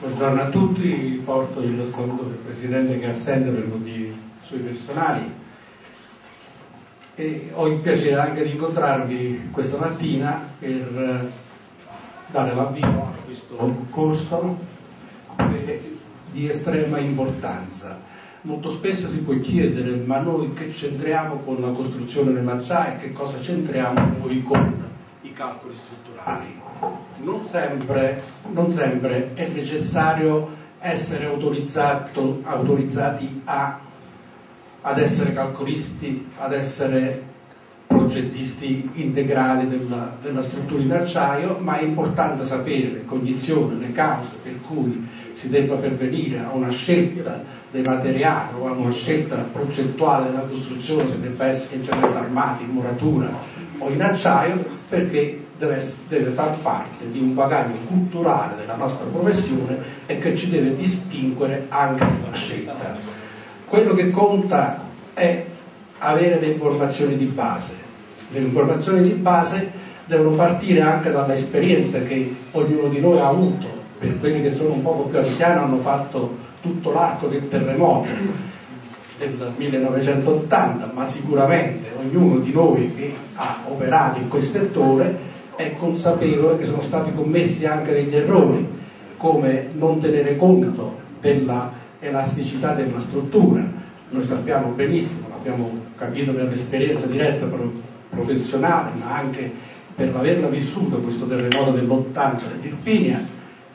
Buongiorno a tutti, porto il saluto del Presidente che è assente per motivi suoi personali e ho il piacere anche di incontrarvi questa mattina per eh, dare l'avvio a questo corso di estrema importanza. Molto spesso si può chiedere ma noi che c'entriamo con la costruzione dell'acciaio e che cosa c'entriamo noi con i calcoli strutturali? Non sempre, non sempre è necessario essere autorizzati a, ad essere calcolisti, ad essere progettisti integrali della, della, struttura in acciaio, ma è importante sapere le condizioni, le cause per cui si debba pervenire a una scelta dei materiali o a una scelta progettuale della costruzione, se debba essere in cemento armati, in muratura o in acciaio, perché deve, deve far parte di un bagaglio culturale della nostra professione e che ci deve distinguere anche nella scelta. Quello che conta è avere le informazioni di base. Le informazioni di base devono partire anche dall'esperienza che ognuno di noi ha avuto, per quelli che sono un poco più anziani hanno fatto tutto l'arco del terremoto del 1980, ma sicuramente ognuno di noi che ha operato in quel settore è consapevole che sono stati commessi anche degli errori, come non tenere conto della elasticità della struttura. Noi sappiamo benissimo, l'abbiamo capito per l'esperienza diretta professionale, ma anche per averla vissuto questo terremoto dell'80 dell'Irpinia,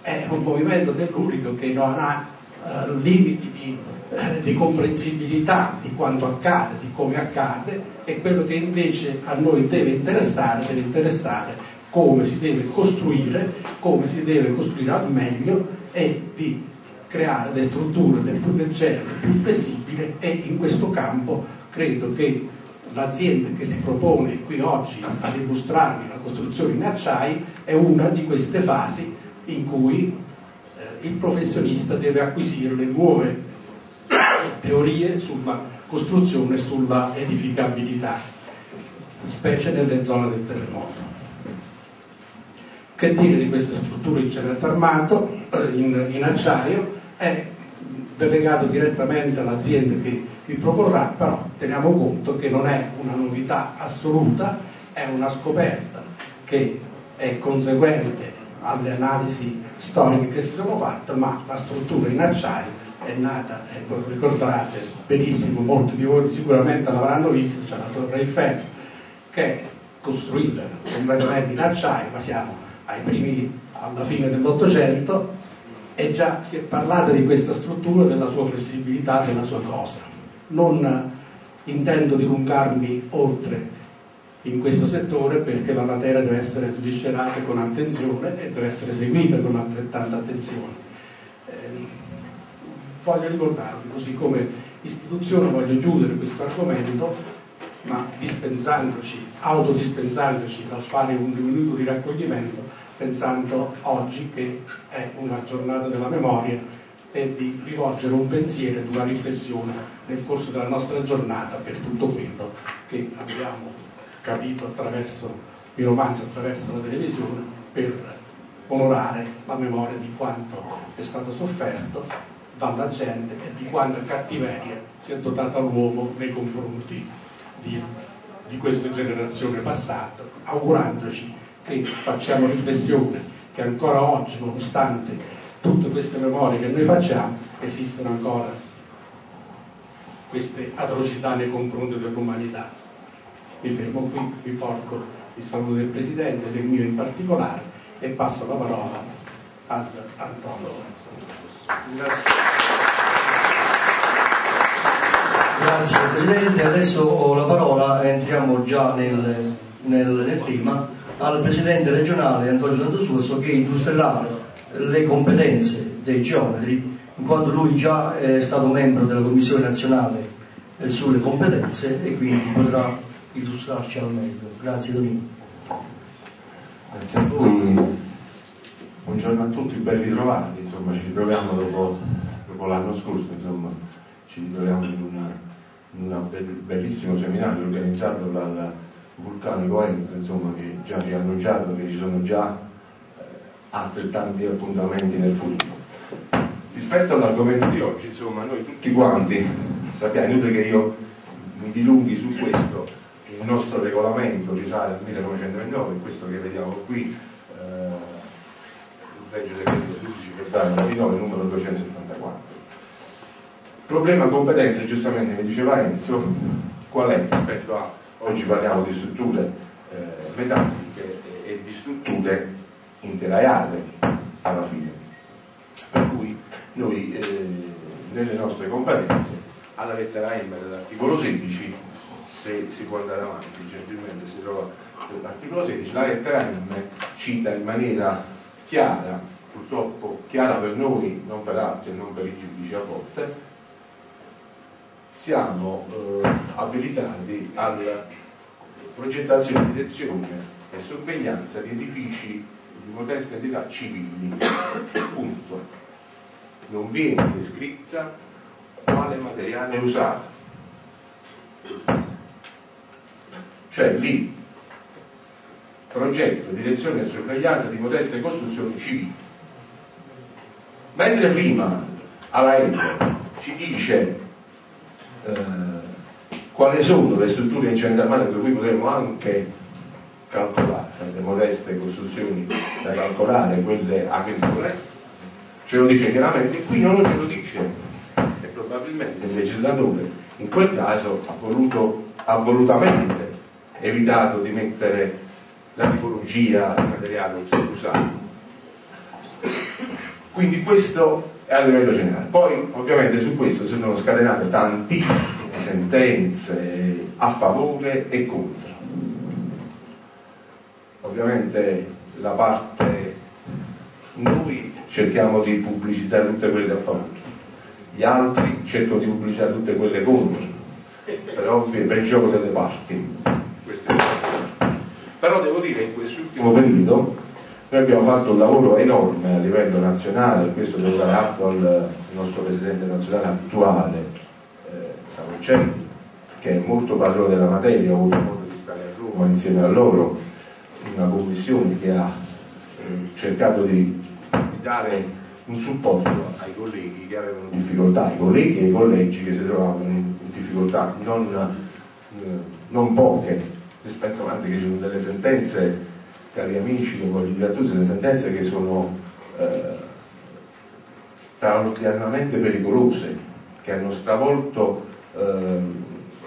è un movimento tellurico che non ha eh, limiti di, eh, di comprensibilità di quanto accade, di come accade, e quello che invece a noi deve interessare, deve interessare come si deve costruire, come si deve costruire al meglio e di creare le strutture del più leggere, del più flessibile e in questo campo credo che l'azienda che si propone qui oggi ad illustrarvi la costruzione in acciai è una di queste fasi in cui eh, il professionista deve acquisire le nuove teorie sulla costruzione e sulla edificabilità, specie nelle zone del terremoto. Che dire di queste strutture in cemento armato, eh, in, in acciaio, è delegato direttamente all'azienda che vi proporrà, però teniamo conto che non è una novità assoluta, è una scoperta che è conseguente alle analisi storiche che si sono fatte, ma la struttura in acciaio è nata, e voi lo ricorderete benissimo, molti di voi sicuramente l'avranno vista, c'è la Torre Eiffel, che è costruita completamente in acciaio, ma siamo primi, alla fine dell'Ottocento e già si è parlato di questa struttura, della sua flessibilità, della sua cosa. Non intendo dilungarmi oltre in questo settore perché la materia deve essere sviscerata con attenzione e deve essere seguita con altrettanta attenzione. Voglio ricordarvi, così come istituzione voglio chiudere questo argomento, ma dispensandoci, autodispensandoci dal fare un minuto di raccoglimento, pensando oggi che è una giornata della memoria e di rivolgere un pensiero ed una riflessione nel corso della nostra giornata per tutto quello che abbiamo capito attraverso i romanzi, attraverso la televisione, per onorare la memoria di quanto è stato sofferto dalla gente e di quanta cattiveria si è dotata l'uomo nei confronti di, di queste generazioni passate, augurandoci che facciamo riflessione che ancora oggi, nonostante tutte queste memorie che noi facciamo, esistono ancora queste atrocità nei confronti dell'umanità. Mi fermo qui, vi porto il saluto del Presidente, del mio in particolare, e passo la parola ad Antonio. Grazie. Grazie Presidente, adesso ho la parola, entriamo già nel, nel, nel tema al Presidente regionale Antonio Santosuoso che illustrerà le competenze dei geometri, in quanto lui già è stato membro della Commissione nazionale sulle competenze e quindi potrà illustrarci al meglio. Grazie Donino. Grazie a voi, buongiorno a tutti, ben ritrovati, insomma ci ritroviamo dopo, dopo l'anno scorso, insomma ci ritroviamo in un bellissimo seminario organizzato dal vulcanico Enzo, insomma, che già ci ha annunciato che ci sono già eh, altrettanti appuntamenti nel futuro. Rispetto all'argomento di oggi, insomma, noi tutti quanti sappiamo, inutile che io mi dilunghi su questo, il nostro regolamento risale al 1929, questo che vediamo qui, eh, legge decreto 12 febbraio 29, numero 274. Problema competenze, giustamente mi diceva Enzo, qual è rispetto a, oggi parliamo di strutture eh, metalliche e, e di strutture interaiate alla fine. Per cui noi eh, nelle nostre competenze alla lettera M dell'articolo 16 se si può andare avanti gentilmente si trova l'articolo 16 la lettera M cita in maniera chiara purtroppo chiara per noi non per altri non per i giudici a volte siamo eh, abilitati alla progettazione, direzione e sorveglianza di edifici di modesta entità civili punto non viene descritta quale materiale usato. Cioè lì progetto, direzione e sorveglianza di modeste costruzioni civili. Mentre prima alla ECO ci dice eh, quali sono le strutture incendiarie per cui potremmo anche calcolare, le modeste costruzioni da calcolare, quelle agricole, ce lo dice chiaramente, qui non ce lo dice e probabilmente il legislatore in quel caso ha, voluto, ha volutamente evitato di mettere la tipologia materiale usato. Quindi questo è a livello generale. Poi ovviamente su questo sono scatenate tantissime sentenze a favore e contro. Ovviamente la parte noi cerchiamo di pubblicizzare tutte quelle a favore, gli altri cercano di pubblicizzare tutte quelle contro, per ovvio, per il gioco delle parti. Però devo dire in quest'ultimo periodo noi abbiamo fatto un lavoro enorme a livello nazionale, questo devo dare atto al nostro presidente nazionale attuale, eh, Samuccelli, che è molto padrone della materia, ho avuto modo di stare a Roma insieme a loro, una commissione che ha eh, cercato di dare un supporto ai colleghi che avevano difficoltà, ai colleghi e ai collegi che si trovavano in, difficoltà non, eh, non poche, rispetto anche che ci sono delle sentenze, cari amici, con gli direttori, delle sentenze che sono eh, straordinariamente pericolose, che hanno stravolto eh,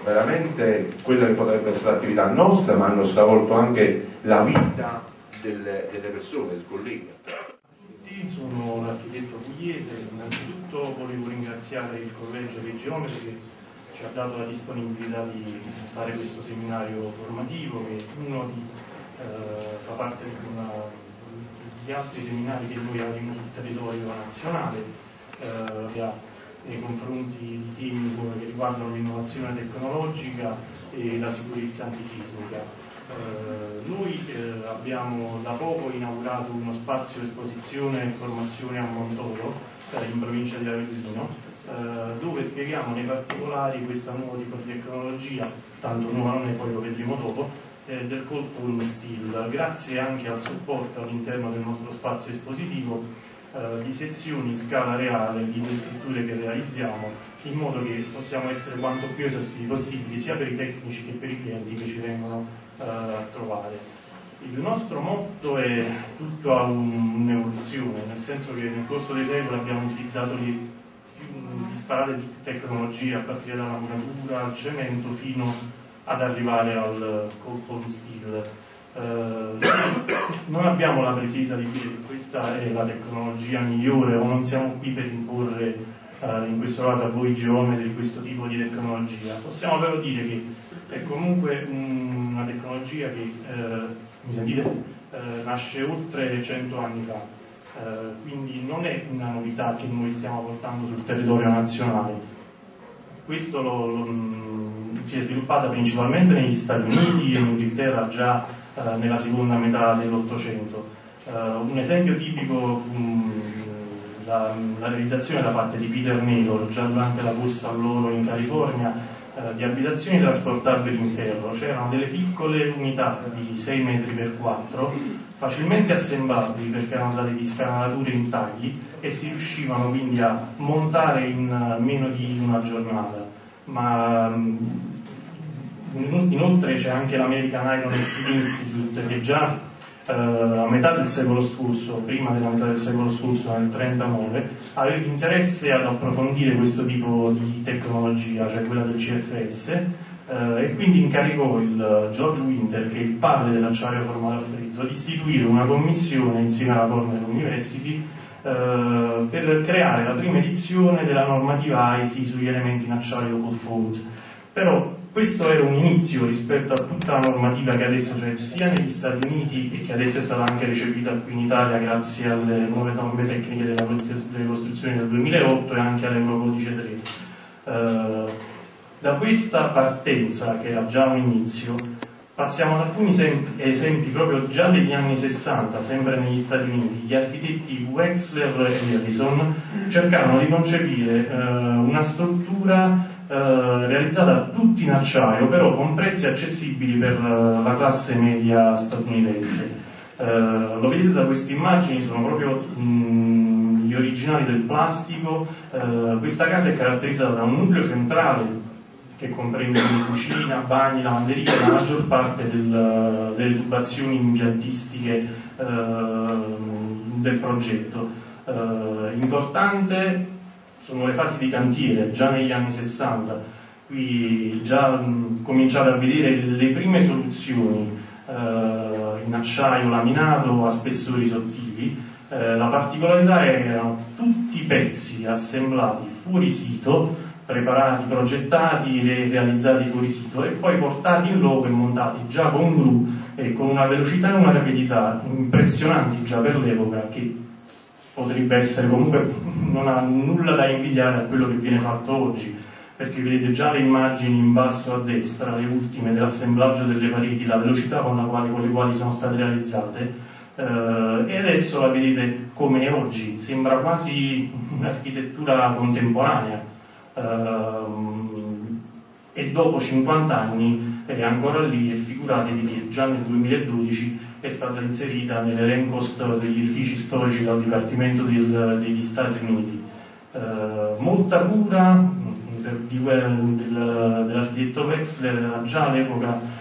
veramente quella che potrebbe essere l'attività nostra, ma hanno stravolto anche la vita delle, delle persone, del collega. Sono l'architetto Pugliese, innanzitutto volevo ringraziare il collegio dei geometri ci ha dato la disponibilità di fare questo seminario formativo che uno di, eh, fa parte di una, degli altri seminari che noi avremo sul territorio nazionale eh, nei confronti di temi che riguardano l'innovazione tecnologica e la sicurezza antisismica. Eh, noi eh, abbiamo da poco inaugurato uno spazio esposizione e formazione a Montoro, eh, in provincia di Avellino, dove spieghiamo nei particolari questo nuovo tipo di tecnologia, tanto nuova non è, poi lo vedremo dopo, eh, del cold form steel, grazie anche al supporto all'interno del nostro spazio espositivo eh, di sezioni in scala reale di strutture che realizziamo in modo che possiamo essere quanto più esaustivi possibili sia per i tecnici che per i clienti che ci vengono eh, a trovare. Il nostro motto è tutto a un'evoluzione, nel senso che nel corso dei secoli abbiamo utilizzato le disparate tecnologie a partire dalla muratura al cemento fino ad arrivare al cold steel. Eh, non abbiamo la pretesa di dire che questa è la tecnologia migliore o non siamo qui per imporre eh, in questo caso a voi geometri questo tipo di tecnologia. Possiamo però dire che è comunque una tecnologia che, eh, mi sentite, eh, nasce oltre 100 anni fa, eh, quindi non è una novità che noi stiamo portando sul territorio nazionale. Questo lo, lo, si è sviluppata principalmente negli Stati Uniti e in Inghilterra già eh, nella seconda metà dell'Ottocento. Uh, un esempio tipico fu la, la, realizzazione da parte di Peter Naylor già durante la corsa all'oro in California eh, di abitazioni trasportabili in ferro. C'erano delle piccole unità di 6 metri per 4 facilmente assemblabili perché erano date di scanalature in tagli e si riuscivano quindi a montare in eh, meno di una giornata. Ma mm, inoltre c'è anche l'American Iron Institute che già eh, a metà del secolo scorso, prima della metà del secolo scorso, nel 1939, aveva interesse ad approfondire questo tipo di tecnologia, cioè quella del CFS, eh, e quindi incaricò il George Winter, che è il padre dell'acciaio formato a freddo, di istituire una commissione insieme alla Cornell University eh, per creare la prima edizione della normativa ISI sugli elementi in acciaio cold Però questo era un inizio rispetto a tutta la normativa che adesso c'è sia negli Stati Uniti e che adesso è stata anche recepita qui in Italia grazie alle nuove norme tecniche della, delle costruzioni del 2008 e anche all'Eurocodice 3. Eh, da questa partenza, che era già un inizio, passiamo ad alcuni esempi proprio già degli anni 60, sempre negli Stati Uniti. Gli architetti Wexler e Harrison cercarono di concepire eh, una struttura eh, realizzata tutti in acciaio, però con prezzi accessibili per eh, la classe media statunitense. Eh, lo vedete da queste immagini, sono proprio mh, gli originali del plastico. Eh, questa casa è caratterizzata da un nucleo centrale che comprende cucina, bagni, lavanderia, la maggior parte del, delle tubazioni impiantistiche eh, del progetto. Eh, importante sono le fasi di cantiere, già negli anni 60, qui già mh, cominciate a vedere le prime soluzioni eh, in acciaio laminato a spessori sottili. Eh, la particolarità è che erano tutti pezzi assemblati fuori sito, preparati, progettati e realizzati fuori sito e poi portati in loco e montati già con gru e con una velocità e una rapidità impressionanti già per l'epoca che potrebbe essere comunque non ha nulla da invidiare a quello che viene fatto oggi perché vedete già le immagini in basso a destra, le ultime dell'assemblaggio delle pareti, la velocità con, la quale, con le quali sono state realizzate. Eh, e adesso la vedete come è oggi, sembra quasi un'architettura contemporanea eh, e dopo 50 anni è ancora lì e figuratevi che già nel 2012 è stata inserita nell'elenco degli edifici storici dal Dipartimento del, degli Stati Uniti. Eh, molta cura del, dell'architetto Wexler già all'epoca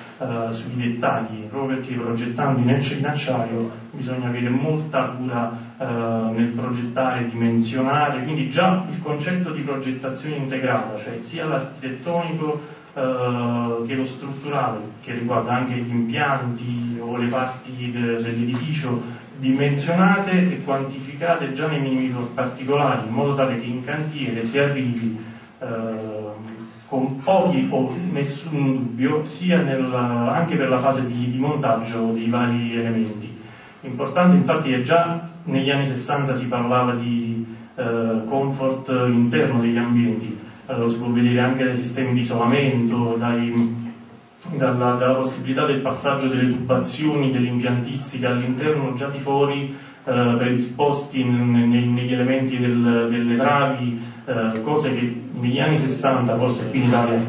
sui dettagli, proprio perché progettando in, in, acciaio bisogna avere molta cura eh, nel progettare, dimensionare, quindi già il concetto di progettazione integrata, cioè sia l'architettonico eh, che lo strutturale, che riguarda anche gli impianti o le parti de- dell'edificio dimensionate e quantificate già nei minimi particolari, in modo tale che in cantiere si arrivi eh, con pochi o nessun dubbio, sia nella, anche per la fase di, di montaggio dei vari elementi. Importante infatti è già negli anni 60 si parlava di eh, comfort interno degli ambienti, lo si può vedere anche dai sistemi di isolamento, dai, dalla, dalla, possibilità del passaggio delle tubazioni, dell'impiantistica all'interno già di fuori eh, predisposti nei, negli elementi del, delle travi, eh, cose che negli anni 60, forse qui in Italia,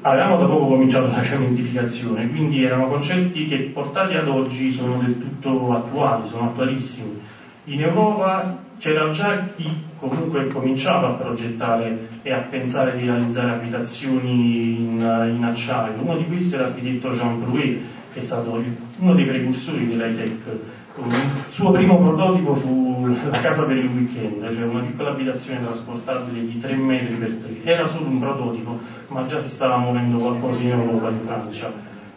avevamo da poco cominciato la cementificazione, quindi erano concetti che portati ad oggi sono del tutto attuali, sono attualissimi. In Europa c'era già chi comunque cominciava a progettare e a pensare di realizzare abitazioni in, in acciaio. Uno di questi era l'architetto Jean Prouet, che è stato uno dei precursori dell'high-tech. Il suo primo prototipo fu la casa per il weekend, cioè una piccola abitazione trasportabile di 3 metri per 3. Era solo un prototipo, ma già si stava muovendo qualcosa in Europa, in Francia.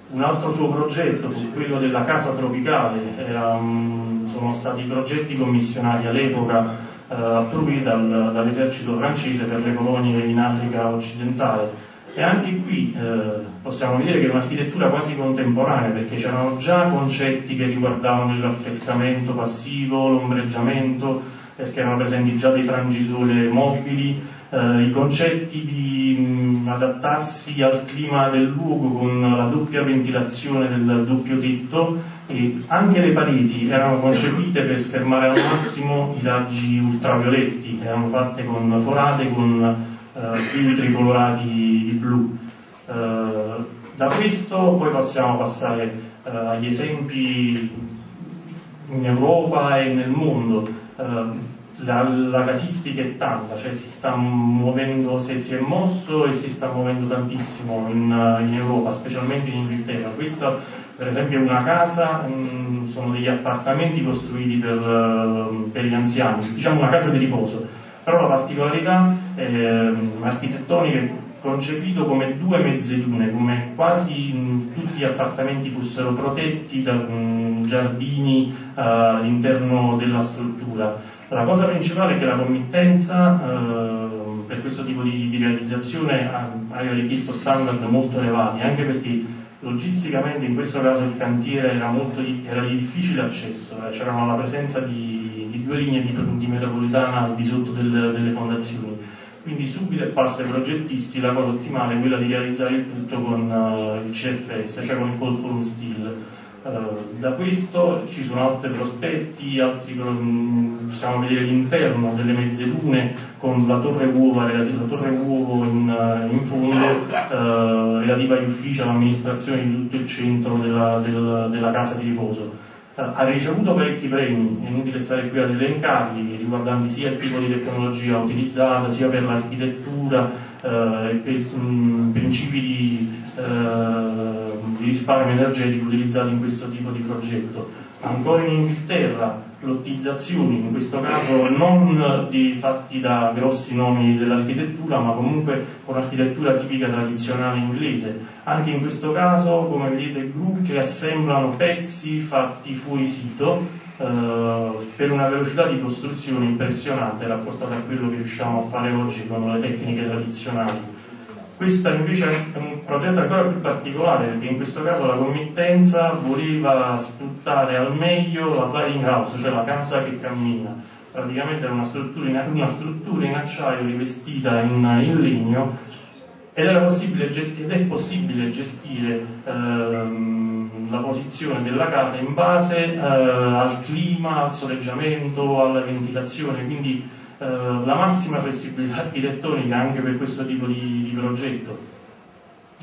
Un altro suo progetto fu quello della casa tropicale, Era, um, sono stati progetti commissionati all'epoca eh, approvati dal, dall'esercito francese per le colonie in Africa occidentale. E anche qui eh, possiamo vedere che è un'architettura quasi contemporanea perché c'erano già concetti che riguardavano il raffrescamento passivo, l'ombreggiamento, perché erano presenti già dei frangisole mobili, eh, i concetti di mh, adattarsi al clima del luogo con la doppia ventilazione del doppio tetto e anche le pareti erano concepite per schermare al massimo i raggi ultravioletti, erano fatte con forate con filtri colorati di blu. Eh, da questo poi possiamo passare eh, agli esempi in Europa e nel mondo. Eh, la, la, casistica è tanta, cioè si sta muovendo, se si è mosso e si sta muovendo tantissimo in, in Europa, specialmente in Inghilterra. Questa per esempio è una casa, mh, mm, sono degli appartamenti costruiti per, per, gli anziani, diciamo una casa di riposo, però la particolarità eh, architettonica è concepito come due mezze dune, come quasi tutti gli appartamenti fossero protetti da mh, giardini uh, all'interno della struttura la cosa principale è che la committenza eh, per questo tipo di, di realizzazione aveva richiesto standard molto elevati, anche perché logisticamente in questo caso il cantiere era, molto, era di difficile accesso, eh, c'era la presenza di, di, due linee di, di metropolitana al di sotto del, delle fondazioni. Quindi subito è passo ai progettisti la cosa ottimale quella di realizzare il tutto con uh, il CFS, cioè con il Cold Steel eh, da questo ci sono altri prospetti, altri, mm, possiamo vedere l'interno delle mezze lune con la torre uovo, la torre uovo in, eh, in fondo uh, relativa agli uffici, all'amministrazione di tutto il centro della, della, della casa di riposo. Ha ricevuto parecchi premi, è inutile stare qui ad elencarli, riguardanti sia il tipo di tecnologia utilizzata, sia per l'architettura e per mh, mm, principi di di risparmio energetico utilizzati in questo tipo di progetto. Ancora in Inghilterra lottizzazioni, in questo caso non di, fatti da grossi nomi dell'architettura, ma comunque con l'architettura tipica tradizionale inglese. Anche in questo caso, come vedete, gruppi che assemblano pezzi fatti fuori sito eh, per una velocità di costruzione impressionante rapportata a quello che riusciamo a fare oggi con le tecniche tradizionali. Questo invece è un progetto ancora più particolare perché in questo caso la committenza voleva sfruttare al meglio la sliding house, cioè la casa che cammina. Praticamente era una struttura in, una struttura in acciaio rivestita in, in legno ed era possibile gestire, ed è possibile gestire ehm, la posizione della casa in base eh, al clima, al soleggiamento, alla ventilazione, quindi eh, la massima flessibilità architettonica anche per questo tipo di, di, progetto.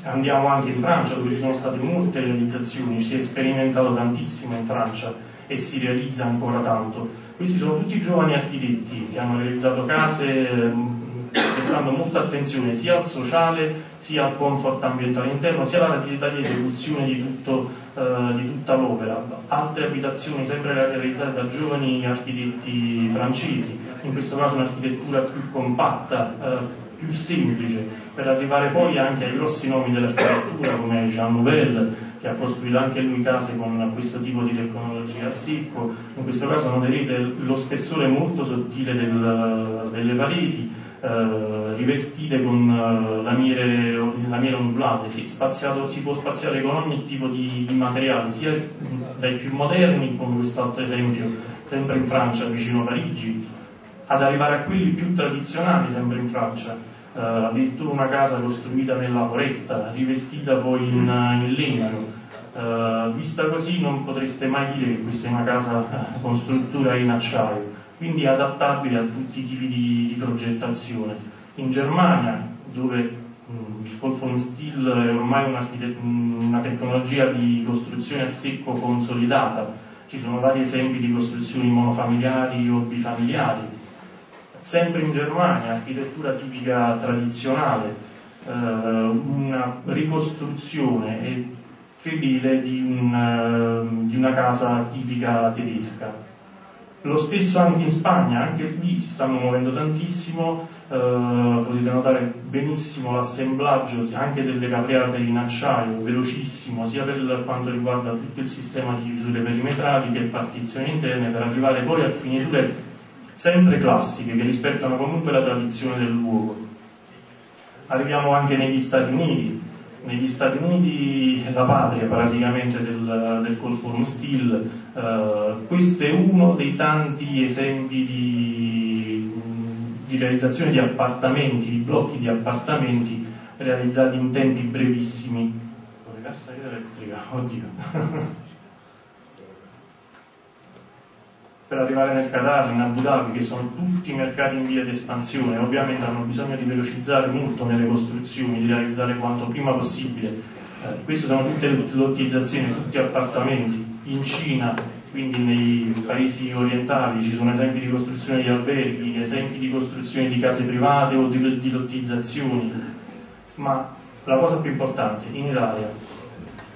Andiamo anche in Francia dove ci sono state molte realizzazioni, si è sperimentato tantissimo in Francia e si realizza ancora tanto. Questi sono tutti giovani architetti che hanno realizzato case prestando molta attenzione sia al sociale sia al comfort ambientale interno sia alla rapidità di esecuzione di, tutto, eh, di tutta l'opera. Altre abitazioni sempre realizzate da giovani architetti francesi, in questo caso un'architettura più compatta, eh, più semplice, per arrivare poi anche ai grossi nomi dell'architettura come Jean Nouvel, che ha costruito anche lui case con questo tipo di tecnologia a secco, in questo caso noterete lo spessore molto sottile del, delle pareti, eh, rivestite con eh, lamiere, ondulate, si, spaziato, si, può spaziare con ogni tipo di, di materiali, sia dai più moderni, come quest'altro esempio, sempre in Francia, vicino a Parigi, ad arrivare a quelli più tradizionali, sempre in Francia, eh, addirittura una casa costruita nella foresta, rivestita poi in, in legno. Uh, vista così non potreste mai dire che questa è una casa con struttura in acciaio quindi adattabile a tutti i tipi di, di progettazione. In Germania, dove mh, il Colfon Steel è ormai una, una tecnologia di costruzione a secco consolidata, ci sono vari esempi di costruzioni monofamiliari o bifamiliari. Sempre in Germania, architettura tipica tradizionale, eh, una ricostruzione fedele di, un, di una casa tipica tedesca. Lo stesso anche in Spagna, anche lì si stanno muovendo tantissimo, eh, potete notare benissimo l'assemblaggio anche delle capriate in acciaio, velocissimo, sia per quanto riguarda tutto il sistema di chiusure perimetrali che partizioni interne, per arrivare poi a finiture sempre classiche che rispettano comunque la tradizione del luogo. Arriviamo anche negli Stati Uniti, negli Stati Uniti la patria praticamente del, del Colforum Steel, eh, questo è uno dei tanti esempi di, di realizzazione di appartamenti, di blocchi di appartamenti realizzati in tempi brevissimi. Con le cassa elettrica, oddio. per arrivare nel Qatar, in Abu Dhabi, che sono tutti mercati in via di espansione, ovviamente hanno bisogno di velocizzare molto nelle costruzioni, di realizzare quanto prima possibile. Eh, queste sono tutte lottizzazioni, tutti appartamenti. In Cina, quindi nei paesi orientali, ci sono esempi di costruzione di alberghi, esempi di costruzione di case private o di, di lottizzazioni. Ma la cosa più importante, in Italia,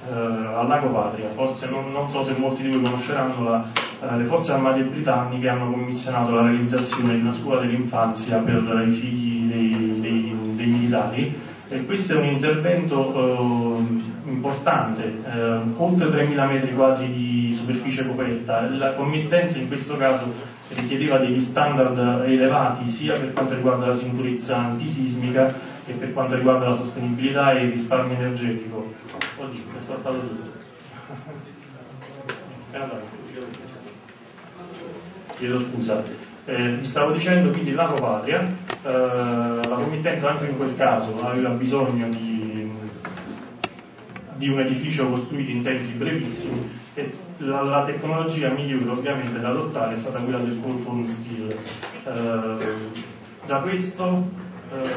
eh, al Lago Patria, forse non, non, so se molti di voi conosceranno la, eh, le forze armate britanniche hanno commissionato la realizzazione di una scuola dell'infanzia per i figli dei, dei, dei militari e questo è un intervento eh, importante, eh, oltre 3.000 metri quadri di superficie coperta. La committenza in questo caso richiedeva degli standard elevati sia per quanto riguarda la sicurezza antisismica che per quanto riguarda la sostenibilità e il risparmio energetico. Oddio, mi è saltato tutto. Chiedo scusa. Eh, stavo dicendo quindi lago Patria, eh, la committenza anche in quel caso aveva bisogno di, di un edificio costruito in tempi brevissimi e la, la, tecnologia migliore ovviamente da adottare è stata quella del cold form steel. Eh, da questo eh,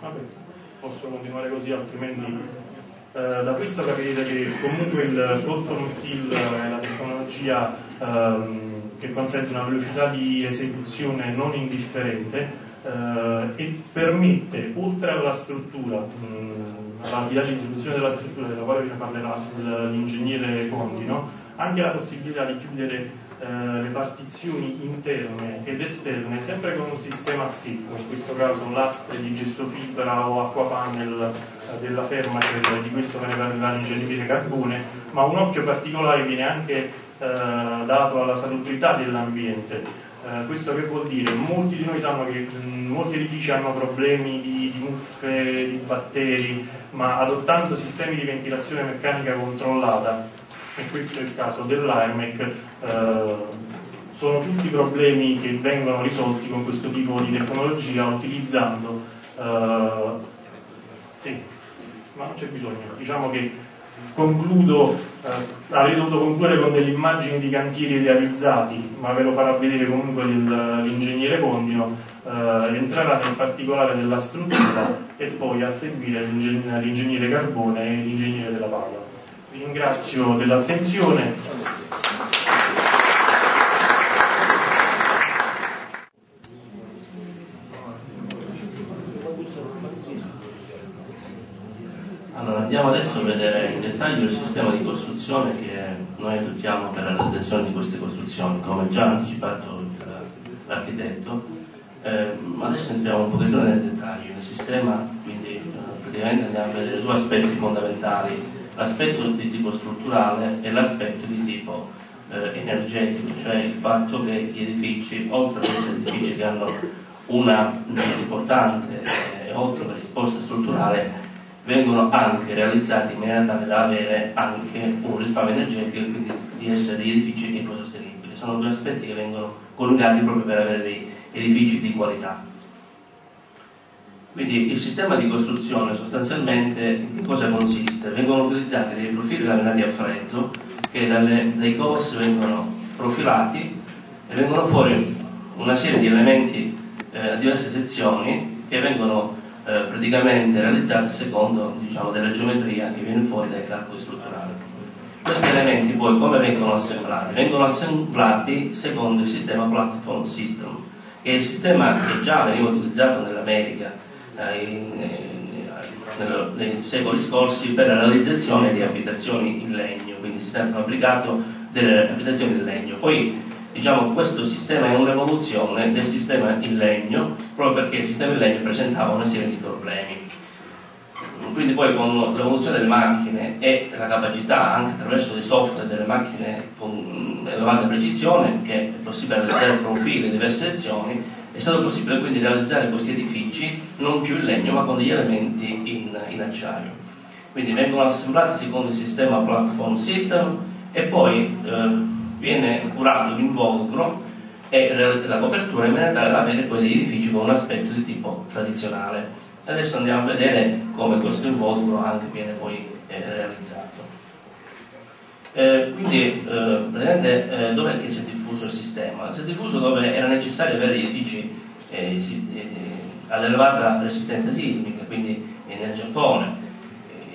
vabbè, posso continuare così altrimenti eh, da questo capite che comunque il cold form steel è la tecnologia ehm, che consente una velocità di esecuzione non indifferente eh, e permette, oltre alla struttura, mh, all'abilità di esecuzione della struttura della quale vi parlerà l'ingegnere Condino, anche la possibilità di chiudere eh, le partizioni interne ed esterne sempre con un sistema secco, in questo caso lastre di gestofibra o acquapanel eh, della ferma, cioè di questo ve ne parlerà l'ingegnere Carbone, ma un occhio particolare viene anche eh, dato alla salubrità dell'ambiente. Eh, questo che vuol dire? Molti di noi sanno che mh, mm, molti edifici hanno problemi di, di muffe, di batteri, ma adottando sistemi di ventilazione meccanica controllata e questo è il caso dell'AIRMEC, eh, sono tutti problemi che vengono risolti con questo tipo di tecnologia utilizzando eh, sì, ma non c'è bisogno, diciamo che concludo, eh, avrei dovuto concludere con delle immagini di cantieri realizzati, ma ve lo farà vedere comunque l'ingegnere Condino, eh, entrerà nel particolare della struttura e poi a seguire l'ingegnere Carbone e l'ingegnere della palla. Vi ringrazio dell'attenzione. Allora, andiamo adesso a vedere in dettaglio il sistema di costruzione che noi adottiamo per la realizzazione di queste costruzioni, come già anticipato l'architetto. Eh, adesso entriamo un pochettino nel dettaglio. Il sistema, quindi eh, praticamente andiamo a vedere due aspetti fondamentali l'aspetto di tipo strutturale e l'aspetto di tipo eh, energetico, cioè il fatto che gli edifici, oltre ad essere edifici che hanno una importante e eh, ottima risposta strutturale, vengono anche realizzati in maniera tale da avere anche un risparmio energetico e quindi di essere degli edifici ecosostenibili. Sono due aspetti che vengono coniugati proprio per avere dei edifici di qualità. Quindi il sistema di costruzione sostanzialmente in cosa consiste? Vengono utilizzati dei profili laminati a freddo che dalle, dai COS vengono profilati e vengono fuori una serie di elementi eh, diverse sezioni che vengono eh, praticamente realizzati secondo diciamo, della geometria che viene fuori dai calcoli strutturali. Questi elementi poi come vengono assemblati? Vengono assemblati secondo il sistema Platform System, che è il sistema che già veniva utilizzato nell'America in, in, nei secoli scorsi per la realizzazione di abitazioni in legno, quindi si è fabbricato delle abitazioni in legno. Poi diciamo questo sistema è un'evoluzione del sistema in legno, proprio perché il sistema in legno presentava una serie di problemi. Quindi poi con l'evoluzione delle macchine e la capacità anche attraverso dei software delle macchine con elevata precisione, che è possibile realizzare profili di diverse sezioni, è stato possibile quindi realizzare questi edifici non più in legno ma con degli elementi in, in acciaio. Quindi vengono assemblati secondo il sistema Platform System e poi eh, viene curato l'involucro e la copertura in maniera tale da avere poi degli edifici con un aspetto di tipo tradizionale. Adesso andiamo a vedere come questo involucro anche viene poi eh, realizzato. Eh, quindi, eh, eh, dove è che si è diffuso il sistema? Si è diffuso dove era necessario avere edifici eh, eh, ad elevata resistenza sismica, quindi nel Giappone,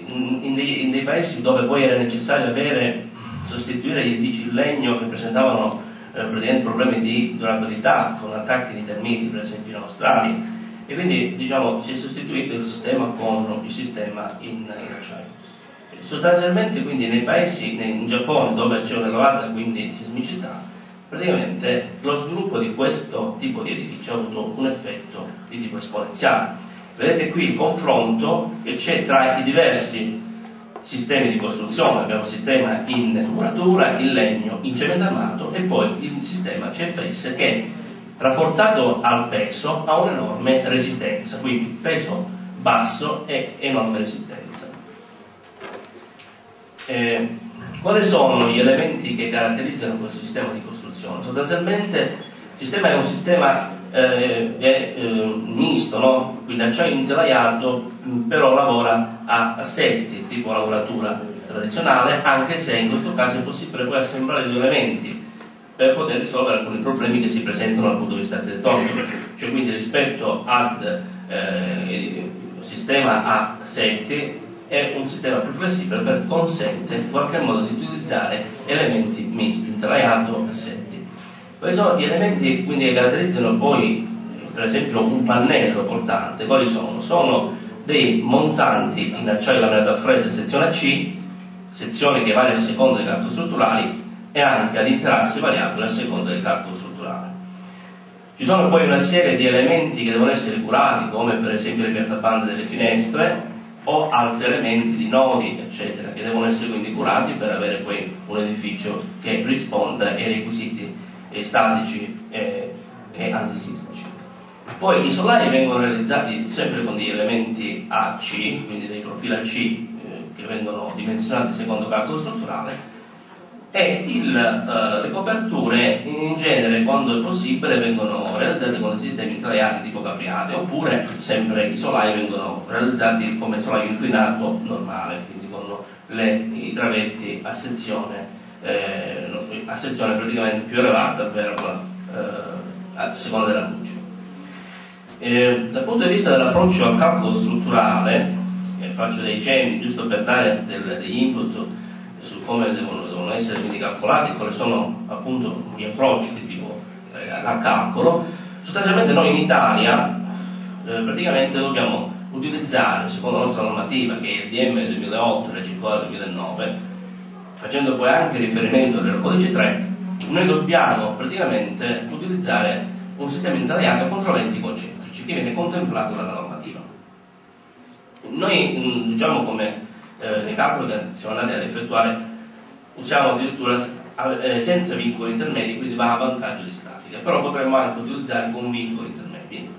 in, in, dei, in, dei, paesi dove poi era necessario avere, sostituire gli edifici in legno che presentavano eh, problemi di durabilità con attacchi di termiti, per esempio in Australia, e quindi diciamo, si è sostituito il sistema con il sistema in, in acciaio. Sostanzialmente quindi nei paesi, in Giappone dove c'è un'elevata quindi sismicità, praticamente lo sviluppo di questo tipo di edifici ha avuto un effetto di tipo esponenziale. Vedete qui il confronto che c'è tra i diversi sistemi di costruzione, abbiamo il sistema in muratura, in legno, in cemento armato e poi il sistema CFS che rapportato al peso ha un'enorme resistenza, quindi peso basso e enorme resistenza. Eh, quali sono gli elementi che caratterizzano questo sistema di costruzione? Sostanzialmente il sistema è un sistema eh, è, eh, misto, no? quindi acciaio intelaiato, però lavora a assetti, tipo lavoratura tradizionale, anche se in questo caso è possibile poi assemblare due elementi per poter risolvere alcuni problemi che si presentano dal punto di vista architettonico, cioè quindi rispetto al eh, sistema a assetti è un sistema più flessibile per consente in qualche modo di utilizzare elementi misti, intraiato setti. Quali sono gli elementi quindi che caratterizzano poi per esempio un pannello portante? Quali sono? Sono dei montanti in acciaio laminato a freddo sezione C, sezione che varia a seconda dei calcoli strutturali e anche ad interasse variabile a seconda del calcolo strutturale. Ci sono poi una serie di elementi che devono essere curati, come per esempio le piattabande delle finestre, o altri elementi di nodi, eccetera, che devono essere quindi curati per avere poi un edificio che risponda ai requisiti statici e, e antisismici. Poi i solari vengono realizzati sempre con degli elementi AC, quindi dei profili AC eh, che vengono dimensionati secondo calcolo strutturale, e il, uh, le coperture in genere quando è possibile vengono realizzate con sistemi intraiati tipo capriate oppure sempre i solai vengono realizzati come solaio inclinato normale quindi con le, i travetti a sezione, eh, a sezione praticamente più elevata per, eh, a seconda della luce eh, dal punto di vista dell'approccio al calcolo strutturale faccio dei cenni giusto per dare degli input su come devono, devono essere quindi calcolati, quali sono appunto gli approcci di tipo eh, al calcolo, sostanzialmente noi in Italia eh, praticamente dobbiamo utilizzare, secondo la nostra normativa, che è il DM 2008 e la circolare 2009, facendo poi anche riferimento al codice 3, noi dobbiamo praticamente utilizzare un sistema intagliato con controllenti concentrici che viene contemplato dalla normativa. Noi diciamo come eh, nei calcoli andati ad effettuare usiamo addirittura eh, senza vincoli intermedi, quindi va a vantaggio di statica, però potremmo anche utilizzare con vincoli intermedi.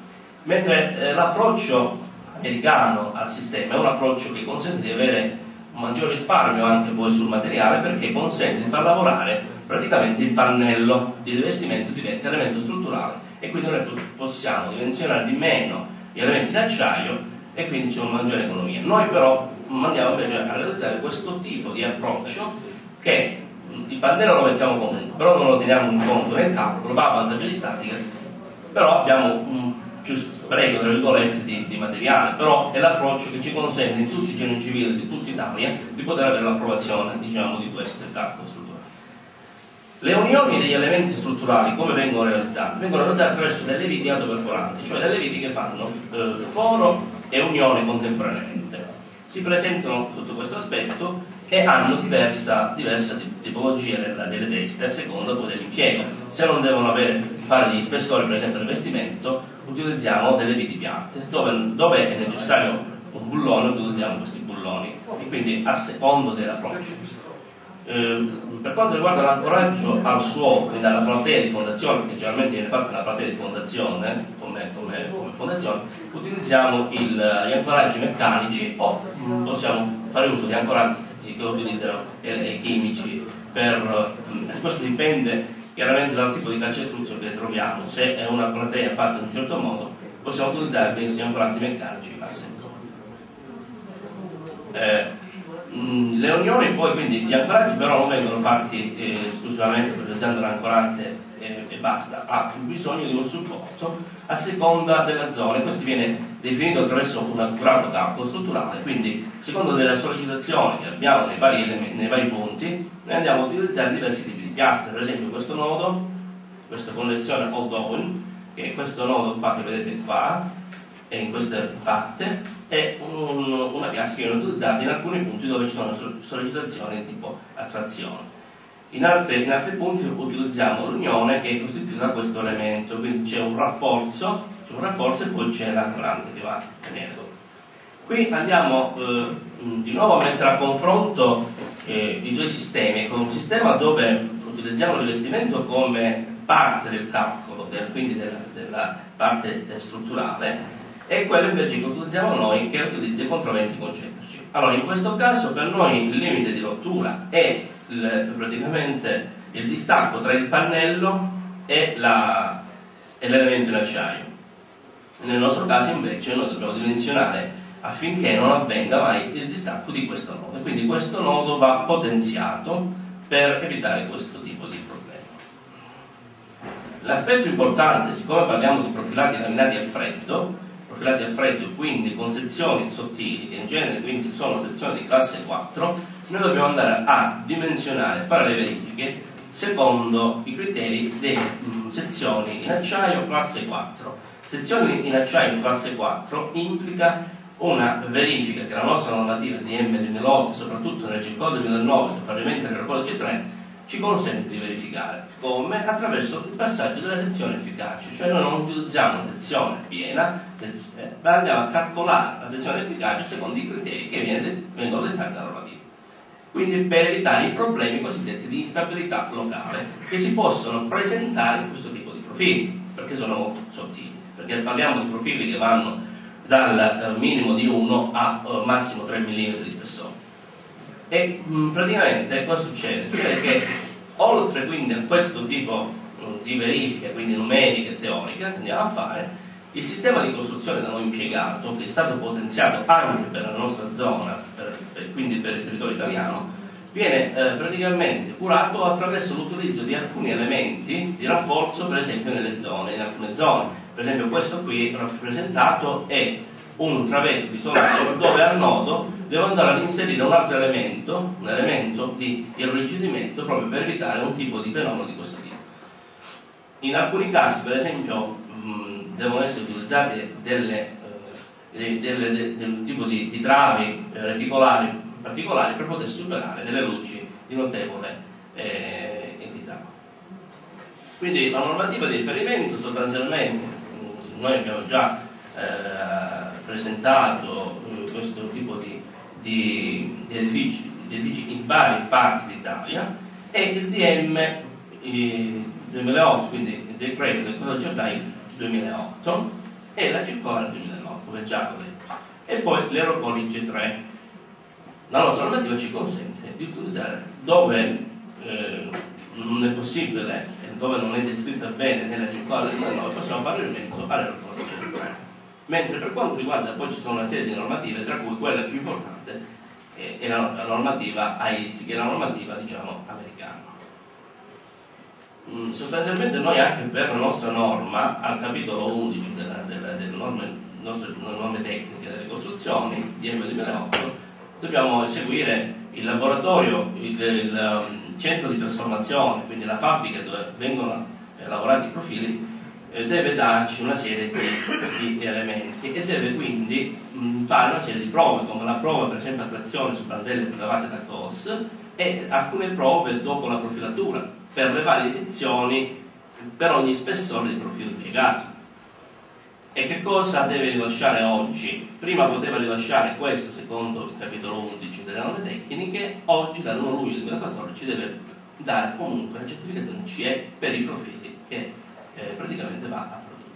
Mentre eh, l'approccio americano al sistema è un approccio che consente di avere un maggior risparmio anche poi sul materiale perché consente di far lavorare praticamente il pannello di rivestimento diventa elemento strutturale e quindi noi possiamo dimensionare di meno gli elementi d'acciaio e quindi c'è una maggiore economia. Noi però andiamo invece a realizzare questo tipo di approccio che il pannello lo mettiamo comunque, però non lo teniamo in conto nel calcolo, va a vantaggio di statica, però abbiamo un più spreco tra virgolette di, di, materiale, però è l'approccio che ci consente in tutti i generi civili di tutta Italia di poter avere l'approvazione diciamo, di calcolo strutturale. Le unioni degli elementi strutturali come vengono realizzate? Vengono realizzate attraverso delle viti autoperforanti, cioè delle viti che fanno eh, foro e unione contemporaneamente si presentano sotto questo aspetto e hanno diversa, diversa tipologia della, delle teste a seconda poi dell'impiego. Se non devono avere, fare degli spessori, per esempio, del utilizziamo delle viti piatte. Dove, dove è necessario un bullone, utilizziamo questi bulloni. E quindi a secondo dell'approccio. Eh, per quanto riguarda l'ancoraggio al suolo, quindi alla platea di fondazione, che generalmente viene fatta nella platea di fondazione come, come, come fondazione, utilizziamo il, gli ancoraggi meccanici o possiamo fare uso di ancoraggi che utilizzano i chimici per, questo dipende chiaramente dal tipo di calcestruzzo che troviamo. Se è una platea fatta in un certo modo, possiamo utilizzare benissimo ancorati meccanici a secco. Eh, le unioni poi, quindi gli ancoraggi però non vengono fatti eh, esclusivamente utilizzando le ancorate e, basta, ha bisogno di un supporto a seconda della zona, questo viene definito attraverso un accurato calcolo strutturale, quindi secondo delle sollecitazioni che abbiamo nei vari, nei vari punti, noi andiamo a utilizzare diversi tipi di piastre, per esempio questo nodo, questa connessione Old Owen, che è questo nodo qua che vedete qua, e in questa parte, è un, una piastra che viene utilizzata in alcuni punti dove ci sono sollecitazioni tipo attrazione. In altri, in altri punti utilizziamo l'unione che è costituita da questo elemento, quindi c'è un rafforzo, c'è un rafforzo e poi c'è l'ancorante che va tenuto. Qui andiamo eh, di nuovo a mettere a confronto eh, i due sistemi, con un sistema dove utilizziamo il rivestimento come parte del calcolo, del, quindi della, della parte strutturale, e quello invece che utilizziamo noi che utilizza i controventi concentrici. Allora, in questo caso per noi il limite di rottura è il, praticamente il distacco tra il pannello e, e l'elemento in acciaio. Nel nostro caso invece noi dobbiamo dimensionare affinché non avvenga mai il distacco di questo nodo. Quindi questo nodo va potenziato per evitare questo tipo di problema. L'aspetto importante, siccome parliamo di profilati laminati a freddo, profilati a freddo, quindi con sezioni sottili, che in genere quindi sono sezioni di classe 4, noi dobbiamo andare a dimensionare, fare le verifiche secondo i criteri delle mh, sezioni in acciaio classe 4. Sezioni in acciaio classe 4 implica una verifica che la nostra normativa di M2008, soprattutto nel G-Code 2009, probabilmente nel codice 3, ci consente di verificare. Come? Attraverso il passaggio della sezione efficace, cioè noi non utilizziamo sezione piena, ma andiamo a calcolare la sezione efficace secondo i criteri che vengono dettati dalla normativa. Quindi per evitare i problemi cosiddetti di instabilità locale che si possono presentare in questo tipo di profili, perché sono molto sottili, perché parliamo di profili che vanno dal eh, minimo di 1 a uh, massimo 3 mm di spessore. E mh, praticamente cosa succede? Succede che oltre quindi a questo tipo di verifiche, quindi numeriche e teoriche, che andiamo a fare, il sistema di costruzione da noi impiegato, che è stato potenziato anche per la nostra zona, per, per, quindi per il territorio italiano, viene eh, praticamente curato attraverso l'utilizzo di alcuni elementi di rafforzo, per esempio nelle zone, in alcune zone. Per esempio questo qui rappresentato è un travetto di solare dove al nodo devo andare ad inserire un altro elemento, un elemento di irrigidimento proprio per evitare un tipo di fenomeno di questo tipo. In alcuni casi, per esempio, mh, devono essere utilizzate delle, eh, delle, de, del tipo di, di travi eh, reticolari particolari per poter superare delle luci di notevole eh, entità. Quindi la normativa di riferimento sostanzialmente, noi abbiamo già eh, presentato eh, questo tipo di, di, di, edifici, di, edifici, in varie parti d'Italia e il DM eh, 2008, quindi il decreto del 14 gennaio 2008 e la circolare 2009, come già ho detto. E poi l'Europolice 3. La nostra normativa ci consente di utilizzare dove eh, non è possibile e dove non è descritta bene nella circolare 2009, possiamo fare riferimento all'Europolice 3 mentre per quanto riguarda poi ci sono una serie di normative, tra cui quella più importante eh, è la, normativa AISI, che è la normativa diciamo americana. Mm, sostanzialmente noi anche per la nostra norma, al capitolo 11 della, della, delle norme, nostre norme tecniche delle costruzioni di M2008, dobbiamo eseguire il laboratorio, il, il um, centro di trasformazione, quindi la fabbrica dove vengono eh, lavorati i profili, eh, deve darci una serie di, di elementi e deve quindi mh, fare una serie di prove, come la prova per esempio a trazione su bandelle prelevate da COS e alcune prove dopo la profilatura per le varie sezioni per ogni spessore di profilo impiegato. E che cosa deve rilasciare oggi? Prima poteva rilasciare questo secondo il capitolo 11 delle norme tecniche, oggi dal 1 luglio 2014 deve dare comunque la certificazione CE per i profili che eh, praticamente va a produrre.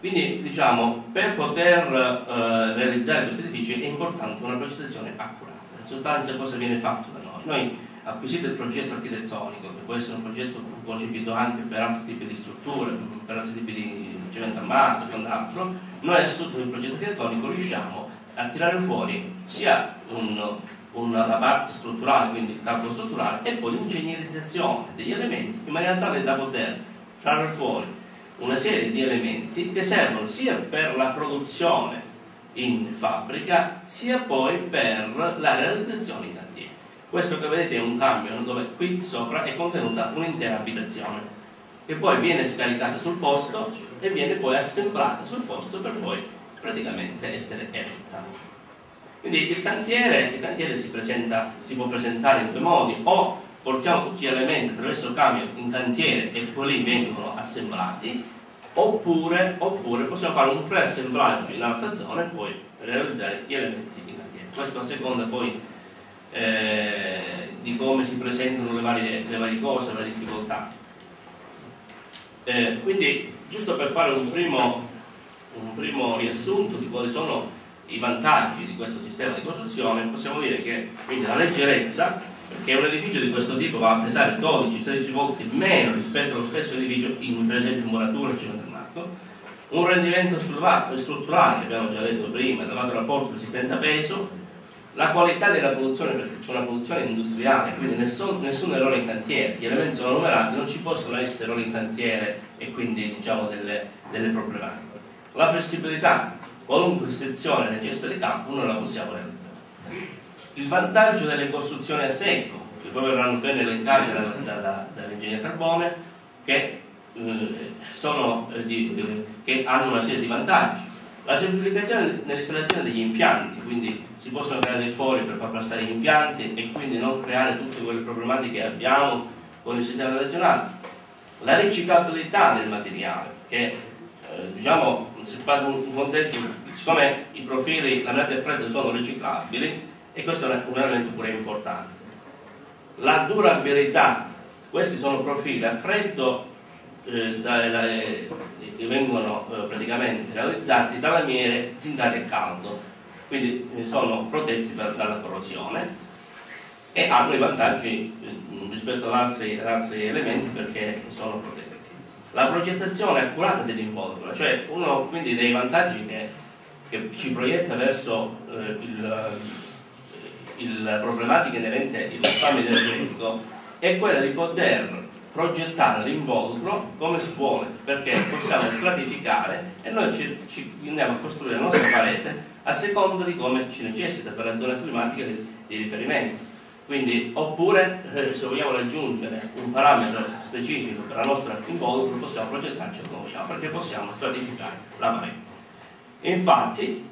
Quindi diciamo, per poter eh, realizzare questi edifici è importante una progettazione accurata. In sostanza cosa viene fatto da noi? Noi acquisito il progetto architettonico, che può essere un progetto concepito anche per altri tipi di strutture, per altri tipi di cemento armato quant'altro, noi sotto il progetto architettonico riusciamo a tirare fuori sia un, una, la parte strutturale, quindi il calcolo strutturale, e poi l'ingegnerizzazione degli elementi in maniera tale da poter trarre fuori una serie di elementi che servono sia per la produzione in fabbrica, sia poi per la realizzazione in cantiere. Questo che vedete è un camion dove qui sopra è contenuta un'intera abitazione che poi viene scaricata sul posto e viene poi assemblata sul posto per poi praticamente essere eretta. Quindi il cantiere, il cantiere si, presenta, si, può presentare in due modi, o portiamo tutti gli elementi attraverso il camion in cantiere e quelli vengono assemblati, oppure, oppure possiamo fare un preassemblaggio in altra zona e poi realizzare gli elementi in cantiere. Questo a seconda poi eh, di come si presentano le varie, le varie cose, le difficoltà. Eh, quindi, giusto per fare un primo, un primo riassunto di quali sono i vantaggi di questo sistema di costruzione, possiamo dire che quindi la leggerezza, perché un edificio di questo tipo va a pesare 12-16 volte meno rispetto allo stesso edificio in per esempio in muratura cemento armato, un rendimento strutturale, che abbiamo già detto prima, elevato rapporto resistenza-peso, la qualità della produzione, perché c'è una produzione industriale, quindi nessun, nessun, errore in cantiere, gli elementi sono numerati, non ci possono essere errori in cantiere e quindi diciamo delle, delle problematiche. La flessibilità, qualunque sezione nel gesto di campo noi la possiamo realizzare. Il vantaggio delle costruzioni a secco, che poi verranno ben elencate dall'ingegner Carbone, che, eh, sono, eh, di, eh, che hanno una serie di vantaggi. La semplificazione nell'installazione degli impianti, quindi si possono creare dei fori per far passare gli impianti e quindi non creare tutte quelle problematiche che abbiamo con il sistema regionale. La riciclabilità del materiale, che eh, diciamo, siccome i profili laminati a freddo sono riciclabili, e questo è un elemento pure importante. La durabilità, questi sono profili a freddo eh, da, da, eh, che vengono eh, praticamente realizzati da lamiere zingate a caldo, quindi eh, sono protetti per, dalla corrosione e hanno i vantaggi rispetto ad altri, ad altri elementi perché sono protetti la progettazione accurata dell'involucro, cioè uno quindi dei vantaggi che, che ci proietta verso eh, il, il problematica inerente al risparmio energetico è quella di poter progettare l'involucro come si vuole, perché possiamo stratificare e noi ci, ci andiamo a costruire la nostra parete a seconda di come ci necessita per la zona climatica di, di riferimento. Quindi, oppure, eh, se vogliamo raggiungere un parametro specifico per la nostra involucro, possiamo progettarci come vogliamo, perché possiamo stratificare la parete. Infatti,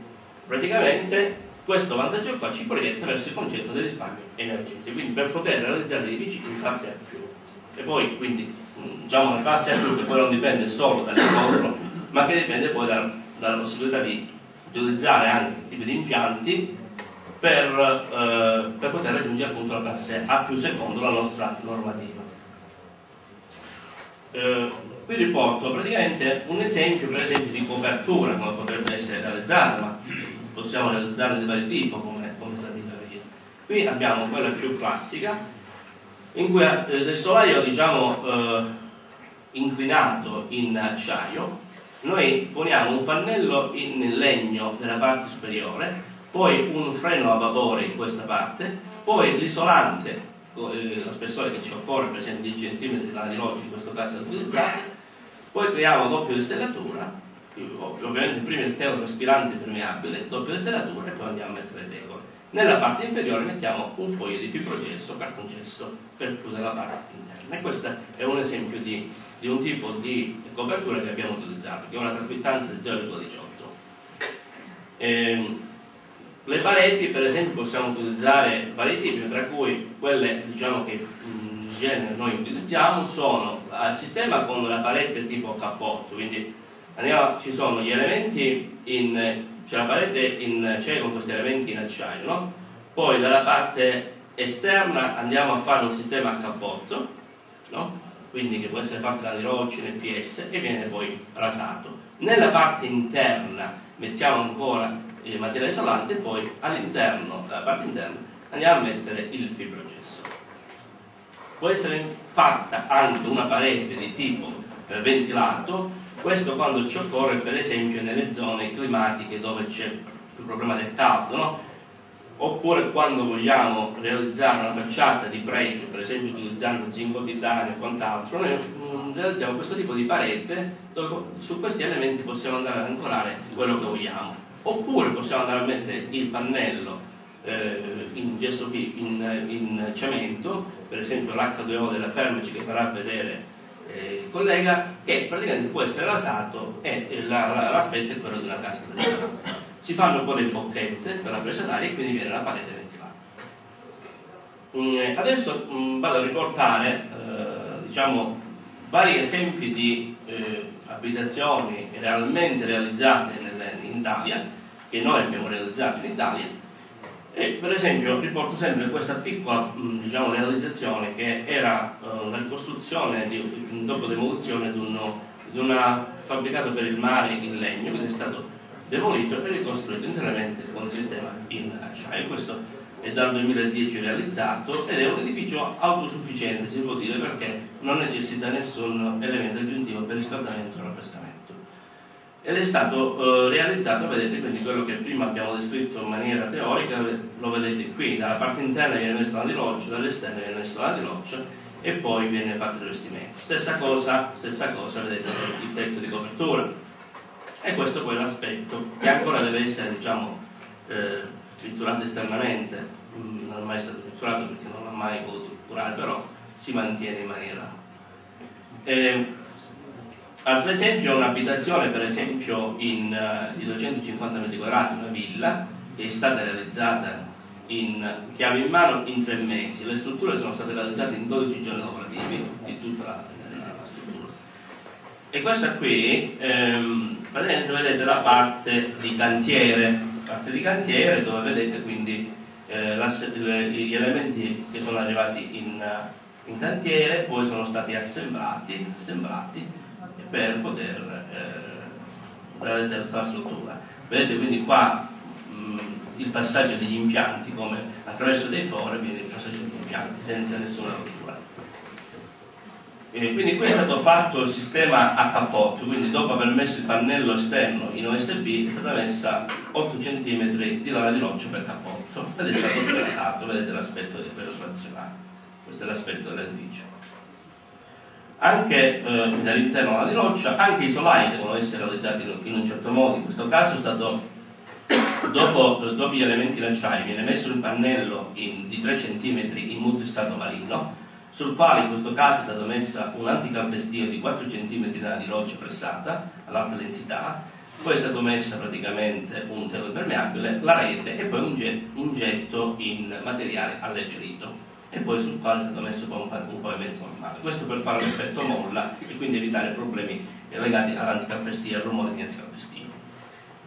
praticamente, questo vantaggio qua ci proietta verso il concetto del risparmio energetico, quindi per poter realizzare degli edifici in classe A+. E poi, quindi, diciamo la classe A+, che poi non dipende solo dall'involucro, ma che dipende poi dalla, dalla possibilità di utilizzare anche tipi di impianti per, eh, per poter raggiungere appunto la classe A più secondo la nostra normativa. Eh, qui riporto praticamente un esempio per esempio di copertura come potrebbe essere realizzata, ma possiamo realizzarla di vari tipi come, come vedere. Qui abbiamo quella più classica in cui eh, del solaio diciamo eh, inclinato in acciaio noi poniamo un pannello in legno nella parte superiore poi un freno a vapore in questa parte, poi l'isolante, eh, lo spessore che ci occorre, per esempio 10 cm di roccia in questo caso è utilizzato, poi creiamo doppio di stellatura, ovviamente prima il telo traspirante permeabile, doppio di stellatura e poi andiamo a mettere le tegole. Nella parte inferiore mettiamo un foglio di fibrogesso, cartongesso per chiudere la parte interna. E questo è un esempio di, di un tipo di copertura che abbiamo utilizzato, che ha una traspittanza di 0,18. Ehm, le pareti, per esempio, possiamo utilizzare vari tipi, tra cui quelle diciamo, che in genere noi utilizziamo sono al sistema con la parete tipo cappotto, quindi andiamo, ci sono gli elementi in, cioè la parete in c'è con questi elementi in acciaio, no? poi dalla parte esterna andiamo a fare un sistema a cappotto, no? quindi che può essere fatto da rocce, in PS e viene poi rasato. Nella parte interna mettiamo ancora il materiale isolante e poi all'interno, dalla parte interna, andiamo a mettere il fibrogesso. Può essere fatta anche una parete di tipo eh, ventilato, questo quando ci occorre per esempio nelle zone climatiche dove c'è il problema del caldo, no? oppure quando vogliamo realizzare una facciata di pregio, per esempio utilizzando zinco titanio e quant'altro, noi mm, realizziamo questo tipo di parete dove su questi elementi possiamo andare ad ancorare quello che vogliamo. Oppure possiamo andare a mettere il pannello eh, in, gesso, in, in, cemento, per esempio l'H2O della Fermici che farà vedere eh, il collega, che praticamente può essere rasato e la, l'aspetto è quello di una casa tradizionale si fanno poi le bocchette per la presa d'aria e quindi viene la parete ventilata. Mm, adesso mm, vado a riportare eh, diciamo, vari esempi di eh, abitazioni realmente realizzate in Italia, che noi abbiamo realizzato in Italia, e per esempio riporto sempre questa piccola diciamo, realizzazione che era eh, ricostruzione di, dopo demolizione di, uno, di un fabbricato per il mare in legno, che è stato demolito e ricostruito interamente con il sistema in acciaio. Questo è dal 2010 realizzato ed è un edificio autosufficiente, si può dire, perché non necessita nessun elemento aggiuntivo per riscaldamento o raffrescamento. Ed è stato eh, realizzato, vedete, quindi quello che prima abbiamo descritto in maniera teorica, lo vedete qui, dalla parte interna viene messa la di roccia, dall'esterno viene messa la di roccia e poi viene fatto il rivestimento. Stessa cosa, stessa cosa, vedete, il tetto di copertura e questo poi è l'aspetto che ancora deve essere diciamo, eh, strutturato esternamente, mm, non è mai stato strutturato perché non ha mai voluto curare, però si mantiene in maniera. Eh, altro esempio è un'abitazione per esempio in, uh, di 250 metri quadrati, una villa che è stata realizzata in chiave in mano in tre mesi. Le strutture sono state realizzate in 12 giorni lavorativi di tutta la, la struttura. E questa qui ehm, praticamente vedete la parte di cantiere, parte di cantiere dove vedete quindi eh, gli elementi che sono arrivati in, in, cantiere poi sono stati assemblati, assemblati per poter eh, realizzare tutta la struttura. Vedete quindi qua mh, il passaggio degli impianti come attraverso dei fori viene il passaggio degli impianti senza nessuna rottura. E quindi qui è stato fatto il sistema a cappotto, quindi dopo aver messo il pannello esterno in OSB è stata messa 8 cm di lana di roccia per cappotto ed è stato trasato, vedete l'aspetto di quello tradizionale, questo è l'aspetto dell'edificio. Anche eh, dall'interno di roccia, anche i solai devono essere realizzati in un certo modo, in questo caso è stato dopo, dopo gli elementi lanciari viene messo il pannello in, di 3 cm in multistrato marino sul quale in questo caso è stata messa un anticalpestio di 4 cm di roccia pressata all'alta densità, poi è stato messo praticamente un telo impermeabile, la rete e poi un, getto in materiale alleggerito e poi sul quale è stato messo poi un, pavimento normale. Questo per fare l'effetto molla e quindi evitare problemi legati all'anticalpestio e al rumore di anticalpestio.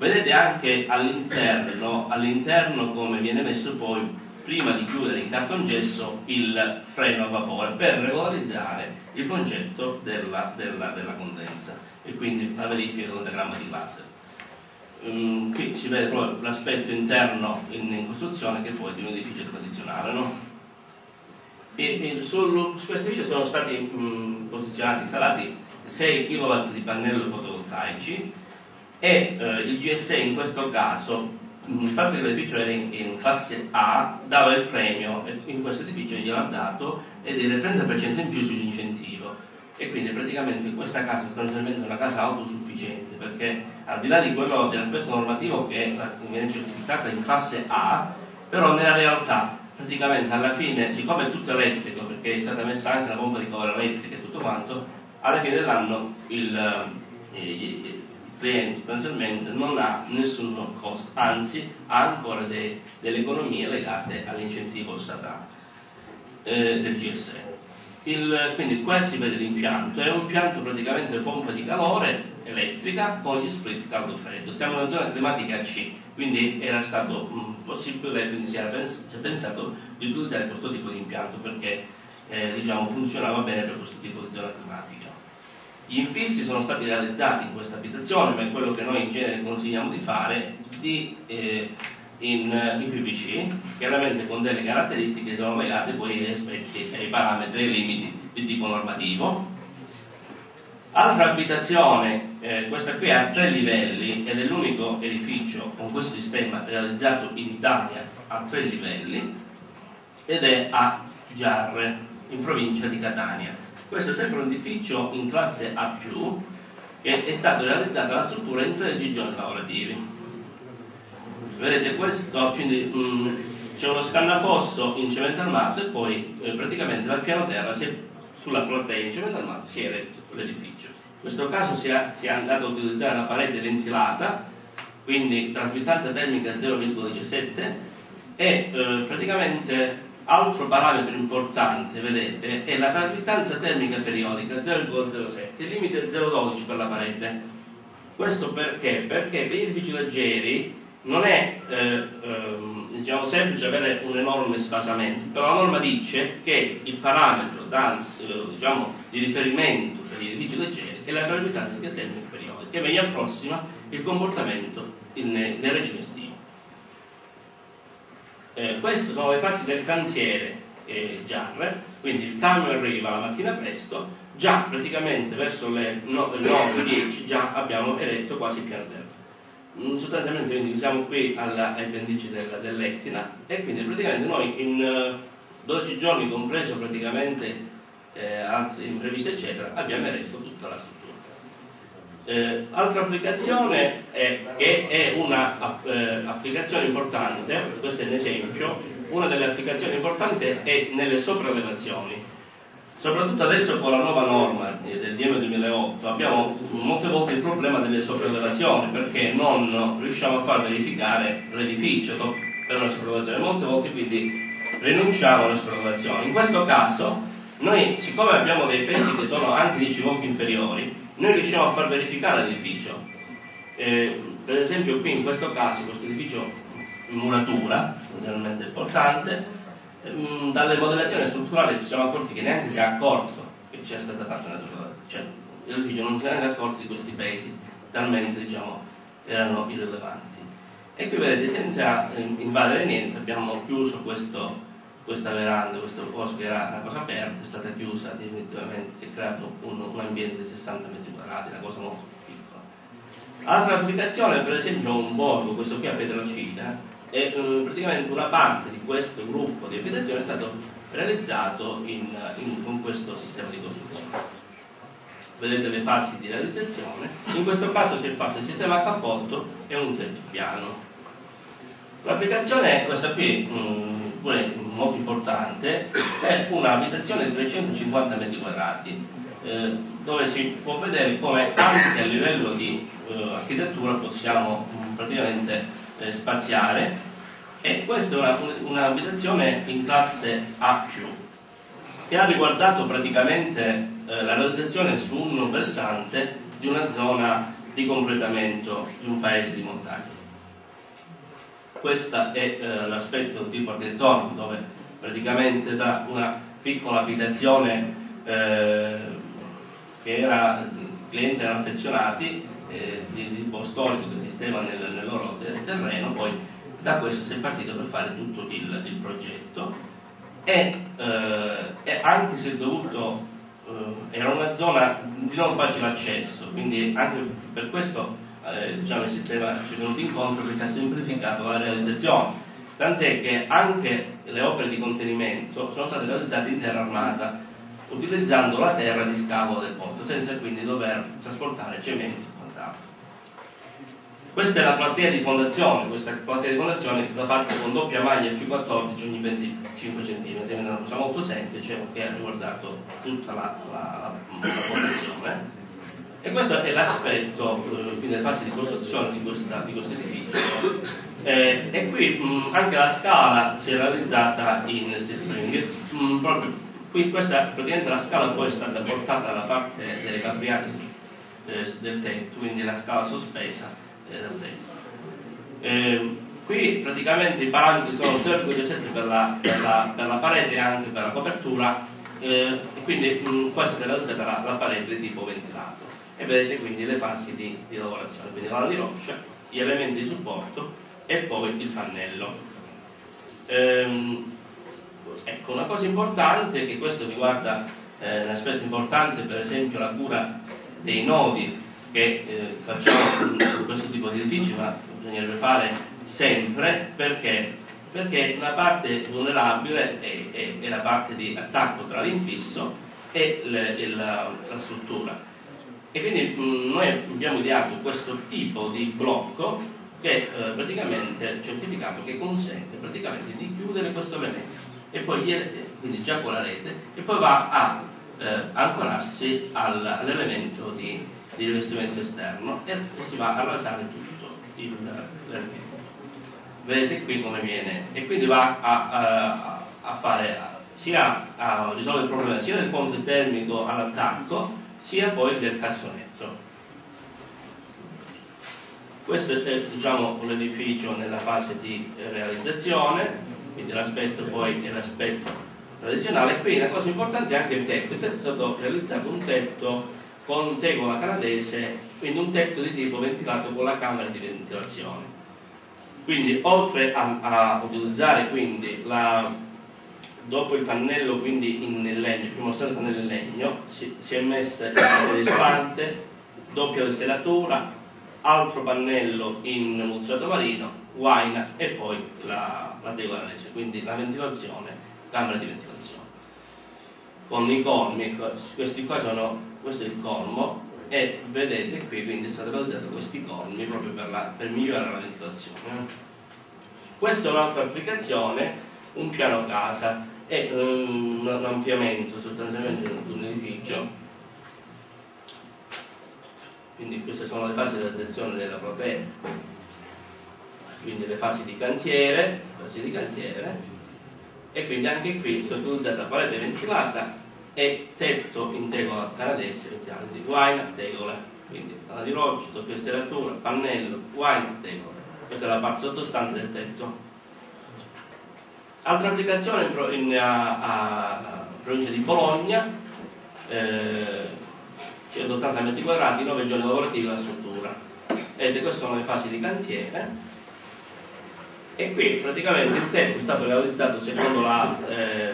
Vedete anche all'interno, all'interno come viene messo poi prima di chiudere in cartongesso il freno a vapore per regolarizzare il concetto della, della, della condensa e quindi la verifica con diagramma di laser. Um, qui si vede proprio l'aspetto interno in, in, costruzione che poi di un edificio tradizionale. No? E, e sul, su questo edificio sono stati um, posizionati, installati 6 kW di pannelli fotovoltaici e eh, il GSE in questo caso il fatto che l'edificio era in, in, classe A dava il premio in questo edificio gliel'ha dato ed era il 30% in più sull'incentivo. E quindi praticamente questa casa sostanzialmente è una casa autosufficiente perché al di là di quello dell'aspetto normativo che viene certificata in classe A però nella realtà praticamente alla fine siccome è tutto elettrico perché è stata messa anche la pompa di cover elettrica e tutto quanto alla fine dell'anno il, il, cliente sostanzialmente non ha nessun costo, anzi ha ancora de, delle economie legate all'incentivo statale eh, del GSE. Il, quindi qua si vede l'impianto, è un impianto praticamente pompa di calore elettrica con gli split caldo-freddo. Siamo in una zona climatica C, quindi era stato mm, possibile, quindi si, pens- si, è pensato di utilizzare questo tipo di impianto perché eh, diciamo, funzionava bene per questo tipo di zona climatica. Gli infissi sono stati realizzati in questa abitazione, ma è quello che noi in genere consigliamo di fare, di eh, in, in PVC, chiaramente con delle caratteristiche che sono legate poi agli aspetti, ai parametri, ai limiti di tipo normativo. Altra abitazione, eh, questa qui ha tre livelli ed è l'unico edificio con questo sistema realizzato in Italia a tre livelli ed è a Giarre, in provincia di Catania. Questo è sempre un edificio in classe A+, che è stato realizzato la struttura in 13 giorni lavorativi vedete questo quindi, mh, mm, c'è uno scannafosso in cemento armato e poi eh, praticamente dal piano terra si è, sulla platea in cemento armato si è eretto l'edificio in questo caso si è, si è andato a utilizzare la parete ventilata quindi trasmittanza termica 0,17 e eh, praticamente altro parametro importante vedete è la trasmittanza termica periodica 0,07 il limite è 0,12 per la parete questo perché? perché per gli edifici leggeri non è eh, ehm, diciamo, semplice avere un enorme sfasamento, però la norma dice che il parametro da, eh, diciamo, di riferimento per gli edifici leggeri è la gravitanza di termine periodico, che meglio approssima il comportamento in, nel regime estivo. Eh, queste sono le fasi del cantiere eh, Giarre, quindi il timer arriva la mattina presto, già praticamente verso le 9-10 già abbiamo eretto quasi il piano sostanzialmente quindi siamo qui alla, ai pendici del, dell'Etna e quindi praticamente noi in uh, eh, 12 giorni, compreso praticamente eh, altri imprevisti eccetera, abbiamo eretto tutta la struttura. Eh, altra applicazione è, che è un'applicazione eh, importante, questo è un esempio, una delle applicazioni importanti è nelle sopraelevazioni soprattutto adesso con la nuova norma del DM 2008 abbiamo molte volte il problema delle sopravvelazioni perché non riusciamo a far verificare l'edificio per una sopravvelazione molte volte quindi rinunciamo alle sopravvelazioni in questo caso noi siccome abbiamo dei pesi che sono anche 10 volte inferiori noi riusciamo a far verificare l'edificio. Eh, per esempio qui in questo caso questo edificio in muratura generalmente importante Mm, dalle modellazioni strutturali ci siamo accorti che neanche si è accorto che c'è stata fatta una cioè l'edificio non si è neanche accorto di questi pesi, talmente diciamo erano irrilevanti. E qui vedete, senza invadere niente, abbiamo chiuso questo, questa veranda, questo bosco che era una cosa aperta, è stata chiusa definitivamente, si è creato un, un ambiente di 60 metri quadrati, una cosa molto piccola. Altra applicazione, per esempio un borgo, questo qui a Petrocida, e eh, praticamente una parte di questo gruppo di abitazioni è stato realizzato in, in, con questo sistema di costruzione. Vedete le fasi di realizzazione, in questo caso si è fatto il sistema a cappotto e un tetto piano. L'applicazione è questa qui, mh, mm, pure molto importante, è un'abitazione di 350 metri quadrati, eh, dove si può vedere come anche a livello di eh, architettura possiamo mh, praticamente eh, spaziare e questa è un'abitazione in classe A+, che ha riguardato praticamente eh, la realizzazione su un versante di una zona di completamento di un paese di montagna. Questo è eh, l'aspetto tipo architettonico dove praticamente da una piccola abitazione eh, che era clienti erano affezionati eh, di tipo storico che esisteva nel, nel loro terreno, poi da questo si è partito per fare tutto il, il progetto. E, eh, anche se dovuto, eh, era una zona di non facile accesso, quindi anche per questo eh, diciamo, il sistema ci è venuto incontro perché ha semplificato la realizzazione, tant'è che anche le opere di contenimento sono state realizzate in terra armata utilizzando la terra di scavo del porto senza quindi dover trasportare cemento questa è la platea di fondazione, questa platea di fondazione è stata fatta con doppia maglia F14 ogni 25 cm, è una cosa molto semplice che ha riguardato tutta la, la, la, la fondazione. E questo è l'aspetto, eh, quindi le fasi di costruzione di, questa, di questo edificio. Eh, e qui mh, anche la scala si è realizzata in steel. Mh, proprio, qui questa, praticamente la scala poi è stata portata dalla parte delle capriate eh, del tetto, quindi la scala sospesa eh, qui praticamente i parametri sono 0,7 per la, per, per la, parete e anche per la copertura eh, e quindi mh, mm, è stata realizzata la, la, parete tipo ventilato e vedete quindi le fasi di, di lavorazione, quindi la di roccia, gli elementi di supporto e e poi il pannello. Ehm, ecco, una cosa importante, che questo riguarda eh, un aspetto importante, per esempio la cura dei nodi che eh, facciamo su questo tipo di edifici, ma bisognerebbe fare sempre perché, perché la parte vulnerabile è, è, è, la parte di attacco tra l'infisso e le, il, la, la struttura. E quindi mh, noi abbiamo ideato questo tipo di blocco che eh, praticamente certificato che consente praticamente di chiudere questo elemento e poi quindi già con la rete e poi va a eh, ancorarsi al, all'elemento di, di, rivestimento esterno e, si va a rasare tutto il, l'elemento. Vedete qui come viene e quindi va a, a, a fare sia a risolvere il problema sia del ponte termico all'attacco sia poi del cassonetto. Questo è diciamo, l'edificio nella fase di realizzazione, quindi l'aspetto poi è l'aspetto tradizionale. Qui una cosa importante è anche il tetto. Il è stato realizzato un tetto con tegola canadese, quindi un tetto di tipo ventilato con la camera di ventilazione. Quindi oltre a, a utilizzare quindi la, dopo il pannello quindi in legno, il primo stato pannello in legno, si, si è messa pannello isolante, doppia selatura, altro pannello in muzzato marino, guaina e poi la, la tegola rese, quindi la ventilazione, camera di ventilazione. Con i colmi, questi qua sono, questo è il colmo e vedete qui quindi è stato realizzato questi colmi proprio per, la, per migliorare la ventilazione. Questa è un'altra applicazione, un piano casa, è um, un ampliamento sostanzialmente di un edificio. Quindi queste sono le fasi di realizzazione della protea quindi le fasi di cantiere, fasi di cantiere. E quindi anche qui si è utilizzata parete ventilata e tetto in tegola canadese ventilato di wine, tegola quindi alla di roccia, doppia stelatura, pannello, wine, tegola questa è la parte sottostante del tetto altra applicazione in, in a, a provincia di Bologna eh, 180 metri quadrati, 9 giorni lavorativi la struttura. Vedete, queste sono le fasi di cantiere. E qui praticamente il tetto è stato realizzato secondo la, eh,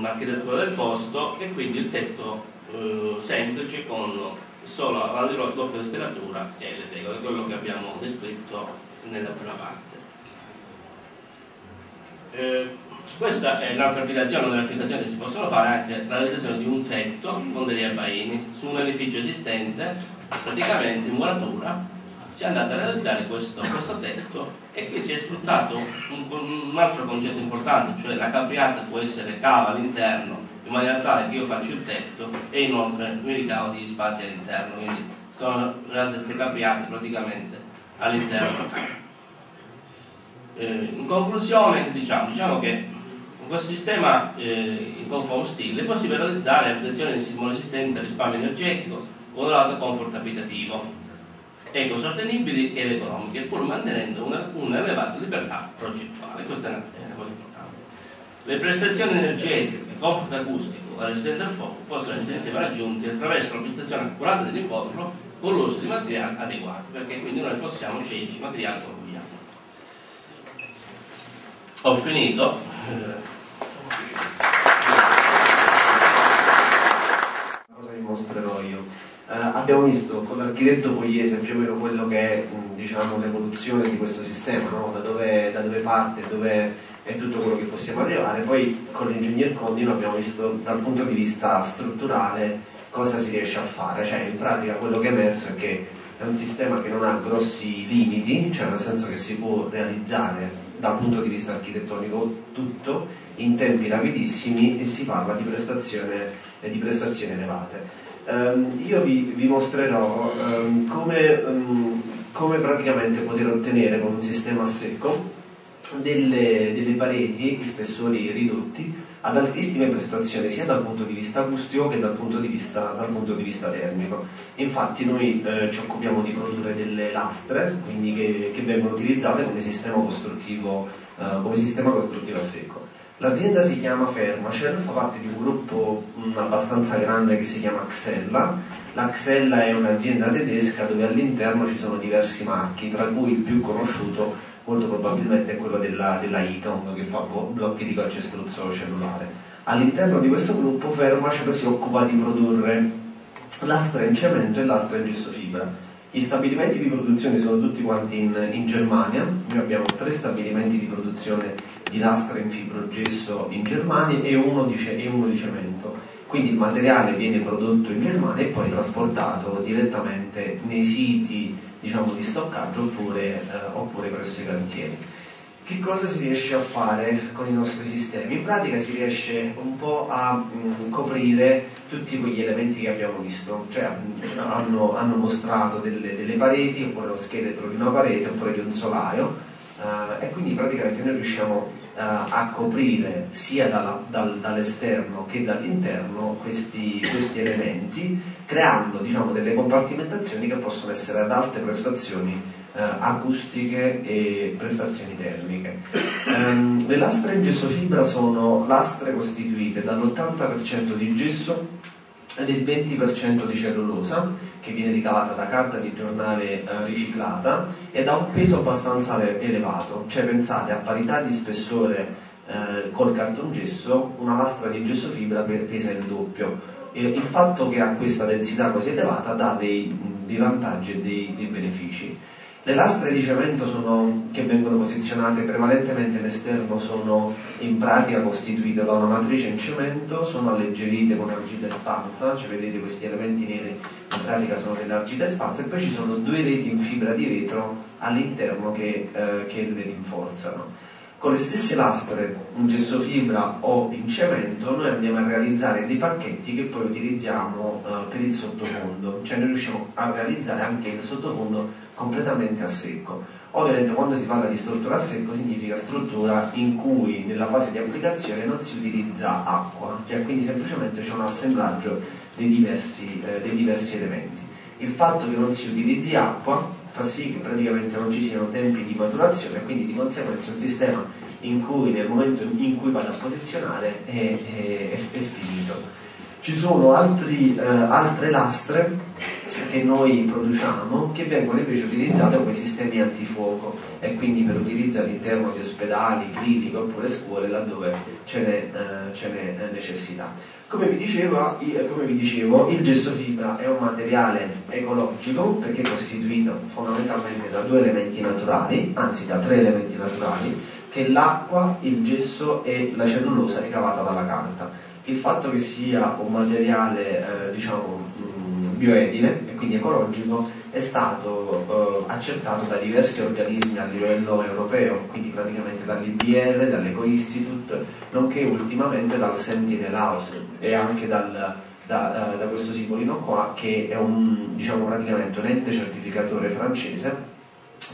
l'architettura del posto e quindi il tetto eh, semplice con solo la doppia stellatura e le tegole, quello che abbiamo descritto nella prima parte. Eh, questa è un'altra applicazione, una delle che si possono fare anche la realizzazione di un tetto con degli abbaini su un edificio esistente, praticamente in muratura, si è andato a realizzare questo, questo tetto e qui si è sfruttato un, un, altro concetto importante, cioè la capriata può essere cava all'interno in maniera tale che io faccio il tetto e inoltre mi ricavo degli spazi all'interno, quindi sono realizzate queste capriate praticamente all'interno. Eh, in conclusione diciamo, diciamo che con questo sistema eh, in conform stile è possibile realizzare l'applicazione del sistema esistente a risparmio energetico con un elevato comfort abitativo, ecosostenibili ed economiche, pur mantenendo una, un'elevata libertà progettuale. Questa è una, è una cosa importante. Le prestazioni energetiche, il comfort acustico, la resistenza al fuoco possono essere insieme raggiunti attraverso la prestazione accurata dell'incontro con l'uso di materiali adeguati, perché quindi noi possiamo sceglierci materiali che vogliamo. Ho finito. Cosa vi mostrerò io? Eh, abbiamo visto con l'architetto Pugliese più o meno quello che è diciamo, l'evoluzione di questo sistema, no? da, dove, da, dove, parte, dove è tutto quello che possiamo arrivare, poi con l'ingegner Condino abbiamo visto dal punto di vista strutturale cosa si riesce a fare, cioè in pratica quello che è emerso è che è un sistema che non ha grossi limiti, cioè nel senso che si può realizzare dal punto di vista architettonico tutto in tempi rapidissimi e si parla di prestazioni, di prestazioni elevate. Um, io vi, vi mostrerò um, come, um, come, praticamente poter ottenere con un sistema a secco delle, delle pareti di spessori ridotti ad altissime prestazioni sia dal punto di vista acustico che dal punto di vista, punto di vista termico. Infatti noi eh, ci occupiamo di produrre delle lastre che, che, vengono utilizzate come sistema costruttivo, eh, come sistema costruttivo a secco. L'azienda si chiama Fermacell, fa parte di un gruppo mm, abbastanza grande che si chiama Xella. La Xella è un'azienda tedesca dove all'interno ci sono diversi marchi, tra cui il più conosciuto molto probabilmente è quello della, della Eaton che fa blocchi di calcestruzzo cellulare. All'interno di questo gruppo Fermacet si occupa di produrre lastra in cemento e lastra in gessofibra. Gli stabilimenti di produzione sono tutti quanti in, in Germania, noi abbiamo tre stabilimenti di produzione di lastra in fibrogesso in Germania e uno di, e uno di cemento. Quindi il materiale viene prodotto in Germania e poi trasportato direttamente nei siti diciamo, di stoccaggio oppure, eh, oppure presso i cantieri. Che cosa si riesce a fare con i nostri sistemi? In pratica si riesce un po' a mh, mm, coprire tutti quegli elementi che abbiamo visto, cioè mh, hanno, hanno, mostrato delle, delle, pareti oppure lo scheletro di una parete oppure di un solaio eh, e quindi praticamente noi riusciamo eh, a coprire sia dalla, dal, dall'esterno che dall'interno questi, questi elementi, creando diciamo, delle compartimentazioni che possono essere ad alte prestazioni eh, acustiche e prestazioni termiche. Um, le lastre in gessofibra sono lastre costituite dall'80% di gesso e del 20% di cellulosa che viene ricavata da carta di giornale eh, riciclata ed ha un peso abbastanza elevato, cioè pensate a parità di spessore eh, col cartongesso una lastra di gessofibra pesa il doppio. E il fatto che ha questa densità così elevata dà dei, dei vantaggi e dei, dei benefici. Le lastre di cemento sono, che vengono posizionate prevalentemente all'esterno sono in pratica costituite da una matrice in cemento, sono alleggerite con argilla espansa, cioè vedete questi elementi neri in pratica sono delle argille espanse e poi ci sono due reti in fibra di vetro all'interno che, eh, che le rinforzano. Con le stesse lastre in gesso fibra o in cemento noi andiamo a realizzare dei pacchetti che poi utilizziamo uh, per il sottofondo, cioè noi riusciamo a realizzare anche il sottofondo completamente a secco. Ovviamente quando si parla di struttura a secco significa struttura in cui nella fase di applicazione non si utilizza acqua, cioè quindi semplicemente c'è un assemblaggio dei diversi, eh, dei diversi elementi. Il fatto che non si utilizzi acqua fa sì che praticamente non ci siano tempi di maturazione quindi di conseguenza un sistema in cui nel momento in cui vado a posizionare è, è, è finito. Ci sono altri, eh, altre lastre che noi produciamo che vengono invece utilizzate come sistemi antifuoco e quindi per utilizzo all'interno di ospedali, cliniche oppure scuole laddove ce n'è, eh, ce n'è necessità. Come vi, dicevo, come vi dicevo, il gesso fibra è un materiale ecologico perché è costituito fondamentalmente da due elementi naturali, anzi da tre elementi naturali, che l'acqua, il gesso e la cellulosa ricavata dalla carta. Il fatto che sia un materiale eh, diciamo, bioedile e quindi ecologico è stato eh, accettato da diversi organismi a livello europeo, quindi praticamente dall'IBR, dall'Eco Institute, nonché ultimamente dal Sentinel House e anche dal, da, uh, da, questo simbolino qua che è un, diciamo, praticamente un ente certificatore francese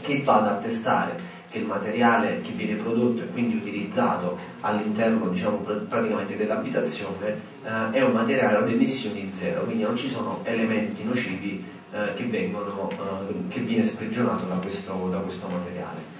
che va ad attestare che il materiale che viene prodotto e quindi utilizzato all'interno diciamo, praticamente dell'abitazione eh, è un materiale ad emissioni zero, quindi non ci sono elementi nocivi eh, che, vengono, eh, che viene sprigionato da questo, da questo materiale.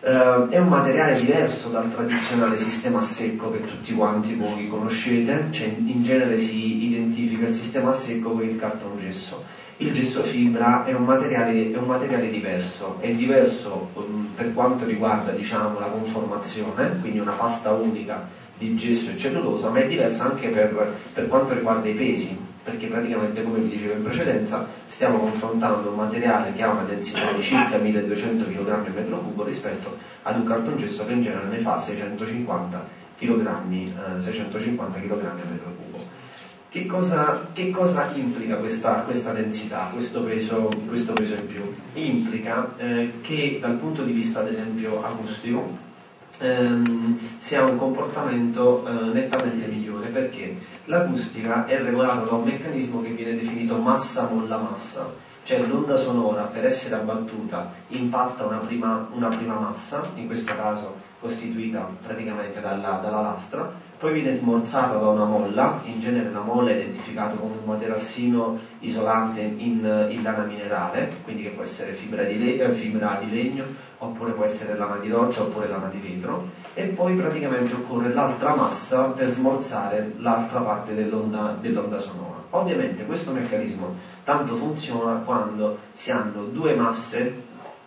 Uh, è un materiale diverso dal tradizionale sistema a secco che tutti quanti voi conoscete, cioè in genere si identifica il sistema a secco con il cartongesso il gesso fibra è un materiale, è un materiale diverso, è diverso um, per quanto riguarda diciamo, la conformazione, quindi una pasta unica di gesso e cellulosa, ma è diverso anche per, per quanto riguarda i pesi, perché praticamente come vi dicevo in precedenza stiamo confrontando un materiale che ha una densità di circa 1200 kg metro cubo rispetto ad un cartongesso che in genere ne fa 650 kg, eh, 650 kg metro cubo. Che cosa, che cosa implica questa, questa, densità, questo peso, questo peso in più? Implica eh, che dal punto di vista ad esempio acustico ehm, si ha un comportamento eh, nettamente migliore perché l'acustica è regolata da un meccanismo che viene definito massa-molla-massa, cioè l'onda sonora per essere abbattuta impatta una prima, una prima massa, in questo caso costituita praticamente dalla, dalla lastra, poi viene smorzata da una molla, in genere la molla è identificata come un materassino isolante in, in lana minerale, quindi che può essere fibra di, le, eh, fibra di, legno, oppure può essere lana di roccia, oppure lana di vetro, e poi praticamente occorre l'altra massa per smorzare l'altra parte dell'onda, dell'onda sonora. Ovviamente questo meccanismo tanto funziona quando si hanno due masse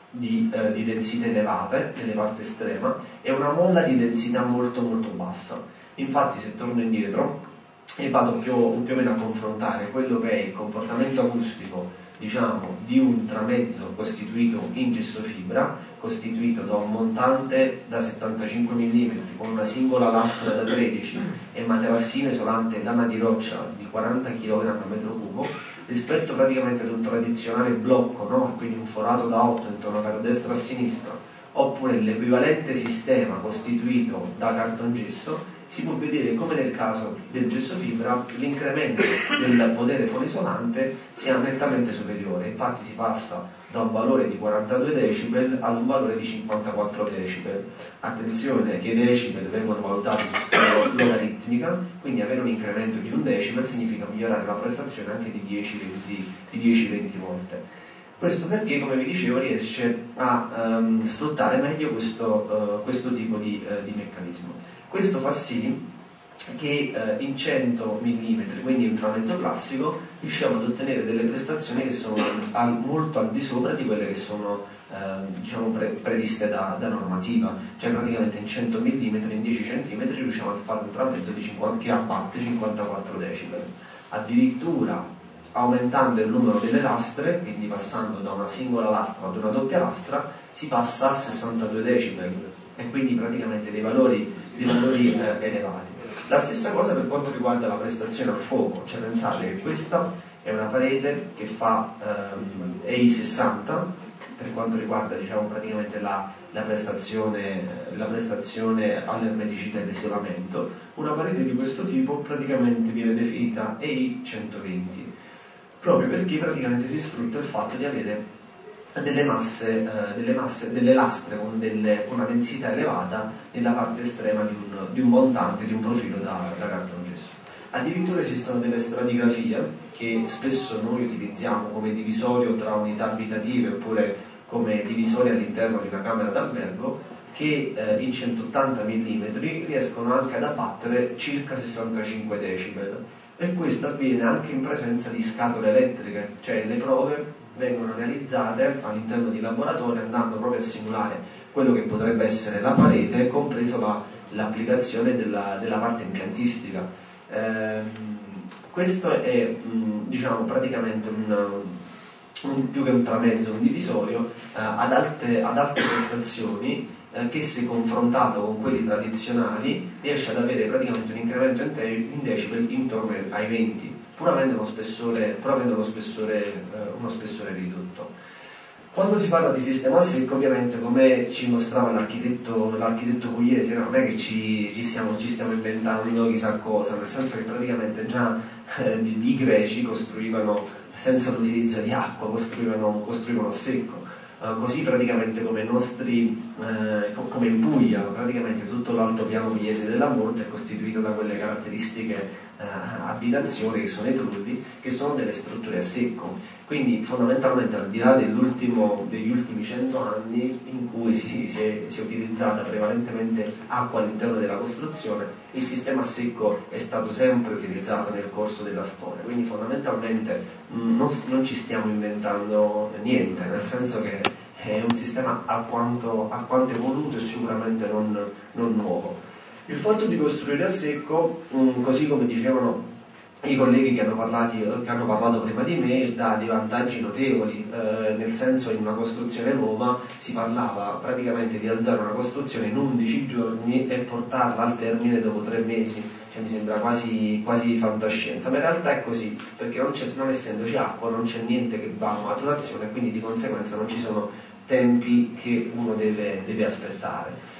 di, eh, di densità elevate nelle parti estrema e una molla di densità molto molto bassa. Infatti se torno indietro e vado più, più o meno a confrontare quello che è il comportamento acustico diciamo, di un tramezzo costituito in gessofibra, costituito da un montante da 75 mm con una singola lastra da 13 e materassino isolante lana di roccia di 40 kg a metro cubo, rispetto praticamente ad un tradizionale blocco, no? quindi un forato da 8 intorno a destra e a sinistra, oppure l'equivalente sistema costituito da cartongesso, si può vedere come nel caso del gesso fibra l'incremento del potere fonisolante sia nettamente superiore, infatti si passa da un valore di 42 decibel ad un valore di 54 decibel. Attenzione che i decibel vengono valutati su scala logaritmica, quindi avere un incremento di un decibel significa migliorare la prestazione anche di 10-20 volte. Questo perché, come vi dicevo, riesce a um, sfruttare meglio questo, uh, questo tipo di, uh, di meccanismo. Questo fa sì che eh, in 100 mm, quindi in tramezzo classico, riusciamo ad ottenere delle prestazioni che sono al, molto al di sopra di quelle che sono eh, diciamo pre, previste da, da, normativa, cioè praticamente in 100 mm, in 10 cm riusciamo a fare un tramezzo 50, che abbatte 54 decibel. Addirittura aumentando il numero delle lastre, quindi passando da una singola lastra ad una doppia lastra, si passa a 62 decibel e quindi praticamente dei valori, dei valori eh, elevati. La stessa cosa per quanto riguarda la prestazione al fuoco, cioè pensate che questa è una parete che fa ehm, EI 60 per quanto riguarda diciamo, praticamente la, la, prestazione, la prestazione all'ermeticità e all'isolamento, una parete di questo tipo praticamente viene definita EI 120, proprio perché praticamente si sfrutta il fatto di avere delle masse, eh, delle, masse, delle lastre con delle, una densità elevata nella parte estrema di un, di un montante, di un profilo da, da cartongesso. Addirittura esistono delle stratigrafie che spesso noi utilizziamo come divisorio tra unità abitative oppure come divisorio all'interno di una camera d'albergo che eh, in 180 mm riescono anche ad abbattere circa 65 decibel e questo avviene anche in presenza di scatole elettriche, cioè le prove vengono realizzate all'interno di laboratori andando proprio a simulare quello che potrebbe essere la parete, compreso la, l'applicazione della, della, parte impiantistica. Eh, questo è mh, diciamo, praticamente un, un, più che un tramezzo, un divisorio eh, ad, alte, ad, alte, prestazioni eh, che se confrontato con quelli tradizionali riesce ad avere praticamente un incremento in decibel intorno ai 20 pur avendo uno spessore, avendo uno spessore, eh, uno spessore ridotto. Quando si parla di sistema secco, ovviamente, come ci mostrava l'architetto, l'architetto Pugliese, non è che ci, ci, stiamo, ci, stiamo, inventando chissà cosa, nel senso che praticamente già eh, i greci costruivano senza l'utilizzo di acqua, costruivano, costruivano secco. Uh, così praticamente come, nostri, eh, come in Puglia, praticamente tutto l'alto piano pugliese della Monte è costituito da quelle caratteristiche eh, abitazioni che sono i trulli, che sono delle strutture a secco. Quindi fondamentalmente al di là degli ultimi cento anni in cui si, si, è, si, è, utilizzata prevalentemente acqua all'interno della costruzione, il sistema a secco è stato sempre utilizzato nel corso della storia. Quindi fondamentalmente mh, mm, non, non ci stiamo inventando niente, nel senso che è un sistema alquanto, alquanto evoluto e sicuramente non, non nuovo. Il fatto di costruire a secco, mm, così come dicevano i colleghi che hanno, parlati, che hanno, parlato prima di me dà dei vantaggi notevoli, eh, nel senso in una costruzione nuova si parlava praticamente di alzare una costruzione in 11 giorni e portarla al termine dopo 3 mesi, cioè mi sembra quasi, quasi fantascienza, ma in realtà è così, perché non, non essendoci acqua non c'è niente che va a maturazione, quindi di conseguenza non ci sono tempi che uno deve, deve aspettare.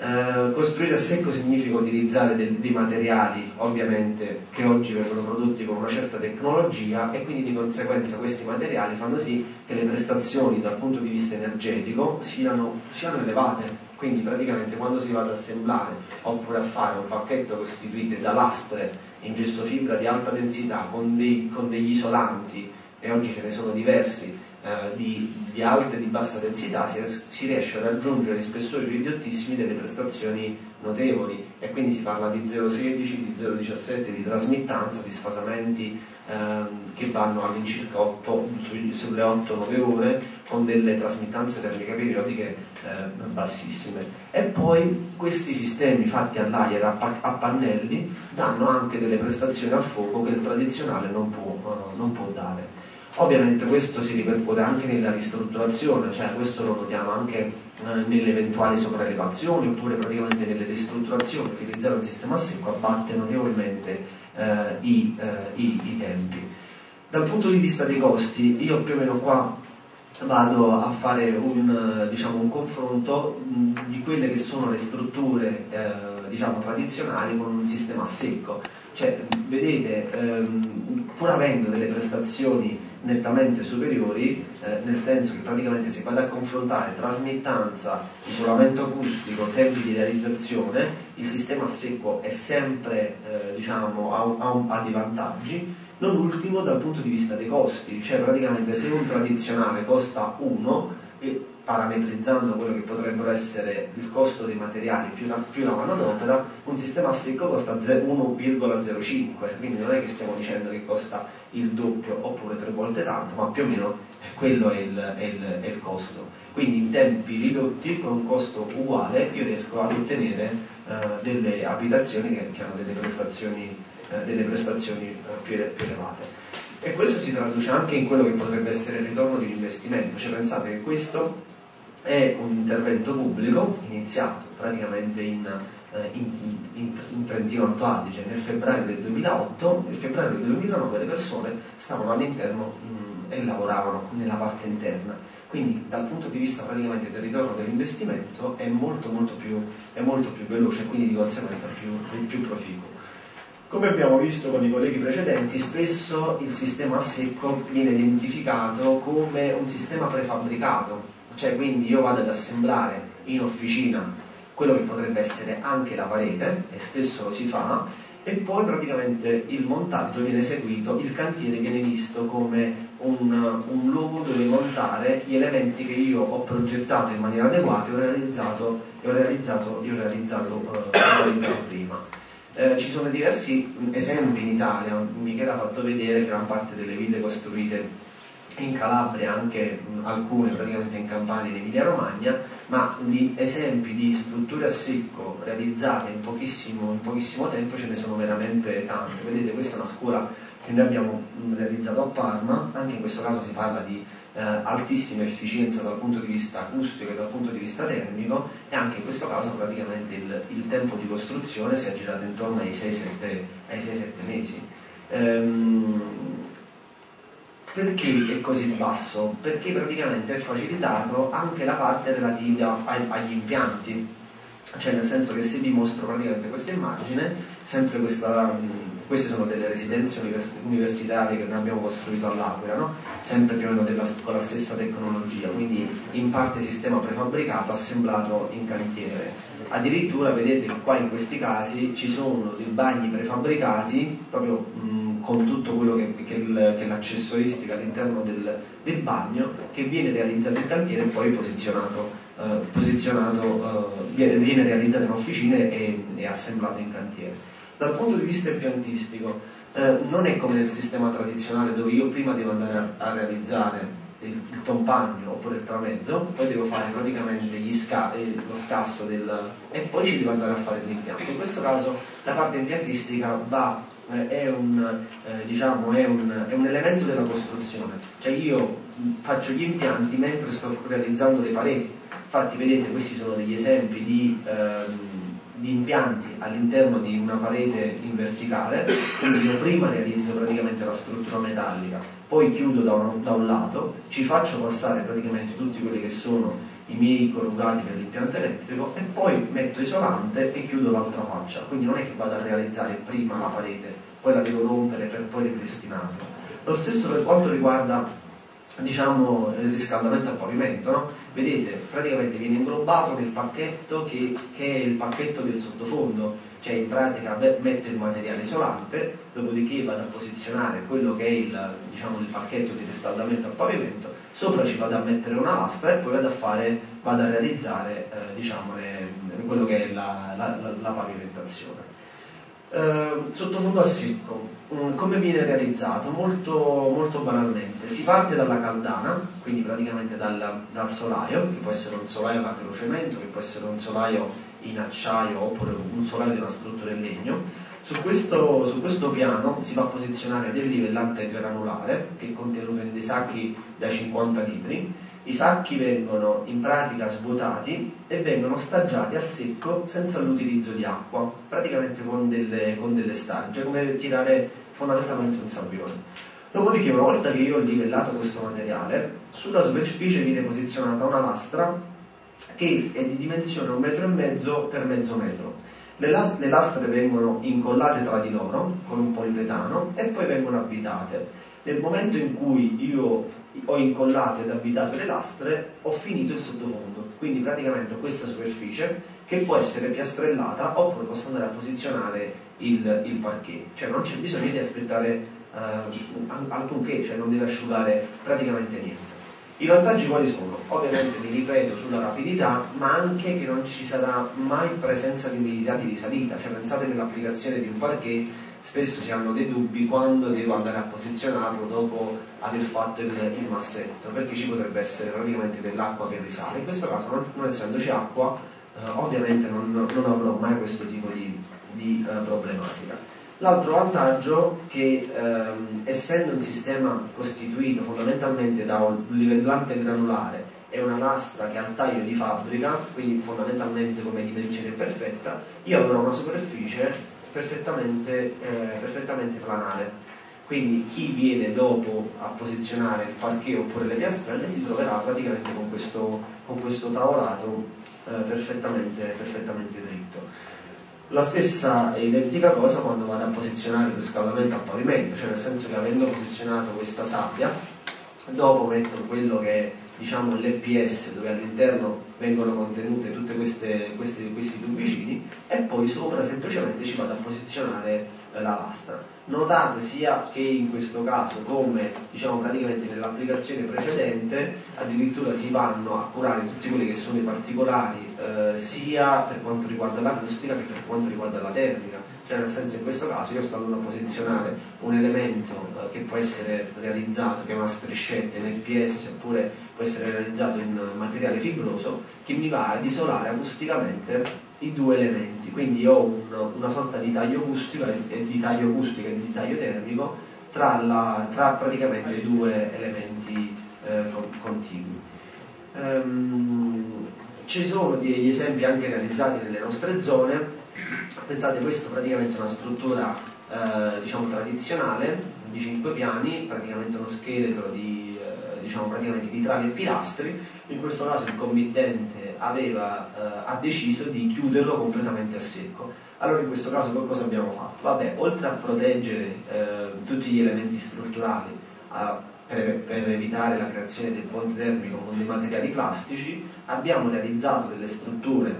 Eh, costruire a secco significa utilizzare de- dei materiali ovviamente che oggi vengono prodotti con una certa tecnologia e quindi di conseguenza questi materiali fanno sì che le prestazioni dal punto di vista energetico siano, siano elevate. Quindi praticamente quando si va ad assemblare oppure a fare un pacchetto costituito da lastre in gesso fibra di alta densità con, dei, con degli isolanti e oggi ce ne sono diversi eh, di, di, alta e di bassa densità si, si, riesce a raggiungere spessori ridottissimi delle prestazioni notevoli e quindi si parla di 0,16, di 0,17, di trasmittanza, di sfasamenti ehm, che vanno all'incirca 8, sulle 8-9 ore con delle trasmittanze termiche periodiche eh, bassissime. E poi questi sistemi fatti all'aria a, a, pannelli danno anche delle prestazioni al fuoco che il tradizionale non può, uh, non può dare. Ovviamente questo si ripercuote anche nella ristrutturazione, cioè questo lo notiamo anche eh, nelle eventuali sopraelevazioni oppure praticamente nelle ristrutturazioni. Utilizzare un sistema secco abbatte notevolmente eh, i, eh, i, i tempi. Dal punto di vista dei costi, io più o meno qua vado a fare un, diciamo, un confronto di quelle che sono le strutture eh, diciamo, tradizionali con un sistema secco. Cioè, vedete, ehm, pur avendo delle prestazioni nettamente superiori, eh, nel senso che praticamente si vada a confrontare trasmittanza, isolamento acustico, tempi di realizzazione, il sistema secco è sempre, eh, diciamo, ha, ha, ha dei vantaggi, non ultimo dal punto di vista dei costi, cioè praticamente se un tradizionale costa 1 e parametrizzando quello che potrebbero essere il costo dei materiali più la, più la manodopera, un sistema secco costa 1,05, quindi non è che stiamo dicendo che costa il doppio oppure tre volte tanto, ma più o meno quello è il, è il, è il costo. Quindi in tempi ridotti, con un costo uguale, io riesco ad ottenere uh, delle abitazioni che, che hanno delle prestazioni eh, delle prestazioni eh, più, più, elevate. E questo si traduce anche in quello che potrebbe essere il ritorno di un investimento, cioè pensate che questo è un intervento pubblico iniziato praticamente in, eh, in, in, in Trentino Alto Adige nel febbraio del 2008, nel febbraio del 2009 le persone stavano all'interno mh, e lavoravano nella parte interna. Quindi dal punto di vista praticamente del ritorno dell'investimento è molto molto più, è molto più veloce e quindi di conseguenza più, più proficuo. Come abbiamo visto con i colleghi precedenti, spesso il sistema a secco viene identificato come un sistema prefabbricato, cioè quindi io vado ad assemblare in officina quello che potrebbe essere anche la parete, e spesso lo si fa, e poi praticamente il montaggio viene eseguito, il cantiere viene visto come un, un luogo dove montare gli elementi che io ho progettato in maniera adeguata e ho realizzato, e ho realizzato, e ho realizzato, uh, ho realizzato prima. Eh, ci sono diversi esempi in Italia, Michele ha fatto vedere gran parte delle ville costruite in Calabria, anche alcune praticamente in Campania e in Emilia Romagna, ma di esempi di strutture a secco realizzate in pochissimo, in pochissimo tempo ce ne sono veramente tante. Vedete, questa è una scuola che noi abbiamo realizzato a Parma, anche in questo caso si parla di eh, altissima efficienza dal punto di vista acustico e dal punto di vista termico e anche in questo caso praticamente il, il tempo di costruzione si è girato intorno ai 6-7, ai 6-7 mesi. Ehm, perché è così basso? Perché praticamente è facilitato anche la parte relativa ai, agli impianti, cioè nel senso che se vi mostro praticamente questa immagine, sempre questa queste sono delle residenze universitarie che noi abbiamo costruito all'Aquila, no? Sempre più o meno della, con la stessa tecnologia, quindi in parte sistema prefabbricato assemblato in cantiere. Addirittura vedete qua in questi casi ci sono dei bagni prefabbricati proprio mh, con tutto quello che, che, il, che è l'accessoristica all'interno del, del, bagno che viene realizzato in cantiere e poi posizionato, eh, posizionato eh, viene, viene, realizzato in officine e, e assemblato in cantiere. Dal punto di vista impiantistico, eh, non è come nel sistema tradizionale dove io prima devo andare a, a realizzare il, il, tompagno oppure il tramezzo, poi devo fare praticamente sca- eh, lo scasso del, e poi ci devo andare a fare l'impianto. In questo caso la parte impiantistica va, eh, è, un, eh, diciamo, è, un, è, un, elemento della costruzione, cioè io faccio gli impianti mentre sto realizzando le pareti. Infatti vedete questi sono degli esempi di... Ehm, di impianti all'interno di una parete in verticale, quindi io prima realizzo praticamente la struttura metallica, poi chiudo da un, da un lato, ci faccio passare praticamente tutti quelli che sono i miei corrugati per l'impianto elettrico e poi metto isolante e chiudo l'altra faccia, quindi non è che vado a realizzare prima la parete, poi la devo rompere per poi ripristinarla. Lo stesso per quanto riguarda diciamo, il riscaldamento al pavimento, no? vedete, praticamente viene inglobato nel pacchetto che, che, è il pacchetto del sottofondo, cioè in pratica metto il materiale isolante, dopodiché vado a posizionare quello che è il, diciamo, il pacchetto di riscaldamento al pavimento, sopra ci vado a mettere una lastra e poi vado a, fare, vado a realizzare eh, diciamo, le, quello che è la, la, la, la pavimentazione. Eh, sottofondo a secco, mm, come viene realizzato? Molto, molto banalmente, si parte dalla caldana, quindi praticamente dal, dal solaio, che può essere un solaio laterocemento, che può essere un solaio in acciaio oppure un solaio di una struttura in legno. Su questo, su questo piano si va a posizionare del livellante granulare che è contenuto in dei sacchi da 50 litri i sacchi vengono in pratica svuotati e vengono staggiati a secco senza l'utilizzo di acqua, praticamente con delle, con delle stagge, come tirare fondamentalmente un sabbione. Dopodiché, una volta che io ho livellato questo materiale, sulla superficie viene posizionata una lastra che è di dimensione un metro e mezzo per mezzo metro. Le, las- le lastre vengono incollate tra di loro con un poliuretano e poi vengono avvitate. Nel momento in cui io ho incollato ed avvitato le lastre, ho finito il sottofondo. Quindi praticamente ho questa superficie che può essere piastrellata oppure posso andare a posizionare il, il parquet. Cioè non c'è bisogno di aspettare uh, alcunché, cioè non deve asciugare praticamente niente. I vantaggi quali sono? Ovviamente vi ripeto sulla rapidità, ma anche che non ci sarà mai presenza di umidità di risalita. Cioè pensate nell'applicazione di un parquet spesso si hanno dei dubbi quando devo andare a posizionarlo dopo aver fatto il, il massetto, perché ci potrebbe essere praticamente dell'acqua che risale. In questo caso, non, non essendoci acqua, eh, ovviamente non, non, avrò mai questo tipo di, di eh, problematica. L'altro vantaggio è che ehm, essendo un sistema costituito fondamentalmente da un livellante granulare e una lastra che ha il taglio di fabbrica, quindi fondamentalmente come dimensione perfetta, io avrò una superficie perfettamente, eh, perfettamente planare. Quindi chi viene dopo a posizionare il parquet oppure le piastrelle si troverà praticamente con questo, con questo tavolato eh, perfettamente, perfettamente dritto. La stessa identica cosa quando vado a posizionare il riscaldamento a pavimento, cioè nel senso che avendo posizionato questa sabbia, dopo metto quello che è diciamo, l'EPS dove all'interno vengono contenute tutti questi tubicini e poi sopra semplicemente ci vado a posizionare la lastra. Notate sia che in questo caso come diciamo praticamente nell'applicazione precedente addirittura si vanno a curare tutti quelli che sono i particolari eh, sia per quanto riguarda l'acustica che per quanto riguarda la termica cioè nel senso in questo caso io sto andando a posizionare un elemento eh, che può essere realizzato, che è una striscetta in LPS oppure può essere realizzato in materiale fibroso, che mi va ad isolare acusticamente i due elementi. Quindi ho un, una sorta di taglio acustico e di taglio acustico e di taglio termico tra, la, tra praticamente i due elementi eh, contigui. Um, ci sono degli esempi anche realizzati nelle nostre zone Pensate, praticamente è una struttura eh, diciamo, tradizionale di 5 piani, praticamente uno scheletro di, diciamo, praticamente di travi e pilastri. In questo caso il committente aveva, eh, ha deciso di chiuderlo completamente a secco. Allora in questo caso cosa abbiamo fatto? Vabbè, oltre a proteggere eh, tutti gli elementi strutturali, a, per, per, evitare la creazione del ponte termico con dei materiali plastici, abbiamo realizzato delle strutture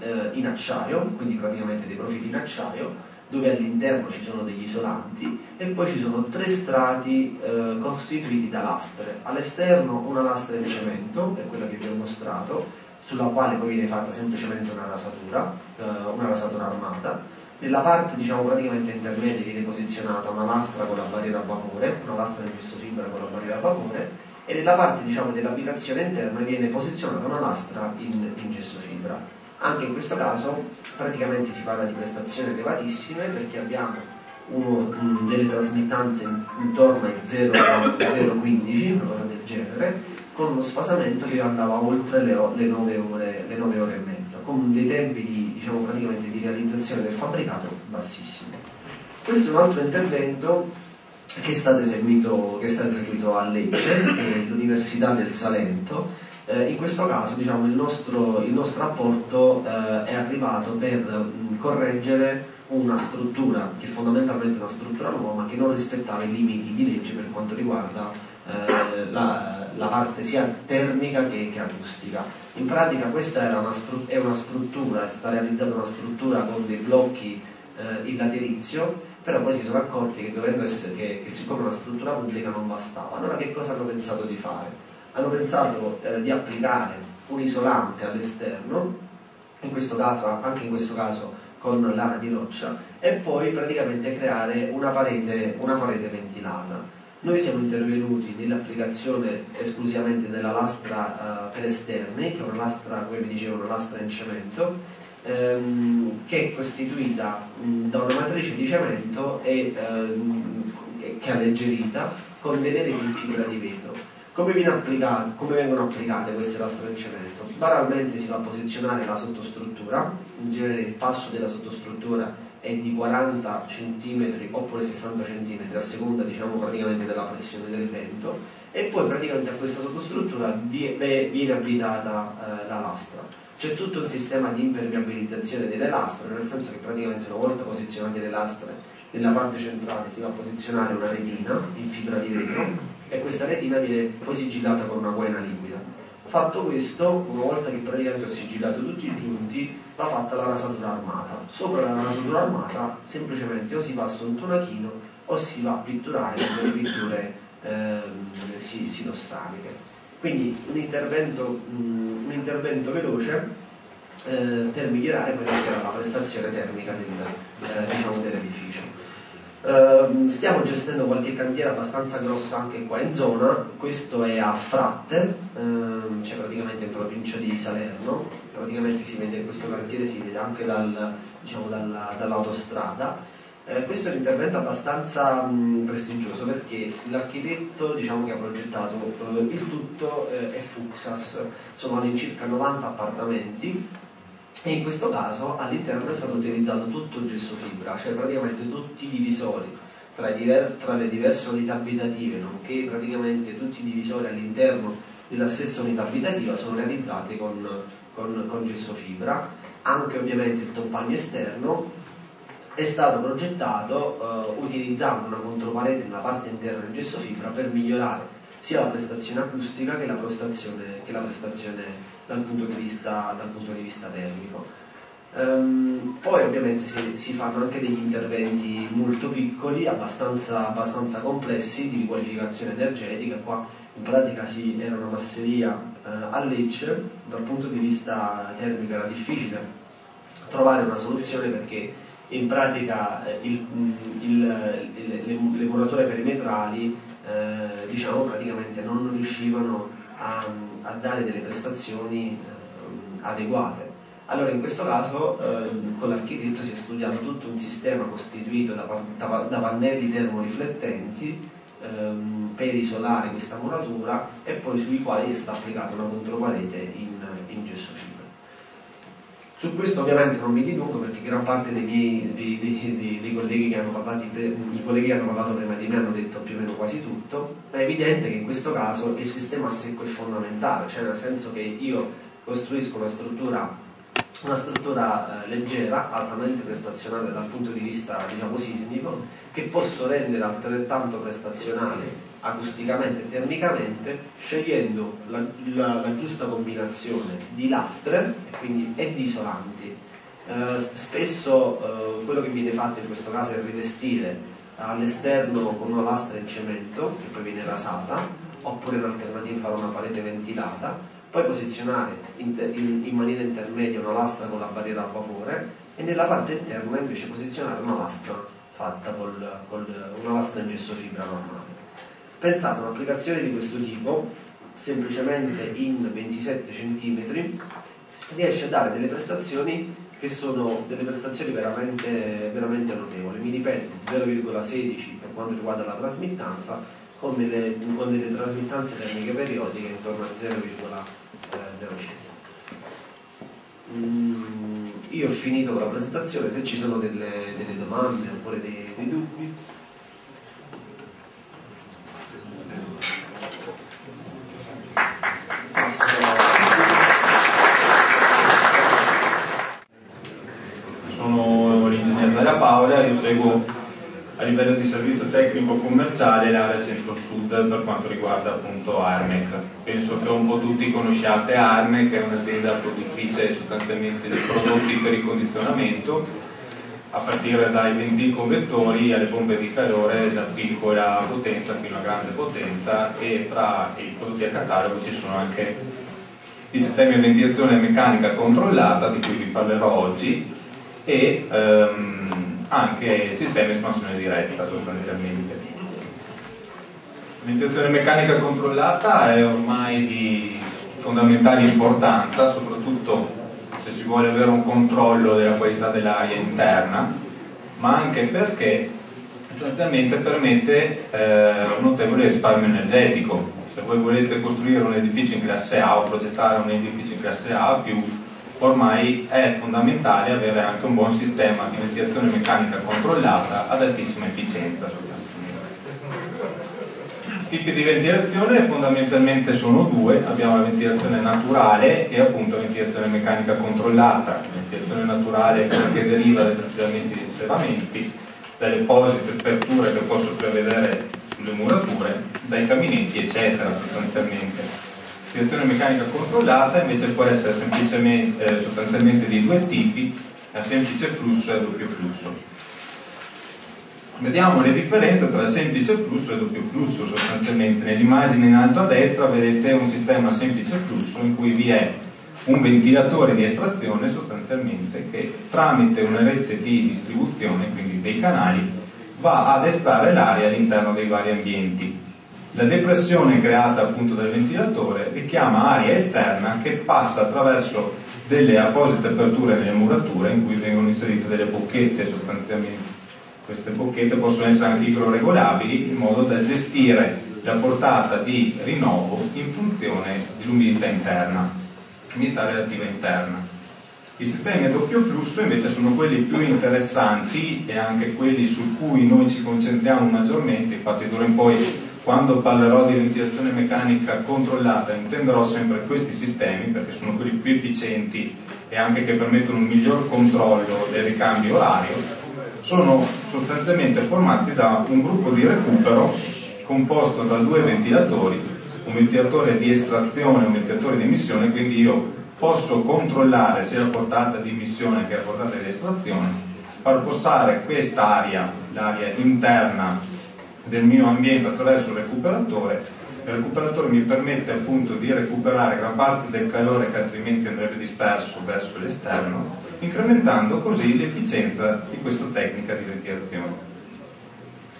eh, in acciaio, quindi praticamente dei profili in acciaio, dove all'interno ci sono degli isolanti e poi ci sono tre strati eh, costituiti da lastre. All'esterno una lastra di cemento, è quella che vi ho mostrato, sulla quale poi viene fatta semplicemente una rasatura, eh, una rasatura armata. Nella parte diciamo praticamente intermedia viene posizionata una lastra con la barriera a vapore, una lastra di gesso fibra con la barriera a vapore e nella parte diciamo, dell'abitazione interna viene posizionata una lastra in, in gesso fibra. Anche in questo caso praticamente si parla di prestazioni elevatissime perché abbiamo uno, um, delle trasmittanze intorno ai 0,015, una cosa del genere, con uno sfasamento che andava oltre le, le, 9, ore, le 9 ore, e mezza, con dei tempi di, diciamo, praticamente di realizzazione del fabbricato bassissimi. Questo è un altro intervento che è stato eseguito, che è stato eseguito a Lecce, l'Università del Salento, eh, in questo caso diciamo, il, nostro, il, nostro, apporto eh, è arrivato per mh, correggere una struttura che è fondamentalmente una struttura nuova ma che non rispettava i limiti di legge per quanto riguarda eh, la, la, parte sia termica che, che, acustica. In pratica questa una stru- è una struttura, è stata realizzata una struttura con dei blocchi eh, in laterizio, però poi si sono accorti che essere che, che siccome una struttura pubblica non bastava. Allora che cosa hanno pensato di fare? Hanno pensato eh, di applicare un isolante all'esterno, in questo caso, anche in questo caso con l'ara di roccia e poi praticamente creare una parete, una parete ventilata. Noi siamo intervenuti nell'applicazione esclusivamente della lastra uh, per esterni, che è una lastra, come vi dicevo, una lastra in cemento, ehm, che è costituita mh, da una matrice di cemento e, ehm, che è alleggerita con delle reti in fibra di vetro. Come, come, vengono applicate queste lastre in cemento? Banalmente si va a posizionare la sottostruttura, in genere il passo della sottostruttura è di 40 cm oppure 60 cm a seconda diciamo praticamente della pressione del vento e poi praticamente a questa sottostruttura viene abilitata eh, la lastra. C'è tutto un sistema di impermeabilizzazione delle lastre, nel senso che praticamente una volta posizionate le lastre nella parte centrale si va a posizionare una retina in fibra di vetro e questa retina viene poi sigillata con una guaina liquida. Fatto questo, una volta che praticamente ho sigillato tutti i giunti, va fatta la rasatura armata. Sopra la rasatura armata semplicemente o si passa un tonachino o si va a pitturare con delle pitture eh, silossamiche. Quindi un intervento, mh, un intervento veloce eh, per migliorare quella che era la prestazione termica del, eh, diciamo, dell'edificio. Uh, stiamo gestendo qualche cantiere abbastanza grossa anche qua in zona, questo è a Fratte, uh, cioè praticamente in provincia di Salerno, praticamente si vede questo cantiere, si vede anche dal, diciamo, dalla, dall'autostrada. Uh, questo è un intervento abbastanza mh, prestigioso perché l'architetto diciamo, che ha progettato il tutto eh, è Fuxas, sono all'incirca 90 appartamenti e in questo caso all'interno è stato utilizzato tutto il gesso fibra, cioè praticamente tutti i divisori tra, diver- tra le diverse unità abitative, nonché praticamente tutti i divisori all'interno della stessa unità abitativa sono realizzati con, con, con gesso fibra, anche ovviamente il toppagno esterno è stato progettato uh, utilizzando una controparete nella parte interna del gesso fibra per migliorare sia la prestazione acustica che la prestazione, che la prestazione dal punto di vista, punto di vista termico. Um, poi ovviamente si, si, fanno anche degli interventi molto piccoli, abbastanza, abbastanza, complessi di riqualificazione energetica. Qua in pratica si, era una masseria uh, a Lecce, dal punto di vista termico era difficile trovare una soluzione perché in pratica eh, il, il, il, le, le, murature perimetrali eh, diciamo praticamente non riuscivano a, a dare delle prestazioni eh, adeguate. Allora in questo caso eh, con l'architetto si è studiato tutto un sistema costituito da, da, da pannelli termoriflettenti ehm, per isolare questa muratura e poi sui quali è stata applicata una controparete in, in gesso. Su questo ovviamente non mi dilungo perché gran parte dei, miei, dei, dei, dei colleghi, che parlato, colleghi che hanno parlato prima di me hanno detto più o meno quasi tutto, ma è evidente che in questo caso il sistema a secco è fondamentale, cioè nel senso che io costruisco una struttura, una struttura eh, leggera, altamente prestazionale dal punto di vista diciamo, sismico, che posso rendere altrettanto prestazionale acusticamente e termicamente scegliendo la, la, la giusta combinazione di lastre e, quindi, e di isolanti. Eh, spesso eh, quello che viene fatto in questo caso è rivestire all'esterno con una lastra in cemento che poi viene rasata oppure in alternativa fare una parete ventilata poi posizionare in, in, in maniera intermedia una lastra con la barriera a vapore e nella parte interna invece posizionare una lastra fatta con una lastra in gesso fibra normale Pensate, un'applicazione di questo tipo, semplicemente in 27 cm, riesce a dare delle prestazioni che sono delle prestazioni veramente, veramente notevoli. Mi ripeto, 0,16 per quanto riguarda la trasmittanza, con delle, con delle trasmittanze termiche periodiche intorno a 0,05. Mm, io ho finito con la presentazione, se ci sono delle, delle domande oppure dei, dei dubbi. Sono l'ingegner Daria Paola, io seguo livello di servizio tecnico commerciale l'area centro-sud per quanto riguarda appunto Armec. Penso che un po' tutti conosciate Armec, è un'azienda produttrice sostanzialmente di prodotti per il condizionamento a partire dai venticonvettori alle pompe di calore da piccola potenza fino a grande potenza e tra i prodotti a catalogo ci sono anche i sistemi di ventilazione meccanica controllata di cui vi parlerò oggi e ehm, anche sistemi di espansione diretta sostanzialmente. La ventilazione meccanica controllata è ormai di fondamentale importanza, soprattutto se si vuole avere un controllo della qualità dell'aria interna, ma anche perché sostanzialmente permette eh, un notevole risparmio energetico. Se voi volete costruire un edificio in classe A o progettare un edificio in classe A più, ormai è fondamentale avere anche un buon sistema di ventilazione meccanica controllata ad altissima efficienza. Tipi di ventilazione fondamentalmente sono due, abbiamo la ventilazione naturale e appunto la ventilazione meccanica controllata. La ventilazione naturale è quella che deriva dai trasferimenti di serramenti dalle apposite aperture che posso prevedere sulle murature, dai cabinetti, eccetera, sostanzialmente. L'azione meccanica controllata invece può essere semplicemente, eh, sostanzialmente di due tipi, a semplice flusso e a doppio flusso. Vediamo le differenze tra semplice flusso e doppio flusso sostanzialmente. Nell'immagine in alto a destra vedete un sistema semplice flusso in cui vi è un ventilatore di estrazione sostanzialmente che tramite una rete di distribuzione, quindi dei canali, va ad estrarre l'aria all'interno dei vari ambienti. La depressione creata appunto dal ventilatore richiama aria esterna che passa attraverso delle apposite aperture nelle murature in cui vengono inserite delle bocchette sostanzialmente. Queste bocchette possono essere anche idroregolabili in modo da gestire la portata di rinnovo in funzione dell'umidità interna umidità relativa interna. I sistemi a doppio flusso invece sono quelli più interessanti e anche quelli su cui noi ci concentriamo maggiormente, infatti d'ora in poi quando parlerò di ventilazione meccanica controllata intenderò sempre questi sistemi perché sono quelli più efficienti e anche che permettono un miglior controllo del ricambio orario, sono sostanzialmente formati da un gruppo di recupero composto da due ventilatori un ventilatore di estrazione e un ventilatore di emissione, quindi io posso controllare sia la portata di emissione che la portata di estrazione, far passare quest'aria, l'aria interna del mio ambiente attraverso il recuperatore. Il recuperatore mi permette appunto di recuperare gran parte del calore che altrimenti andrebbe disperso verso l'esterno, incrementando così l'efficienza di questa tecnica di ventilazione.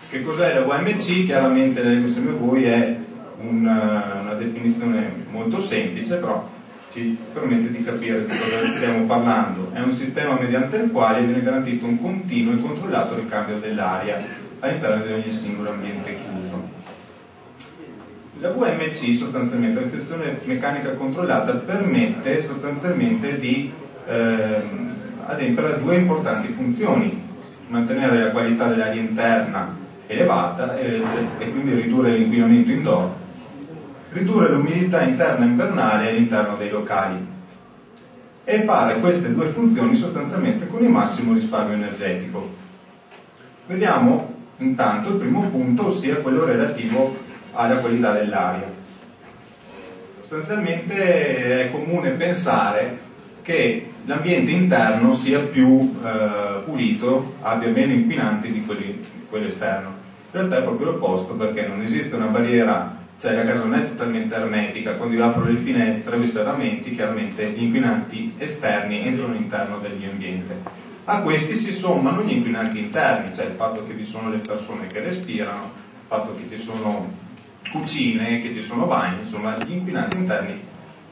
Che cos'è la VMC? Chiaramente, come voi, è una, una definizione molto semplice, però ci permette di capire di cosa stiamo parlando. È un sistema mediante il quale viene garantito un continuo e controllato ricambio dell'aria all'interno di ogni singolo ambiente chiuso. La VMC, sostanzialmente, la ventilazione meccanica controllata, permette sostanzialmente di eh, adempiere a due importanti funzioni, mantenere la qualità dell'aria interna elevata e, e quindi ridurre l'inquinamento indoor ridurre l'umidità interna invernale all'interno dei locali e fare queste due funzioni sostanzialmente con il massimo risparmio energetico. Vediamo intanto il primo punto, ossia quello relativo alla qualità dell'aria. Sostanzialmente è comune pensare che l'ambiente interno sia più eh, pulito, abbia meno inquinanti di quelli, quello esterno. In realtà è proprio l'opposto perché non esiste una barriera cioè la casa non è totalmente ermetica, quando io apro le finestre o i serramenti, chiaramente gli inquinanti esterni entrano all'interno dell'ambiente. A questi si sommano gli inquinanti interni, cioè il fatto che vi sono le persone che respirano, il fatto che ci sono cucine, che ci sono bagni, insomma gli inquinanti interni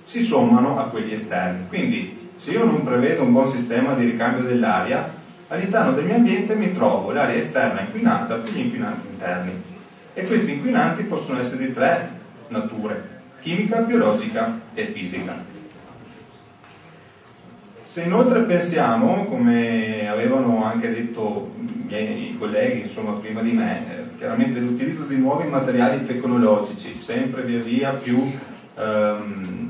si sommano a quelli esterni. Quindi se io non prevedo un buon sistema di ricambio dell'aria, all'interno del mio ambiente mi trovo l'aria esterna inquinata più gli inquinanti interni e questi inquinanti possono essere di tre nature, chimica, biologica e fisica. Se inoltre pensiamo, come avevano anche detto i miei colleghi insomma, prima di me, eh, chiaramente l'utilizzo di nuovi materiali tecnologici, sempre via via più ehm,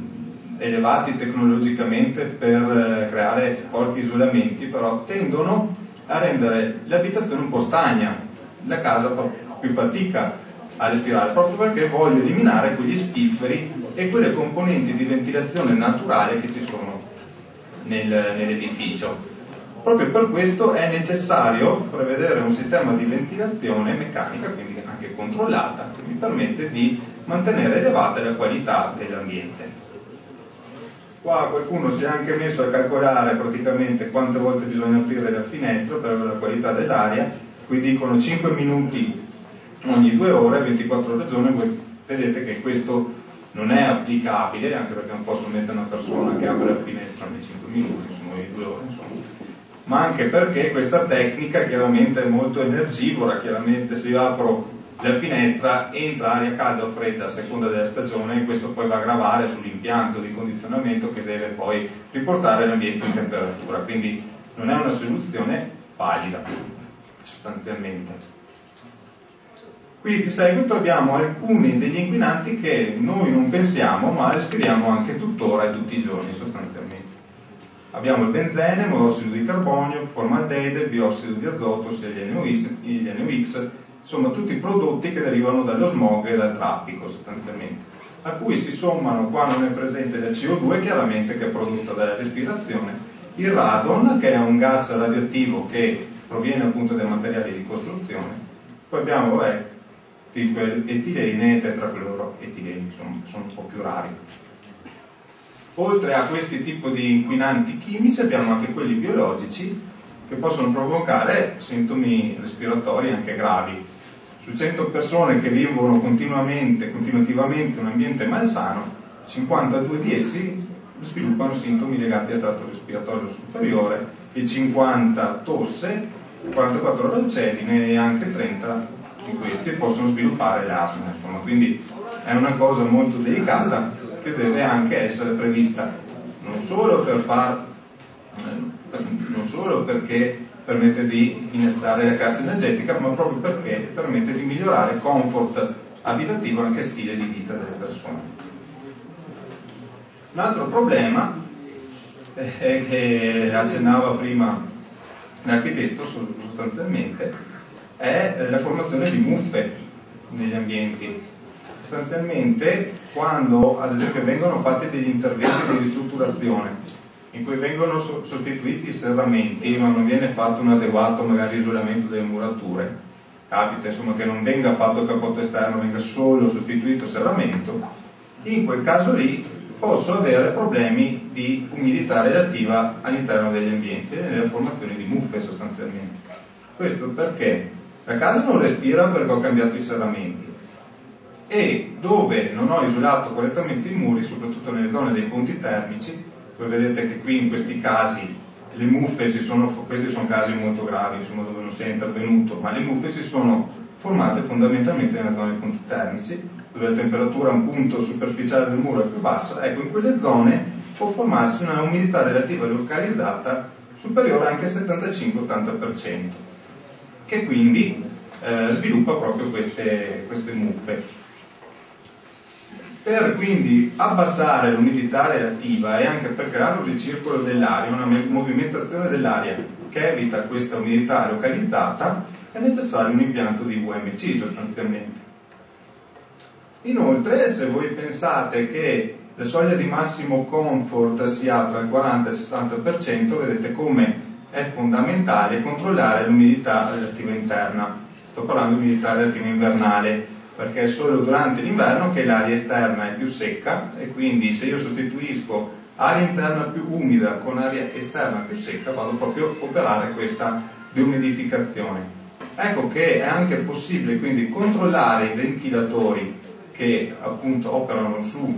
elevati tecnologicamente per eh, creare forti isolamenti, però tendono a rendere l'abitazione un po' stagna, la casa più fatica a respirare, proprio perché voglio eliminare quegli spifferi e quelle componenti di ventilazione naturale che ci sono nel, nell'edificio. Proprio per questo è necessario prevedere un sistema di ventilazione meccanica, quindi anche controllata, che mi permette di mantenere elevata la qualità dell'ambiente. Qua qualcuno si è anche messo a calcolare praticamente quante volte bisogna aprire la finestra per avere la qualità dell'aria, qui dicono 5 minuti ogni due ore, 24 ore al giorno, voi vedete che questo non è applicabile, anche perché non posso mettere una persona che apre la finestra ogni 5 minuti, sono ogni due ore, insomma. Ma anche perché questa tecnica chiaramente è molto energivora, chiaramente se io apro la finestra entra aria calda o fredda a seconda della stagione e questo poi va a gravare sull'impianto di condizionamento che deve poi riportare l'ambiente in temperatura, quindi non è una soluzione valida sostanzialmente. Qui di seguito abbiamo alcuni degli inquinanti che noi non pensiamo ma respiriamo anche tuttora e tutti i giorni sostanzialmente. Abbiamo il benzene, monossido di carbonio, formaldeide, biossido di azoto, sia gli NOx, gli NOx insomma tutti i prodotti che derivano dallo smog e dal traffico sostanzialmente, a cui si sommano, qua non è presente la CO2 chiaramente che è prodotta dalla respirazione, il radon che è un gas radioattivo che proviene appunto dai materiali di costruzione, poi abbiamo vabbè, etilene e tetrafluoroetilene, insomma sono un po' più rari. Oltre a questi tipi di inquinanti chimici abbiamo anche quelli biologici che possono provocare sintomi respiratori anche gravi, su 100 persone che vivono continuamente, continuativamente un ambiente malsano, 52 di essi sviluppano sintomi legati al tratto respiratorio superiore, e 50 tosse, 44 ralcedine e anche 30 di questi possono sviluppare l'asma, insomma, quindi è una cosa molto delicata che deve anche essere prevista, non solo per far non solo perché permette di innalzare la classe energetica, ma proprio perché permette di migliorare il comfort abitativo e anche stile di vita delle persone. Un altro problema è che accennava prima l'architetto sostanzialmente è la formazione di muffe negli ambienti. Sostanzialmente quando ad esempio vengono fatti degli interventi di ristrutturazione in cui vengono sostituiti i serramenti ma non viene fatto un adeguato magari isolamento delle murature capita insomma che non venga fatto il cappotto esterno venga solo sostituito il serramento in quel caso lì posso avere problemi di umidità relativa all'interno degli ambienti e nelle formazioni di muffe sostanzialmente questo perché la casa non respira perché ho cambiato i serramenti. E dove non ho isolato correttamente i muri soprattutto nelle zone dei ponti termici voi vedete che qui in questi casi le muffe si sono, questi sono casi molto gravi, insomma, dove non si è intervenuto, ma le muffe si sono formate fondamentalmente nelle zone dei punti termici, dove la temperatura a un punto superficiale del muro è più bassa, ecco in quelle zone può formarsi una umidità relativa localizzata superiore anche al 75-80%, che quindi eh, sviluppa proprio queste, queste muffe. Per quindi abbassare l'umidità relativa e anche per creare un ricircolo dell'aria, una movimentazione dell'aria che evita questa umidità localizzata, è necessario un impianto di VMC sostanzialmente. Inoltre, se voi pensate che la soglia di massimo comfort sia tra il 40 e il 60%, vedete come è fondamentale controllare l'umidità relativa interna. Sto parlando di umidità relativa invernale perché è solo durante l'inverno che l'aria esterna è più secca e quindi se io sostituisco aria interna più umida con aria esterna più secca vado proprio a operare questa deumidificazione. Ecco che è anche possibile quindi controllare i ventilatori che appunto operano su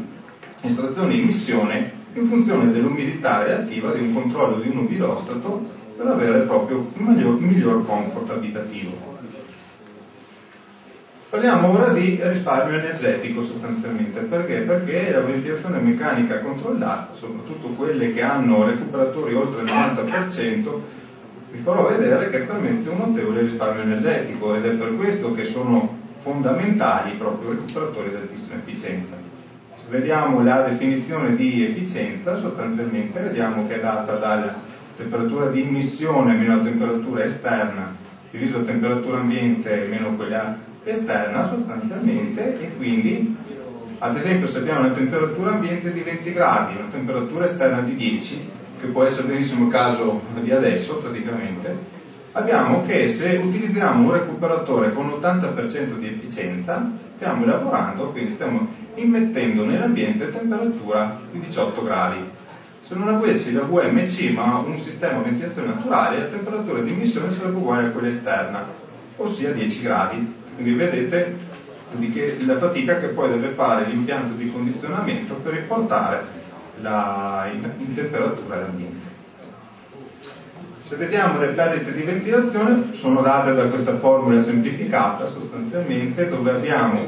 estrazione e emissione in funzione dell'umidità relativa di un controllo di uno birostato per avere proprio un miglior, miglior comfort abitativo. Parliamo ora di risparmio energetico sostanzialmente, perché? Perché la ventilazione meccanica controllata, soprattutto quelle che hanno recuperatori oltre il 90%, vi farò vedere che permette un notevole risparmio energetico ed è per questo che sono fondamentali proprio recuperatori di altissima efficienza. Vediamo la definizione di efficienza, sostanzialmente vediamo che è data dalla temperatura di immissione meno la temperatura esterna diviso la temperatura ambiente meno quella esterna sostanzialmente e quindi ad esempio se abbiamo una temperatura ambiente di 20 gradi, una temperatura esterna di 10, che può essere benissimo il caso di adesso praticamente, abbiamo che se utilizziamo un recuperatore con 80% di efficienza, stiamo lavorando, quindi stiamo immettendo nell'ambiente temperatura di 18 gradi. Se non avessi la VMC ma un sistema di ventilazione naturale, la temperatura di emissione sarebbe uguale a quella esterna, ossia 10 gradi. Quindi vedete che, la fatica che poi deve fare l'impianto di condizionamento per riportare la, in, in temperatura l'ambiente. Se vediamo le perdite di ventilazione sono date da questa formula semplificata sostanzialmente dove abbiamo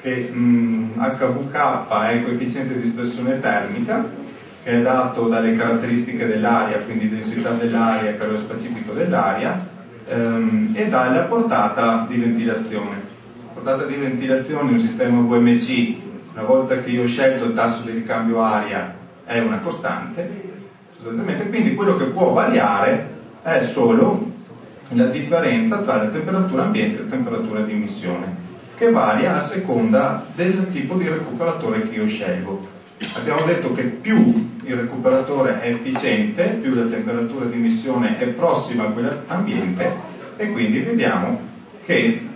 che mh, HVK è il coefficiente di dispersione termica che è dato dalle caratteristiche dell'aria, quindi densità dell'aria calore specifico dell'aria ehm, e dalla portata di ventilazione. La portata di ventilazione in un sistema VMC, una volta che io ho scelto il tasso di ricambio aria, è una costante sostanzialmente, quindi quello che può variare è solo la differenza tra la temperatura ambiente e la temperatura di emissione, che varia a seconda del tipo di recuperatore che io scelgo. Abbiamo detto che più il recuperatore è efficiente, più la temperatura di emissione è prossima a quella ambiente e quindi vediamo che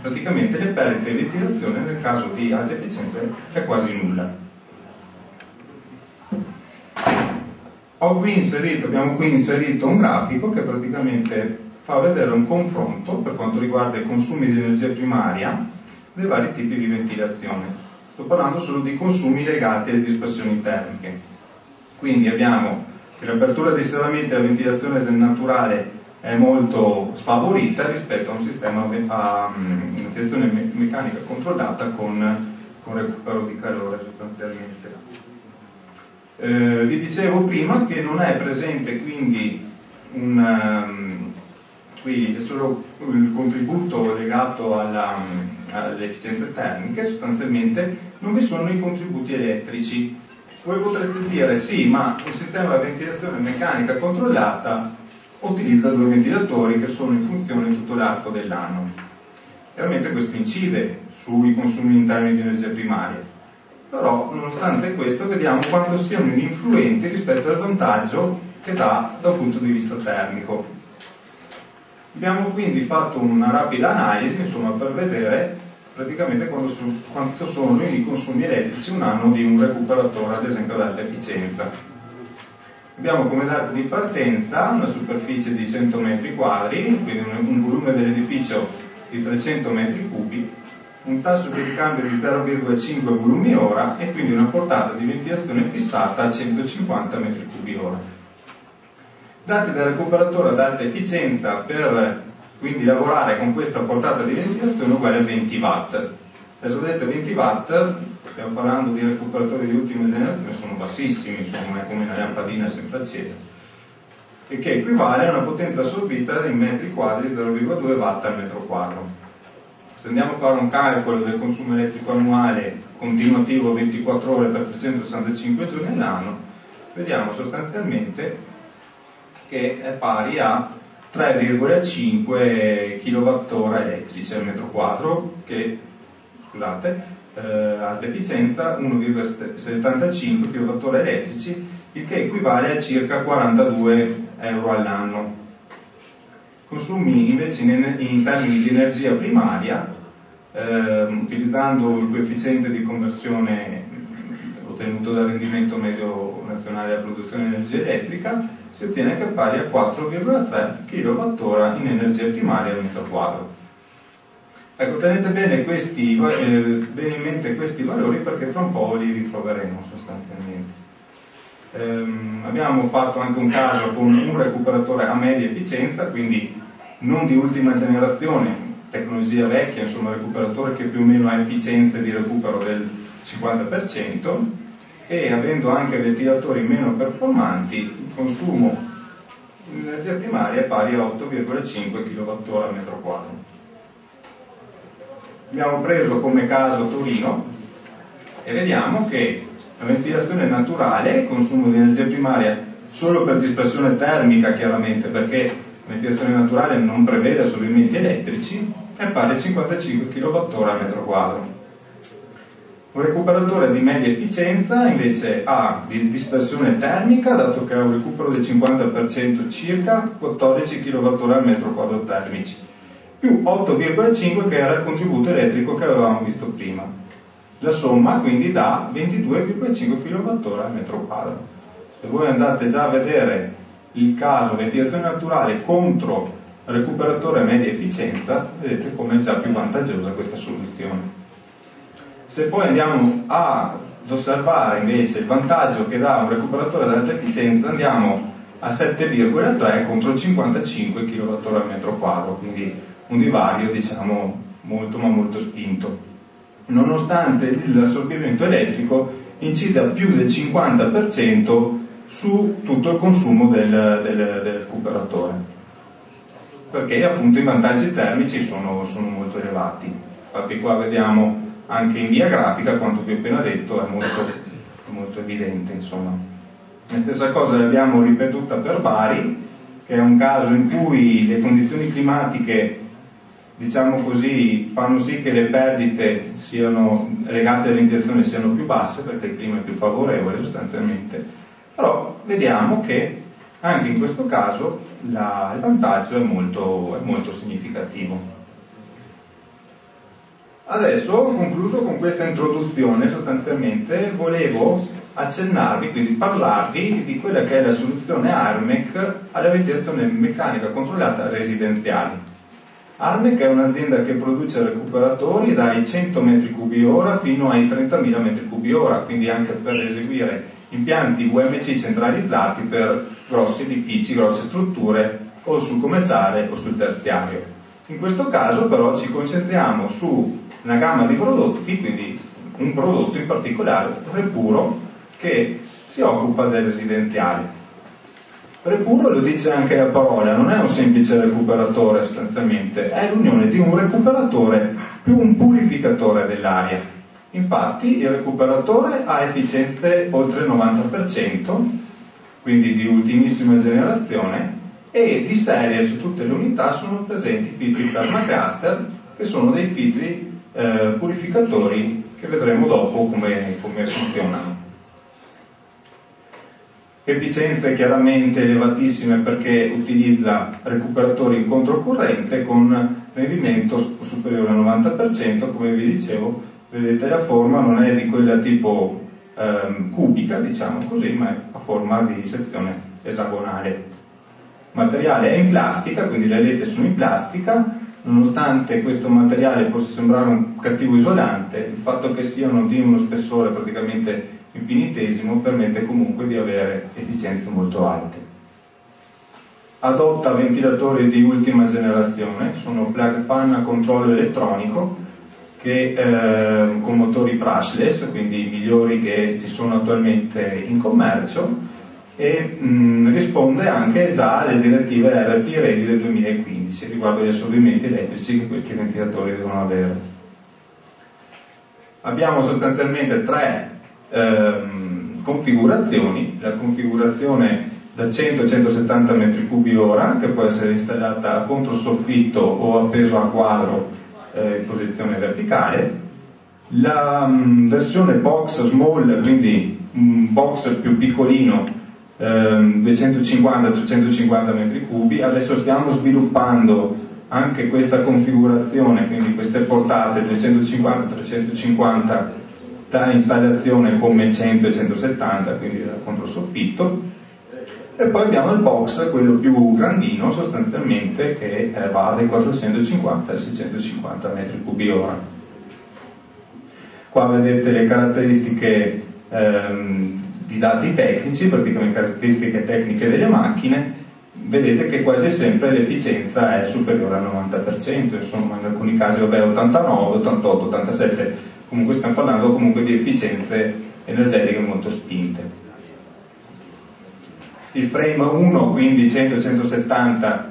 praticamente le perdite di ventilazione nel caso di alta efficienza è quasi nulla. Inserito, abbiamo qui inserito un grafico che praticamente fa vedere un confronto per quanto riguarda i consumi di energia primaria dei vari tipi di ventilazione. Sto parlando solo di consumi legati alle dispersioni termiche. Quindi abbiamo che l'apertura dei serramenti e la ventilazione del naturale è molto sfavorita rispetto a un sistema a ventilazione me- meccanica controllata con, con recupero di calore sostanzialmente. Eh, vi dicevo prima che non è presente quindi un, um, qui è solo il contributo legato alla, alle efficienze termiche, sostanzialmente non vi sono i contributi elettrici. Voi potreste dire sì, ma un sistema di ventilazione meccanica controllata utilizza due ventilatori che sono in funzione tutto l'arco dell'anno. Chiaramente questo incide sui consumi interni di energia primaria però nonostante questo vediamo quanto siano ininfluenti rispetto al vantaggio che dà dal punto di vista termico. Abbiamo quindi fatto una rapida analisi insomma, per vedere praticamente quanto sono i consumi elettrici un anno di un recuperatore ad esempio ad alta efficienza. Abbiamo come data di partenza una superficie di 100 metri quadri, quindi un volume dell'edificio di 300 metri cubi un tasso di ricambio di 0,5 volumi ora e quindi una portata di ventilazione fissata a 150 m3 ora. Dati dal recuperatore ad alta efficienza per quindi lavorare con questa portata di ventilazione uguale a 20 watt. Adesso vedete 20 watt, stiamo parlando di recuperatori di ultima generazione, sono bassissimi, insomma è come una lampadina sempre accesa, e che equivale a una potenza assorbita in metri quadri 0,2 watt al metro quadro se andiamo a fare un calcolo del consumo elettrico annuale continuativo 24 ore per 365 giorni all'anno, vediamo sostanzialmente che è pari a 3,5 kWh elettrici al metro quadro, che scusate, eh, alta efficienza 1,75 kWh elettrici, il che equivale a circa 42 euro all'anno. Consumi invece in, in termini di energia primaria, eh, utilizzando il coefficiente di conversione ottenuto dal rendimento medio nazionale della produzione di energia elettrica, si ottiene che è pari a 4,3 kWh in energia primaria al metro quadro. Ecco, tenete bene, questi, eh, bene in mente questi valori perché tra un po' li ritroveremo sostanzialmente. Um, abbiamo fatto anche un caso con un recuperatore a media efficienza, quindi non di ultima generazione, tecnologia vecchia, insomma recuperatore che più o meno ha efficienze di recupero del 50% e avendo anche ventilatori meno performanti, il consumo di energia primaria è pari a 8,5 kWh al metro quadro. Abbiamo preso come caso Torino e vediamo che la ventilazione naturale, il consumo di energia primaria solo per dispersione termica chiaramente, perché la ventilazione naturale non prevede assorbimenti elettrici, è pari a 55 kWh al metro quadro. Un recuperatore di media efficienza invece ha di dispersione termica, dato che ha un recupero del 50% circa 14 kWh al metro quadro termici, più 8,5 che era il contributo elettrico che avevamo visto prima. La somma quindi dà 22,5 kWh al metro quadro. Se voi andate già a vedere il caso ventilazione naturale contro recuperatore media efficienza, vedete come è già più vantaggiosa questa soluzione. Se poi andiamo ad osservare invece il vantaggio che dà un recuperatore ad alta efficienza, andiamo a 7,3 contro 55 kWh al metro quadro, quindi un divario diciamo molto ma molto spinto. Nonostante l'assorbimento elettrico incida più del 50% su tutto il consumo del, del, del recuperatore, perché appunto i vantaggi termici sono, sono molto elevati. Infatti qua vediamo anche in via grafica quanto vi ho appena detto è molto, molto evidente insomma. La stessa cosa l'abbiamo ripetuta per Bari, che è un caso in cui le condizioni climatiche diciamo così, fanno sì che le perdite siano, legate alla ventilazione siano più basse perché il clima è più favorevole sostanzialmente. Però vediamo che anche in questo caso la, il vantaggio è molto, è molto significativo. Adesso ho concluso con questa introduzione, sostanzialmente volevo accennarvi, quindi parlarvi di quella che è la soluzione ARMEC alla ventilazione meccanica controllata residenziale. ARMEC è un'azienda che produce recuperatori dai 100 m3 ora fino ai 30.000 m3 ora, quindi anche per eseguire impianti UMC centralizzati per grossi edifici, grosse strutture o sul commerciale o sul terziario. In questo caso però ci concentriamo su una gamma di prodotti, quindi un prodotto in particolare, Repuro, che si occupa del residenziale. Repuro lo dice anche la parola, non è un semplice recuperatore sostanzialmente, è l'unione di un recuperatore più un purificatore dell'aria. Infatti il recuperatore ha efficienze oltre il 90%, quindi di ultimissima generazione, e di serie su tutte le unità sono presenti filtri plasma cluster che sono dei filtri eh, purificatori che vedremo dopo come, come funzionano. Efficienze chiaramente elevatissime perché utilizza recuperatori in controcorrente con rendimento superiore al 90%, come vi dicevo, vedete la forma non è di quella tipo ehm, cubica, diciamo così, ma è a forma di sezione esagonale. Il materiale è in plastica, quindi le lette sono in plastica, nonostante questo materiale possa sembrare un cattivo isolante, il fatto che siano di uno spessore praticamente infinitesimo permette comunque di avere efficienze molto alte. Adotta ventilatori di ultima generazione, sono plug fan a controllo elettronico che, eh, con motori brushless, quindi i migliori che ci sono attualmente in commercio, e mh, risponde anche già alle direttive RP Ready del 2015 riguardo agli assorbimenti elettrici che questi ventilatori devono avere. Abbiamo sostanzialmente tre ehm, configurazioni, la configurazione da 100 a 170 m3 ora che può essere installata a controsoffitto o appeso a quadro eh, in posizione verticale, la mh, versione box small, quindi un box più piccolino 250-350 ehm, metri cubi, adesso stiamo sviluppando anche questa configurazione, quindi queste portate 250-350 da installazione come 100 e 170, quindi da controsoffitto, e poi abbiamo il box, quello più grandino sostanzialmente, che va dai 450 ai 650 metri cubi ora. Qua vedete le caratteristiche ehm, di dati tecnici, praticamente caratteristiche tecniche delle macchine, vedete che quasi sempre l'efficienza è superiore al 90%, insomma in alcuni casi vabbè 89, 88, 87, comunque stiamo parlando comunque di efficienze energetiche molto spinte. Il frame 1 quindi 100-170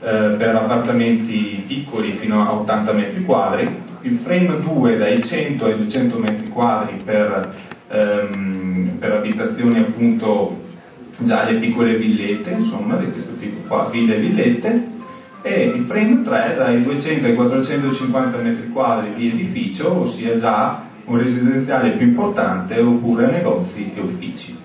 eh, per appartamenti piccoli fino a 80 metri quadri, il frame 2 dai 100 ai 200 metri quadri per ehm, per abitazioni appunto già le piccole villette, insomma, di questo tipo qua, ville e villette, e il frame 3 dai 200 ai 450 metri quadri di edificio, ossia già un residenziale più importante oppure negozi e uffici.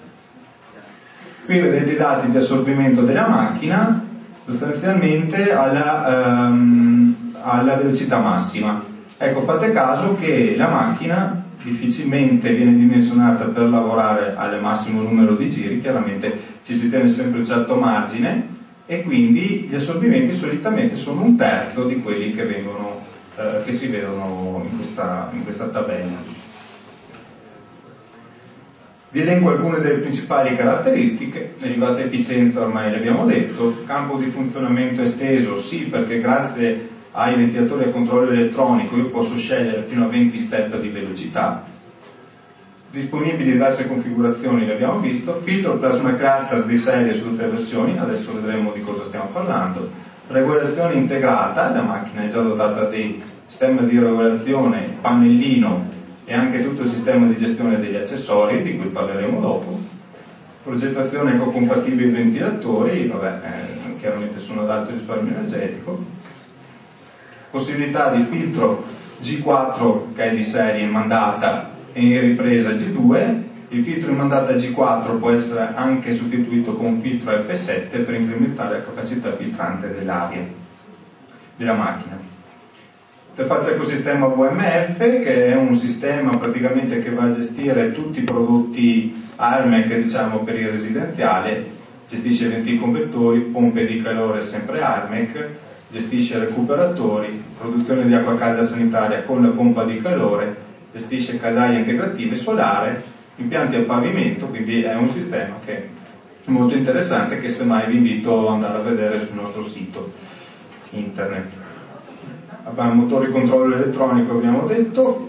Qui vedete i dati di assorbimento della macchina sostanzialmente alla, ehm, alla velocità massima. Ecco, fate caso che la macchina difficilmente viene dimensionata per lavorare al massimo numero di giri, chiaramente ci si tiene sempre un certo margine e quindi gli assorbimenti solitamente sono un terzo di quelli che, vengono, eh, che si vedono in questa, in questa tabella. Vi elenco alcune delle principali caratteristiche, elevata efficienza ormai l'abbiamo detto, campo di funzionamento esteso sì perché grazie ai ventilatori a controllo elettronico io posso scegliere fino a 20 step di velocità, disponibili diverse configurazioni, le abbiamo visto, filtro plasma cluster di serie su tutte le versioni, adesso vedremo di cosa stiamo parlando, regolazione integrata, la macchina è già dotata di sistema di regolazione, pannellino e anche tutto il sistema di gestione degli accessori, di cui parleremo dopo, progettazione ecocompatibile ventilatori, vabbè, eh, chiaramente sono ad alto risparmio energetico, possibilità di filtro G4 che è di serie mandata e in ripresa G2, il filtro in mandata G4 può essere anche sostituito con un filtro F7 per incrementare la capacità filtrante dell'aria della macchina. Interfaccia ecosistema VMF che è un sistema praticamente che va a gestire tutti i prodotti ARMEC diciamo per il residenziale, gestisce venticonvettori, pompe di calore sempre ARMEC, gestisce recuperatori, produzione di acqua calda sanitaria con la pompa di calore, gestisce caldaie integrative solare, impianti a pavimento, quindi è un sistema che è molto interessante che semmai vi invito ad andare a vedere sul nostro sito internet. Abbiamo motore di controllo elettronico abbiamo detto.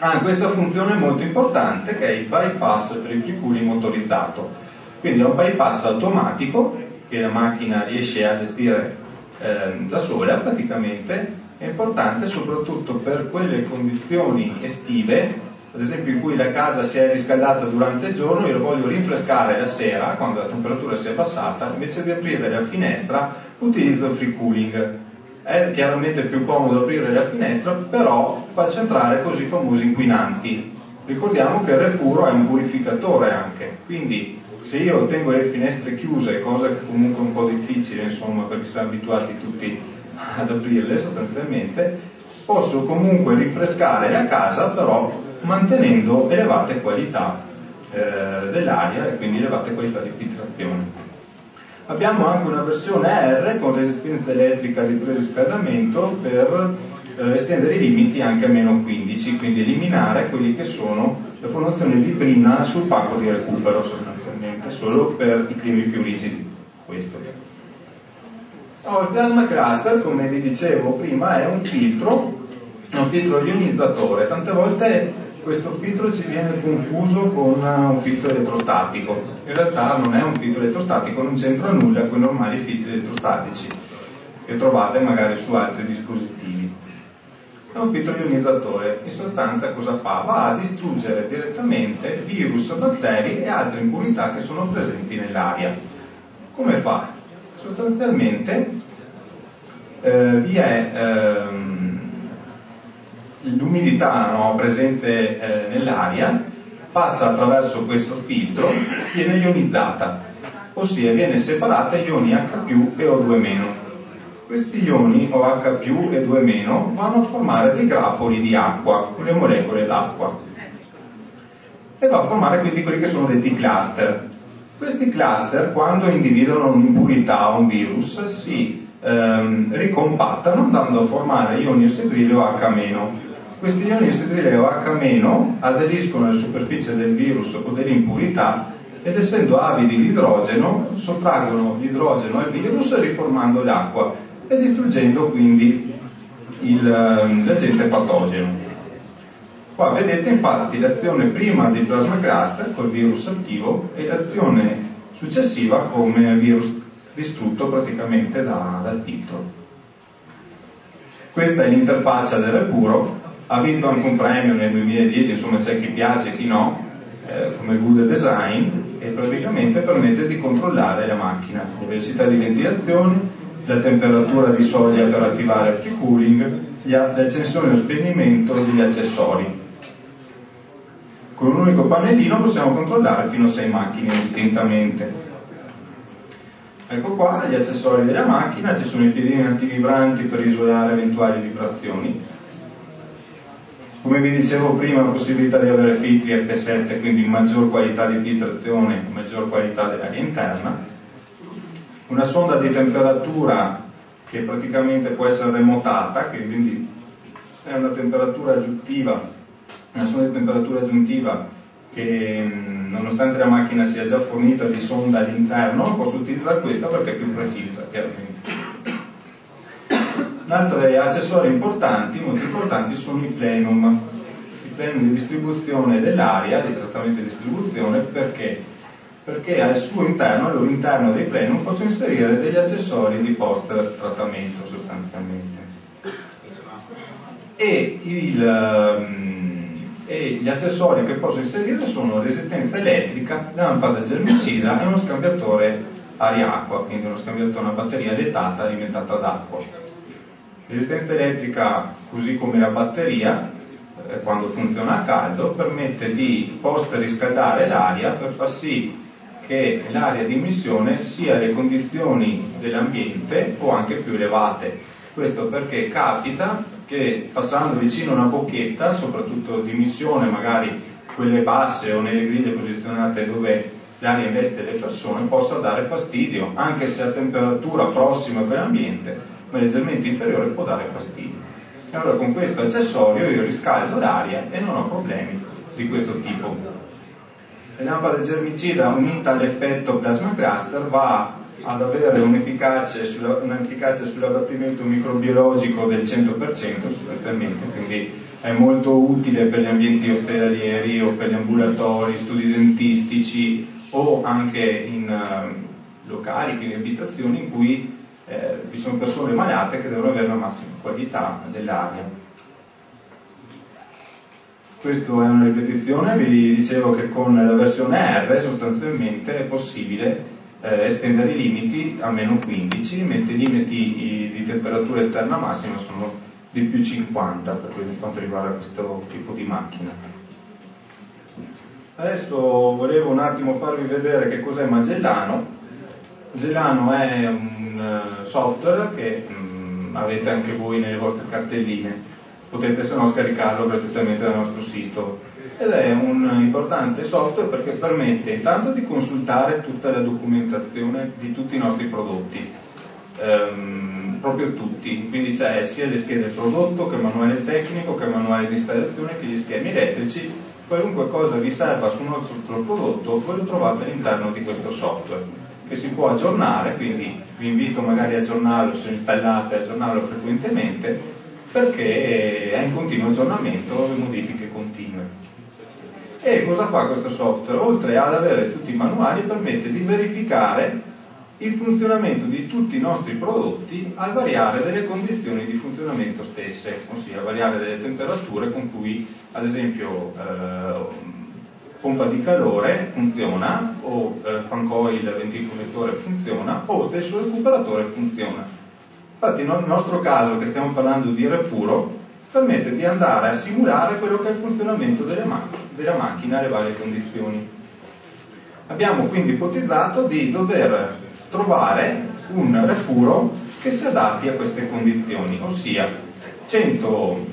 Ha questa funzione molto importante che è il bypass per il free motorizzato. Quindi è un bypass automatico che la macchina riesce a gestire eh, da sola praticamente è importante soprattutto per quelle condizioni estive ad esempio in cui la casa si è riscaldata durante il giorno, io lo voglio rinfrescare la sera, quando la temperatura si è abbassata, invece di aprire la finestra utilizzo il free cooling è chiaramente più comodo aprire la finestra, però faccia entrare così i famosi inquinanti. Ricordiamo che il refuro è un purificatore anche, quindi se io tengo le finestre chiuse, cosa che comunque è un po' difficile, insomma, perché siamo abituati tutti ad aprirle sostanzialmente, posso comunque rinfrescare la casa, però mantenendo elevate qualità eh, dell'aria e quindi elevate qualità di filtrazione. Abbiamo anche una versione R con resistenza elettrica di preriscaldamento per eh, estendere i limiti anche a meno 15, quindi eliminare quelli che sono le formazioni di brina sul pacco di recupero sostanzialmente, solo per i climi più rigidi. Questo. Oh, il plasma cluster, come vi dicevo prima, è un filtro, è un filtro ionizzatore. Tante volte questo filtro ci viene confuso con un filtro elettrostatico. In realtà non è un filtro elettrostatico, non c'entra nulla con i normali filtri elettrostatici che trovate magari su altri dispositivi. È un filtro ionizzatore, in sostanza cosa fa? Va a distruggere direttamente virus, batteri e altre impurità che sono presenti nell'aria. Come fa? Sostanzialmente eh, vi è ehm, l'umidità no, presente eh, nell'aria passa attraverso questo filtro, viene ionizzata, ossia viene separata ioni H e O2-. Questi ioni OH e 2- vanno a formare dei grappoli di acqua, le molecole d'acqua, e va a formare quindi quelli che sono detti cluster. Questi cluster, quando individuano un'impurità o un virus, si ehm, ricompattano andando a formare ioni ossidrili o H-. Questi ioni essedrili o H- aderiscono alla superficie del virus o dell'impurità ed essendo avidi di idrogeno sottraggono l'idrogeno al virus riformando l'acqua e distruggendo quindi ehm, l'agente patogeno. Qua vedete infatti l'azione prima del plasma cluster col virus attivo e l'azione successiva come virus distrutto praticamente da, dal filtro. Questa è l'interfaccia del repuro ha vinto anche un premio nel 2010, insomma c'è chi piace e chi no, eh, come Good Design, e praticamente permette di controllare la macchina, velocità di ventilazione, la temperatura di soglia per attivare il cooling, l'accensione lo spegnimento degli accessori. Con un unico pannellino possiamo controllare fino a 6 macchine distintamente. Ecco qua gli accessori della macchina, ci sono i piedini antivibranti per isolare eventuali vibrazioni come vi dicevo prima la possibilità di avere filtri F7 quindi maggior qualità di filtrazione maggior qualità dell'aria interna una sonda di temperatura che praticamente può essere remotata quindi è una temperatura aggiuntiva una sonda di temperatura aggiuntiva che nonostante la macchina sia già fornita di sonda all'interno posso utilizzare questa perché è più precisa chiaramente un altro degli accessori importanti, molto importanti, sono i plenum. I plenum di distribuzione dell'aria, di trattamento di distribuzione, perché? Perché al suo interno, all'interno dei plenum, posso inserire degli accessori di post trattamento sostanzialmente. E, il, ehm, e, gli accessori che posso inserire sono resistenza elettrica, lampada germicida e uno scambiatore aria-acqua, quindi uno scambiatore, una batteria letata alimentata d'acqua. Resistenza elettrica, così come la batteria, eh, quando funziona a caldo, permette di post riscaldare l'aria per far sì che l'area di emissione sia alle condizioni dell'ambiente o anche più elevate. Questo perché capita che passando vicino a una bocchetta, soprattutto di emissione, magari quelle basse o nelle griglie posizionate dove l'aria investe le persone, possa dare fastidio, anche se a temperatura prossima a quell'ambiente ma leggermente inferiore può dare fastidio. E allora con questo accessorio io riscaldo l'aria e non ho problemi di questo tipo. La lampada germicida unita all'effetto plasma cluster va ad avere un'efficacia, sulla, un'efficacia sull'abbattimento microbiologico del 100% sostanzialmente, quindi è molto utile per gli ambienti ospedalieri o per gli ambulatori, studi dentistici o anche in uh, locali, quindi abitazioni in cui eh, vi sono persone malate che devono avere la massima qualità dell'aria. Questa è una ripetizione, vi dicevo che con la versione R sostanzialmente è possibile eh, estendere i limiti a meno 15, mentre i limiti di temperatura esterna massima sono di più 50 per quanto riguarda questo tipo di macchina. Adesso volevo un attimo farvi vedere che cos'è Magellano. Magellano è un eh, software che mh, mm, avete anche voi nelle vostre cartelline, potete se no scaricarlo gratuitamente dal nostro sito. Ed è un importante software perché permette intanto di consultare tutta la documentazione di tutti i nostri prodotti, ehm, proprio tutti, quindi c'è sia le schede del prodotto che manuale tecnico, che manuale di installazione, che gli schemi elettrici, qualunque cosa vi serva su un nostro prodotto voi lo trovate all'interno di questo software che si può aggiornare, quindi vi invito magari a aggiornarlo se installate, aggiornarlo frequentemente, perché è in continuo aggiornamento e modifiche continue. E cosa fa questo software? Oltre ad avere tutti i manuali, permette di verificare il funzionamento di tutti i nostri prodotti al variare delle condizioni di funzionamento stesse, ossia variare delle temperature con cui, ad esempio, eh, pompa di calore funziona o eh, fan coil venticolettore funziona o stesso recuperatore funziona. Infatti nel nostro caso che stiamo parlando di aria puro permette di andare a simulare quello che è il funzionamento delle macch- della macchina alle varie condizioni. Abbiamo quindi ipotizzato di dover trovare un repuro che si adatti a queste condizioni, ossia 100,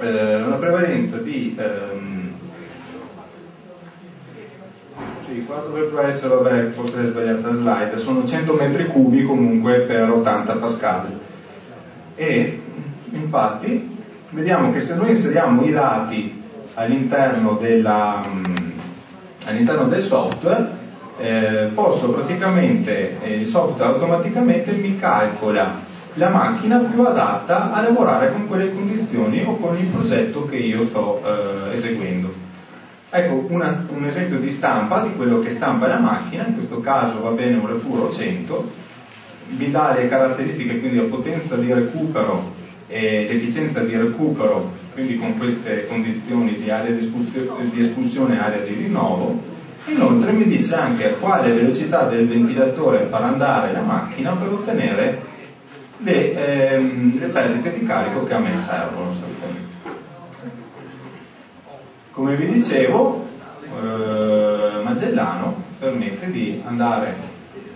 eh, una prevalenza di ehm, sì, qua dovrebbero essere, vabbè, forse è sbagliata la slide, sono 100 metri cubi comunque per 80 pascal. E infatti vediamo che se noi inseriamo i dati all'interno, della, mm, all'interno del software, eh, posso praticamente, eh, il software automaticamente mi calcola la macchina più adatta a lavorare con quelle condizioni o con il progetto che io sto eh, eseguendo. Ecco una, un esempio di stampa di quello che stampa la macchina, in questo caso va bene un Repuro 100, vi dà le caratteristiche, quindi la potenza di recupero e l'efficienza di recupero, quindi con queste condizioni di, area di, di espulsione e area di rinnovo. Inoltre mi dice anche a quale velocità del ventilatore far andare la macchina per ottenere le, ehm, le perdite di carico che a me servono. Come vi dicevo, eh, Magellano permette di andare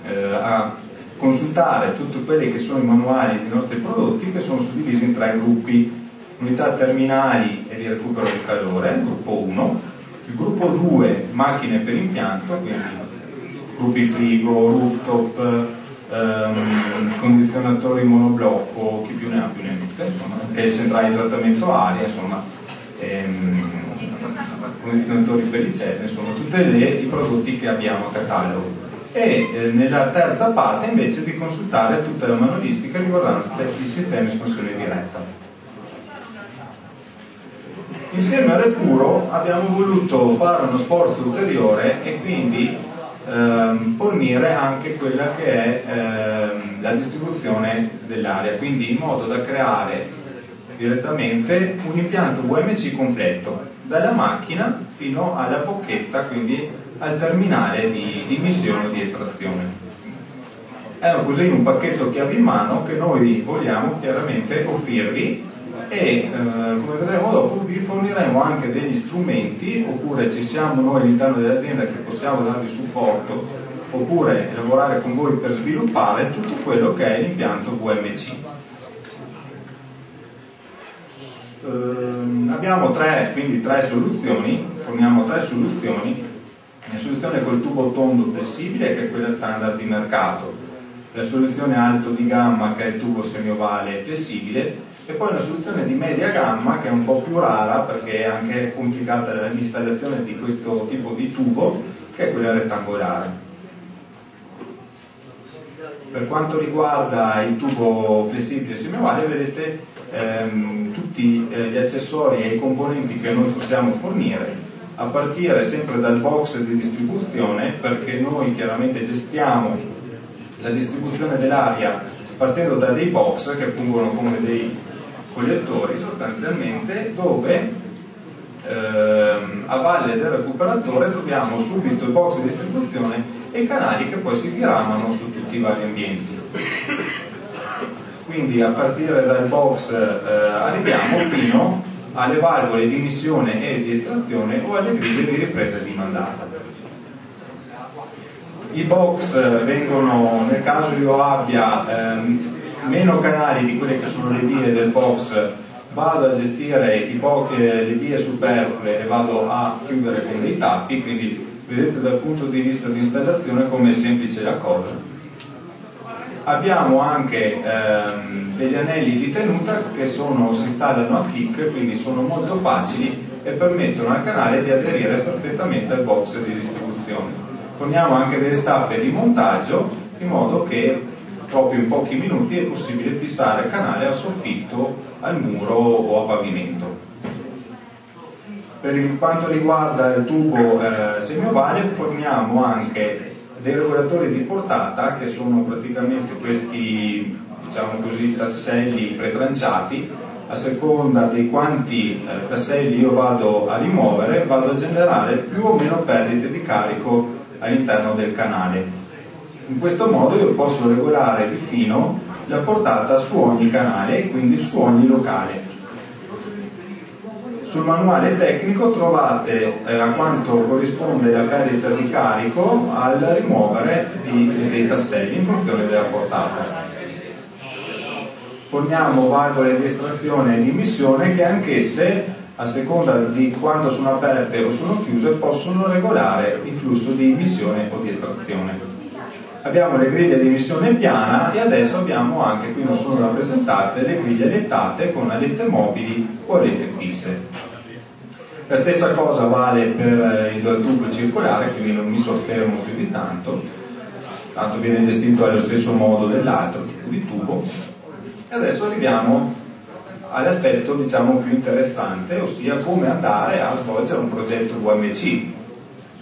eh, a consultare tutti quelli che sono i manuali dei nostri prodotti che sono suddivisi in tre gruppi. unità terminali e di recupero del calore, gruppo 1, il gruppo 2 macchine per impianto, quindi gruppi frigo, rooftop, ehm, condizionatori monoblocco, chi più ne ha più ne mette, insomma, anche centrali di trattamento aria, insomma, ehm, condizionatori per i celle, insomma, tutti i prodotti che abbiamo a catalogo. E eh, nella terza parte invece di consultare tutta la manualistica riguardante il sistema di espansione diretta. Insieme a Repuro abbiamo voluto fare uno sforzo ulteriore e quindi ehm, fornire anche quella che è ehm, la distribuzione dell'area, quindi in modo da creare direttamente un impianto VMC completo, dalla macchina fino alla bocchetta, quindi al terminale di, di emissione o di estrazione. È così un pacchetto chiave in mano che noi vogliamo chiaramente offrirvi e eh, come vedremo dopo vi forniremo anche degli strumenti oppure ci siamo noi all'interno dell'azienda che possiamo darvi supporto oppure lavorare con voi per sviluppare tutto quello che è l'impianto VMC. Eh, abbiamo tre, quindi tre soluzioni, forniamo tre soluzioni, una soluzione col tubo tondo flessibile che è quella standard di mercato, la soluzione alto di gamma che è il tubo semiovale flessibile. E poi una soluzione di media gamma che è un po' più rara perché è anche complicata l'installazione di questo tipo di tubo che è quella rettangolare. Per quanto riguarda il tubo flessibile semiovale vedete ehm, tutti eh, gli accessori e i componenti che noi possiamo fornire a partire sempre dal box di distribuzione perché noi chiaramente gestiamo la distribuzione dell'aria partendo da dei box che fungono come dei collettori sostanzialmente dove ehm, a valle del recuperatore troviamo subito il box di distribuzione e canali che poi si diramano su tutti i vari ambienti. Quindi a partire dal box eh, arriviamo fino alle valvole di emissione e di estrazione o alle griglie di ripresa di mandata. I box vengono, nel caso io abbia ehm, meno canali di quelle che sono le vie del box vado a gestire pochi, le vie superflue e vado a chiudere con dei tappi, quindi vedete dal punto di vista di installazione come è semplice la cosa. Abbiamo anche ehm, degli anelli di tenuta che sono, si installano a clic, quindi sono molto facili e permettono al canale di aderire perfettamente al box di distribuzione. Poniamo anche delle stappe di montaggio in modo che proprio in pochi minuti è possibile fissare canale al soffitto, al muro o a pavimento. Per quanto riguarda il tubo eh, semiovale forniamo anche dei regolatori di portata che sono praticamente questi diciamo così, tasselli pretranciati a seconda di quanti eh, tasselli io vado a rimuovere vado a generare più o meno perdite di carico all'interno del canale in questo modo io posso regolare di fino la portata su ogni canale e quindi su ogni locale. Sul manuale tecnico trovate eh, a quanto corrisponde la perdita di carico al rimuovere di, dei tasselli in funzione della portata. Poniamo valvole di estrazione e di emissione che anch'esse, a seconda di quanto sono aperte o sono chiuse, possono regolare il flusso di emissione o di estrazione abbiamo le griglie di emissione piana e adesso abbiamo anche, qui non sono rappresentate, le griglie lettate con alette mobili o alette fisse. La stessa cosa vale per il tubo circolare, quindi non mi soffermo più di tanto, tanto viene gestito allo stesso modo dell'altro tipo di tubo. E adesso arriviamo all'aspetto diciamo più interessante, ossia come andare a svolgere un progetto VMC.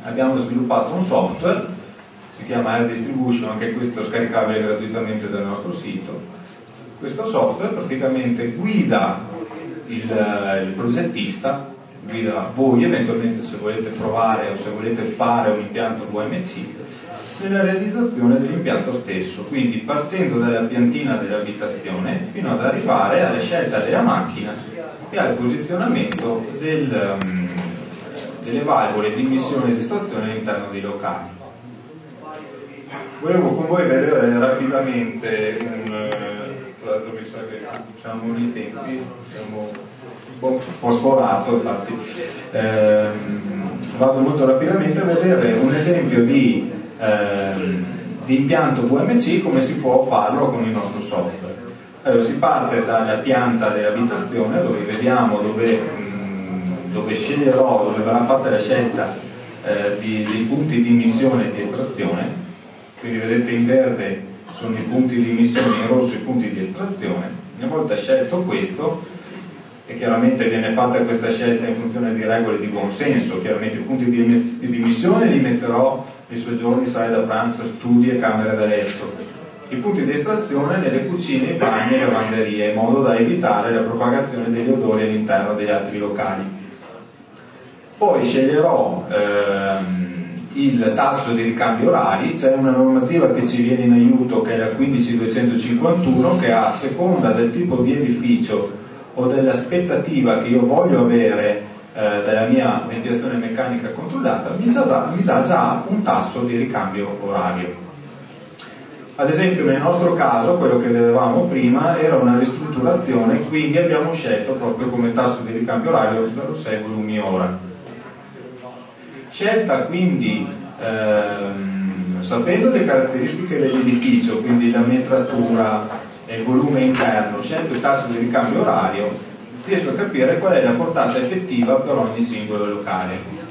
Abbiamo sviluppato un software si chiama Air Distribution, anche questo scaricabile gratuitamente dal nostro sito. Questo software praticamente guida il, il progettista, guida voi eventualmente se volete provare o se volete fare un impianto VMC nella realizzazione dell'impianto stesso, quindi partendo dalla piantina dell'abitazione fino ad arrivare alla scelta della macchina e al posizionamento del, um, delle valvole di emissione e di estrazione all'interno dei locali. Volevo con voi vedere rapidamente un, so che siamo nei tempi, siamo po', po sforato, infatti ehm, vado molto rapidamente a vedere un esempio di, ehm, di impianto VMC come si può farlo con il nostro software. Allora, si parte dalla pianta dell'abitazione dove vediamo dove, mh, dove sceglierò, dove verrà fatta la scelta eh, di, dei punti di emissione e di estrazione, quindi vedete in verde sono i punti di emissione, in rosso i punti di estrazione. Una volta scelto questo, e chiaramente viene fatta questa scelta in funzione di regole di buon senso, chiaramente i punti di, emissione li metterò nei soggiorni, sale da pranzo, studi e camere da letto, i punti di estrazione nelle cucine, bagni e lavanderie, in modo da evitare la propagazione degli odori all'interno degli altri locali. Poi sceglierò ehm, il tasso di ricambio orari, c'è una normativa che ci viene in aiuto che è la 15251 che a seconda del tipo di edificio o dell'aspettativa che io voglio avere eh, dalla mia ventilazione meccanica controllata mi, dà, mi dà già un tasso di ricambio orario. Ad esempio nel nostro caso, quello che vedevamo prima era una ristrutturazione, quindi abbiamo scelto proprio come tasso di ricambio orario 0,6 volumi ora. Scelta quindi, ehm, sapendo le caratteristiche dell'edificio, quindi la metratura il volume interno, scelto il tasso di ricambio orario, riesco a capire qual è la portata effettiva per ogni singolo locale.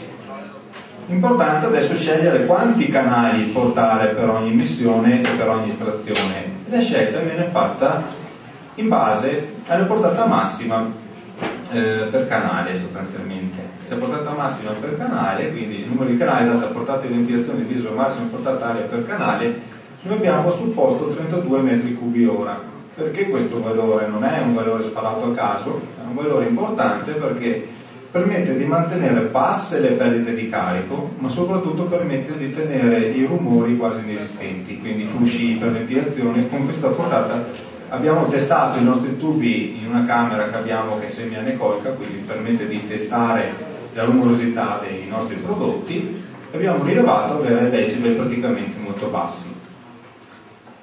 Importante adesso scegliere quanti canali portare per ogni emissione e per ogni estrazione. La scelta viene fatta in base alla portata massima eh, per canale sostanzialmente. La portata massima per canale, quindi il numero di canali data portata di ventilazione diviso la massima portata aria per canale, noi abbiamo supposto 32 metri cubi ora. Perché questo valore non è un valore sparato a caso, è un valore importante perché permette di mantenere basse le perdite di carico, ma soprattutto permette di tenere i rumori quasi inesistenti, quindi flusci per ventilazione. Con questa portata abbiamo testato i nostri tubi in una camera che abbiamo che è semi-anecoica, quindi permette di testare la rumorosità dei nostri prodotti e abbiamo rilevato avere decibel praticamente molto bassi.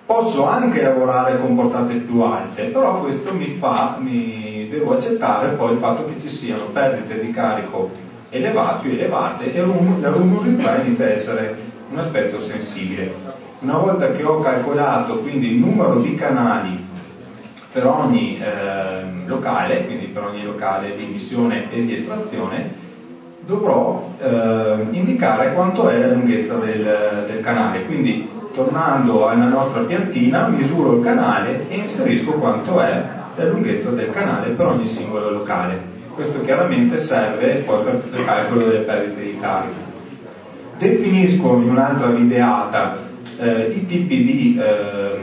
Posso anche lavorare con portate più alte, però questo mi fa, mi devo accettare poi il fatto che ci siano perdite di carico elevate, più elevate e la rumorosità inizia a essere un aspetto sensibile. Una volta che ho calcolato quindi il numero di canali per ogni eh, locale, quindi per ogni locale di emissione e di estrazione, dovrò eh, indicare quanto è la lunghezza del, del canale. Quindi tornando alla nostra piantina, misuro il canale e inserisco quanto è la lunghezza del canale per ogni singolo locale. Questo chiaramente serve poi per il calcolo delle perdite di carico. Definisco in un'altra videata eh, i tipi di, eh,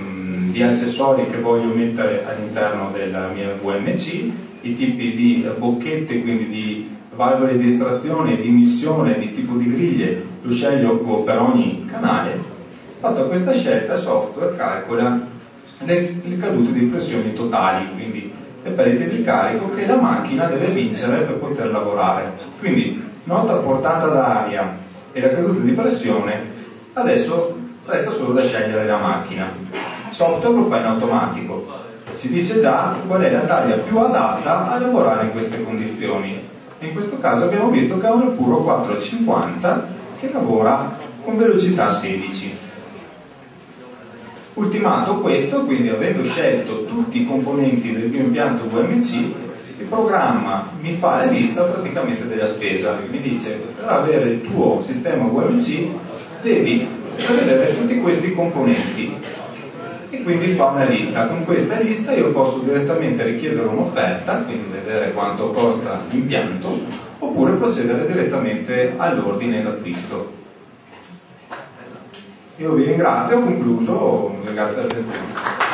di, accessori che voglio mettere all'interno della mia VMC, i tipi di bocchette, quindi di valvole di estrazione, di emissione, di tipo di griglie, lo sceglio per ogni canale Fatta questa scelta, il software calcola le, cadute di pressioni totali, quindi le perdite di carico che la macchina deve vincere per poter lavorare. Quindi nota portata d'aria e la caduta di pressione, adesso resta solo da scegliere la macchina. Il software lo fa in automatico, ci dice già qual è la taglia più adatta a lavorare in queste condizioni. In questo caso abbiamo visto che è un Puro 450 che lavora con velocità 16. Ultimato questo, quindi avendo scelto tutti i componenti del mio impianto VMC, il programma mi fa la lista praticamente della spesa. Mi dice, per avere il tuo sistema VMC devi prevedere tutti questi componenti e quindi fa una lista. Con questa lista io posso direttamente richiedere un'offerta, quindi vedere quanto costa l'impianto, oppure procedere direttamente all'ordine d'acquisto. Io vi ringrazio, ho concluso, grazie l'attenzione.